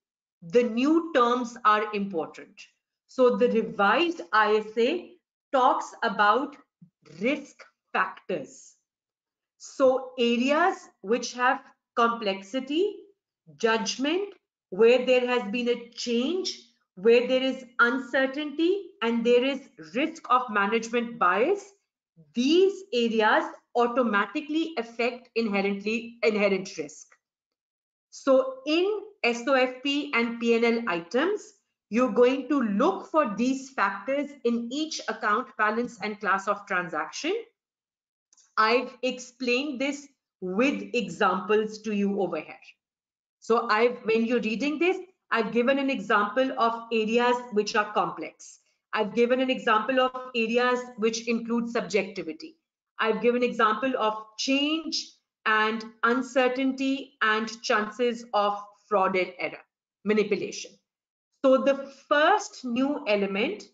the new terms are important. So the revised ISA talks about risk factors. So areas which have complexity, judgment, where there has been a change, where there is uncertainty and there is risk of management bias, these areas automatically affect inherently inherent risk. So in SOFP and PNL items, you're going to look for these factors in each account balance and class of transaction. I've explained this with examples to you over here. So I've when you're reading this, I've given an example of areas which are complex. I've given an example of areas which include subjectivity. I've given an example of change and uncertainty and chances of fraud and error, manipulation. So the first new element,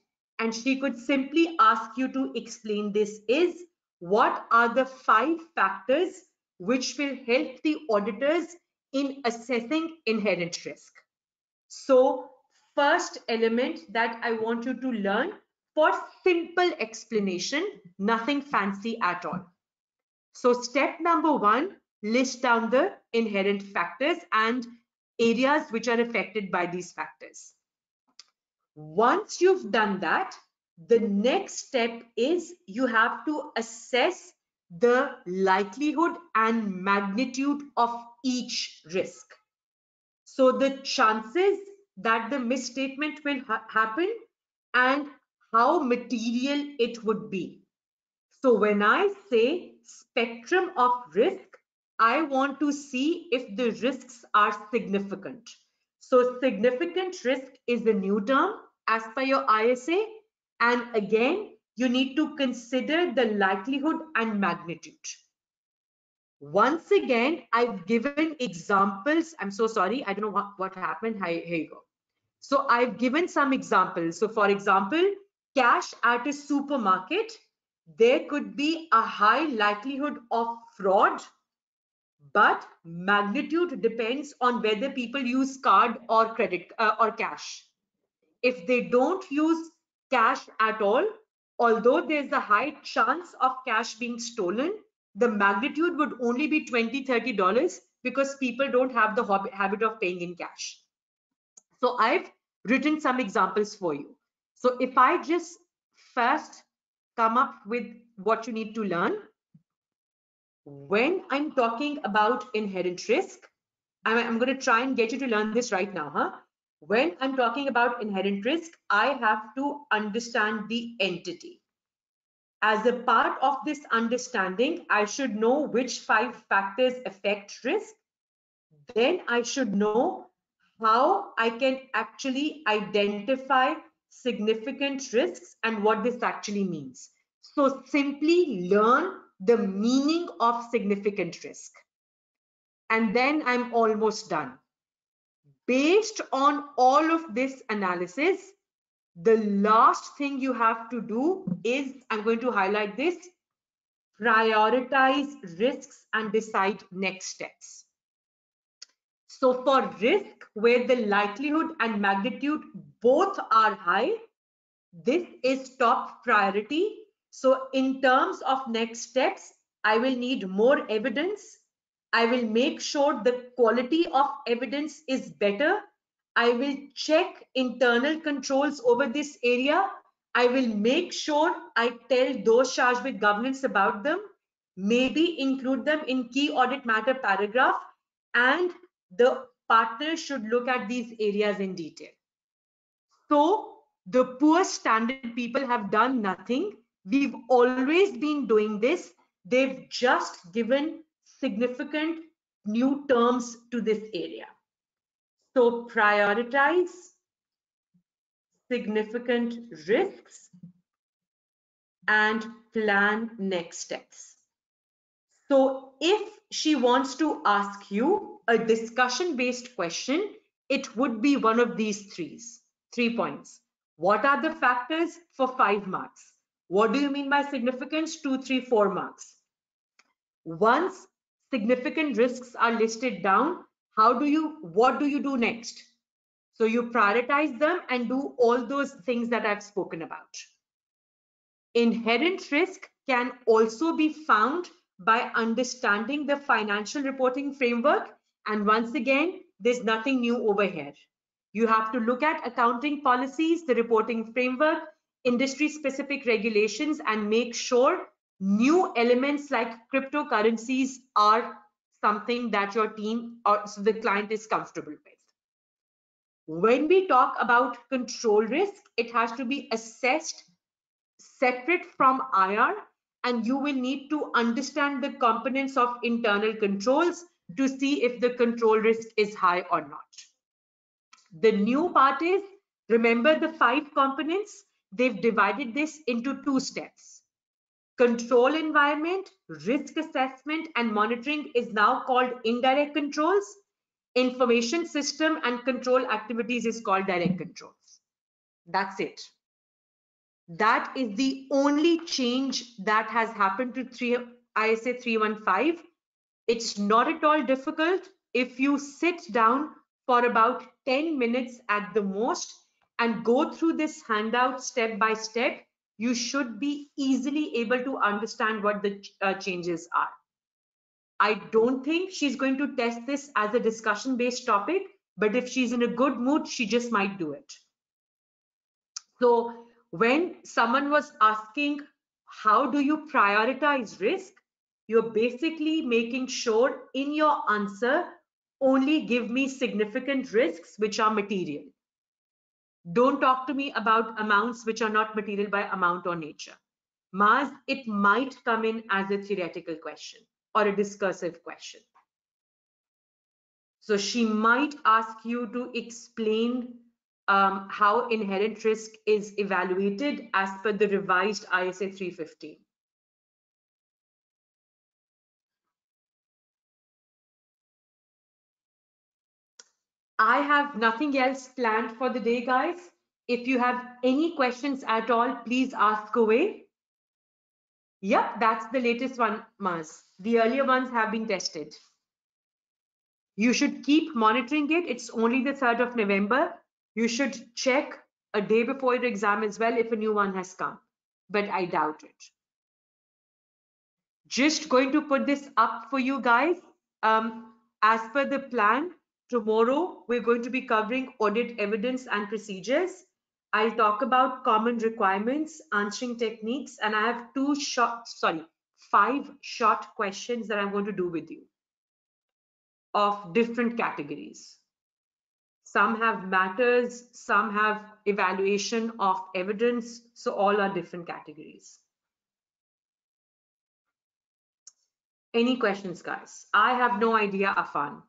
and she could simply ask you to explain this is, what are the five factors which will help the auditors in assessing inherent risk? So first element that I want you to learn for simple explanation, nothing fancy at all. So step number one, list down the inherent factors and areas which are affected by these factors. Once you've done that, the next step is you have to assess the likelihood and magnitude of each risk. So the chances that the misstatement will ha happen and how material it would be. So when I say spectrum of risk, I want to see if the risks are significant. So significant risk is the new term as per your ISA. And again, you need to consider the likelihood and magnitude. Once again, I've given examples. I'm so sorry. I don't know what, what happened. Hi, here you go. So I've given some examples. So for example, cash at a supermarket, there could be a high likelihood of fraud, but magnitude depends on whether people use card or credit uh, or cash. If they don't use cash at all, although there's a high chance of cash being stolen, the magnitude would only be 20 $30 because people don't have the habit of paying in cash. So I've written some examples for you. So if I just first come up with what you need to learn, when I'm talking about inherent risk, I'm, I'm going to try and get you to learn this right now. Huh? When I'm talking about inherent risk, I have to understand the entity. As a part of this understanding, I should know which five factors affect risk. Then I should know how I can actually identify significant risks and what this actually means. So simply learn the meaning of significant risk. And then I'm almost done. Based on all of this analysis, the last thing you have to do is, I'm going to highlight this, prioritize risks and decide next steps. So for risk, where the likelihood and magnitude both are high, this is top priority. So in terms of next steps, I will need more evidence. I will make sure the quality of evidence is better. I will check internal controls over this area. I will make sure I tell those charged with governance about them, maybe include them in key audit matter paragraph and the partner should look at these areas in detail. So the poor standard people have done nothing. We've always been doing this. They've just given significant new terms to this area. So prioritize significant risks and plan next steps. So if she wants to ask you a discussion based question, it would be one of these threes, three points. What are the factors for five marks? What do you mean by significance? Two, three, four marks. Once significant risks are listed down, how do you, what do you do next? So you prioritize them and do all those things that I've spoken about. Inherent risk can also be found by understanding the financial reporting framework. And once again, there's nothing new over here. You have to look at accounting policies, the reporting framework, industry specific regulations, and make sure new elements like cryptocurrencies are something that your team or the client is comfortable with. When we talk about control risk, it has to be assessed separate from IR and you will need to understand the components of internal controls to see if the control risk is high or not. The new part is, remember the five components? They've divided this into two steps. Control environment, risk assessment and monitoring is now called indirect controls. Information system and control activities is called direct controls. That's it that is the only change that has happened to 3 ISA 315. It's not at all difficult if you sit down for about 10 minutes at the most and go through this handout step by step, you should be easily able to understand what the uh, changes are. I don't think she's going to test this as a discussion based topic, but if she's in a good mood, she just might do it. So when someone was asking, how do you prioritize risk? You're basically making sure in your answer, only give me significant risks which are material. Don't talk to me about amounts which are not material by amount or nature. Mars, it might come in as a theoretical question or a discursive question. So she might ask you to explain um, how inherent risk is evaluated as per the revised ISA 315. I have nothing else planned for the day, guys. If you have any questions at all, please ask away. Yep, that's the latest one, Mars. The earlier ones have been tested. You should keep monitoring it. It's only the 3rd of November you should check a day before your exam as well if a new one has come, but I doubt it. Just going to put this up for you guys. Um, as per the plan, tomorrow we're going to be covering audit evidence and procedures. I'll talk about common requirements, answering techniques, and I have two short, sorry, five short questions that I'm going to do with you of different categories. Some have matters, some have evaluation of evidence. So all are different categories. Any questions, guys? I have no idea, Afan.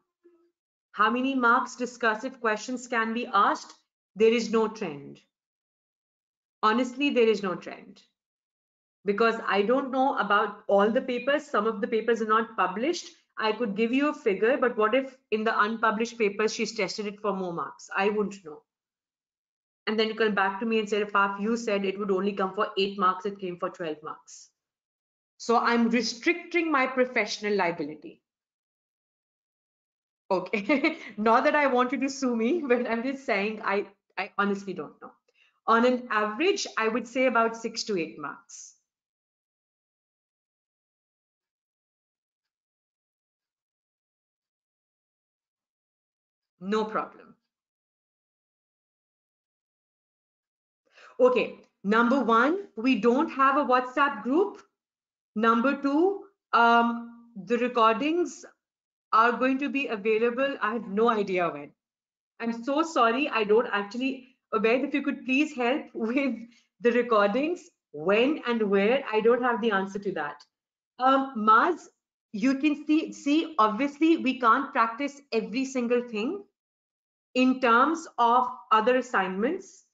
How many marks discursive questions can be asked? There is no trend. Honestly, there is no trend. Because I don't know about all the papers. Some of the papers are not published. I could give you a figure, but what if in the unpublished papers she's tested it for more marks? I wouldn't know. And then you come back to me and say, Faf, you said it would only come for eight marks, it came for 12 marks. So I'm restricting my professional liability. Okay, not that I want you to sue me, but I'm just saying I, I honestly don't know. On an average, I would say about six to eight marks. No problem. Okay, number one, we don't have a WhatsApp group. Number two, um, the recordings are going to be available. I have no idea when. I'm so sorry. I don't actually, Obed, if you could please help with the recordings, when and where, I don't have the answer to that. Um, Maz, you can see, see, obviously we can't practice every single thing. In terms of other assignments,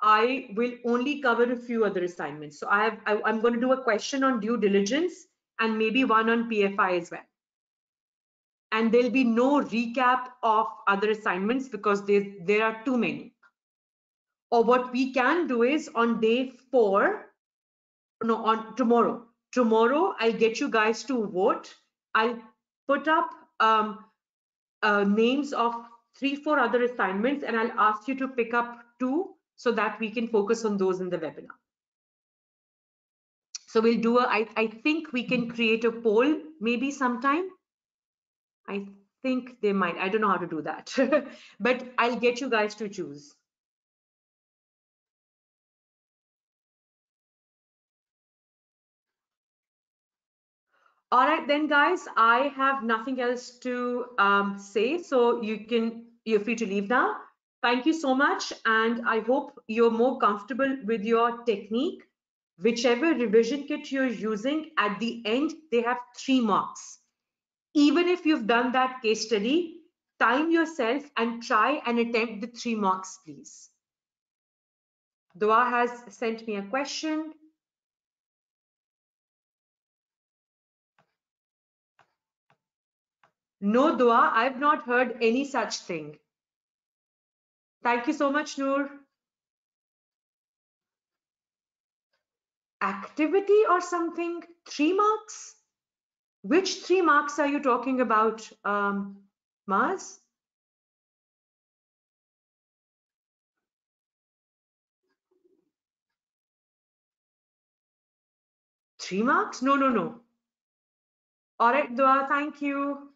I will only cover a few other assignments. So I have, I, I'm going to do a question on due diligence and maybe one on PFI as well and there'll be no recap of other assignments because there, there are too many. Or what we can do is on day four, no, on tomorrow, tomorrow I'll get you guys to vote. I'll put up um, uh, names of three, four other assignments and I'll ask you to pick up two so that we can focus on those in the webinar. So we'll do a, I, I think we can create a poll maybe sometime I think they might. I don't know how to do that, but I'll get you guys to choose. All right, then guys, I have nothing else to um, say. So you can, you're free to leave now. Thank you so much. And I hope you're more comfortable with your technique. Whichever revision kit you're using at the end, they have three marks even if you've done that case study, time yourself and try and attempt the three marks, please. Dua has sent me a question. No, Dua, I've not heard any such thing. Thank you so much, Noor. Activity or something? Three marks? Which three marks are you talking about, um, Mars? Three marks? No, no, no. All right, Dua, thank you.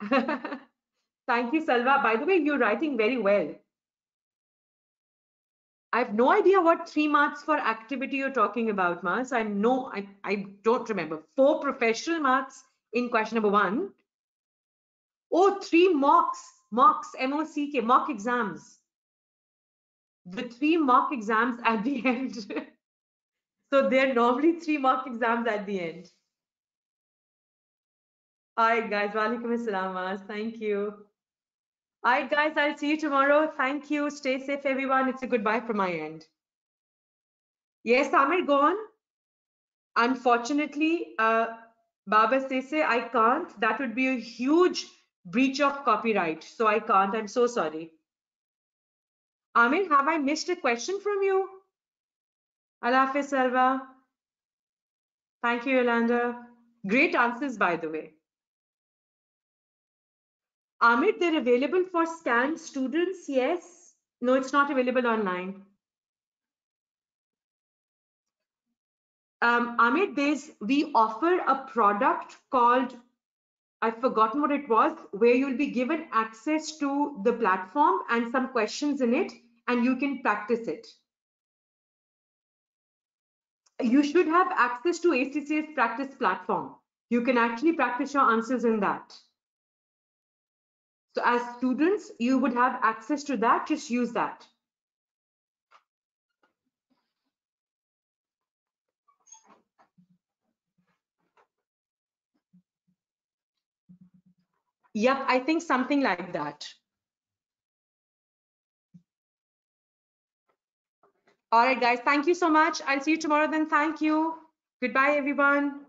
thank you, Salva. By the way, you're writing very well. I have no idea what three marks for activity you're talking about, Mars. I know, I, I don't remember. Four professional marks in question number one. Oh, three mocks, mocks, M-O-C-K, mock exams. The three mock exams at the end. so there are normally three mock exams at the end. All right, guys. Walaikum assalam, Thank you. All right, guys, I'll see you tomorrow. Thank you. Stay safe, everyone. It's a goodbye from my end. Yes, Amir, go on. Unfortunately, uh, Baba Sese, I can't. That would be a huge breach of copyright. So I can't. I'm so sorry. Amir, have I missed a question from you? Allah Hafiz, Salva. Thank you, Yolanda. Great answers, by the way. Amit, they're available for SKANS students, yes. No, it's not available online. Um, Amit, there's, we offer a product called, I've forgotten what it was, where you'll be given access to the platform and some questions in it, and you can practice it. You should have access to ACCA's practice platform. You can actually practice your answers in that. So as students, you would have access to that, just use that. Yep, I think something like that. All right, guys, thank you so much. I'll see you tomorrow then. Thank you. Goodbye, everyone.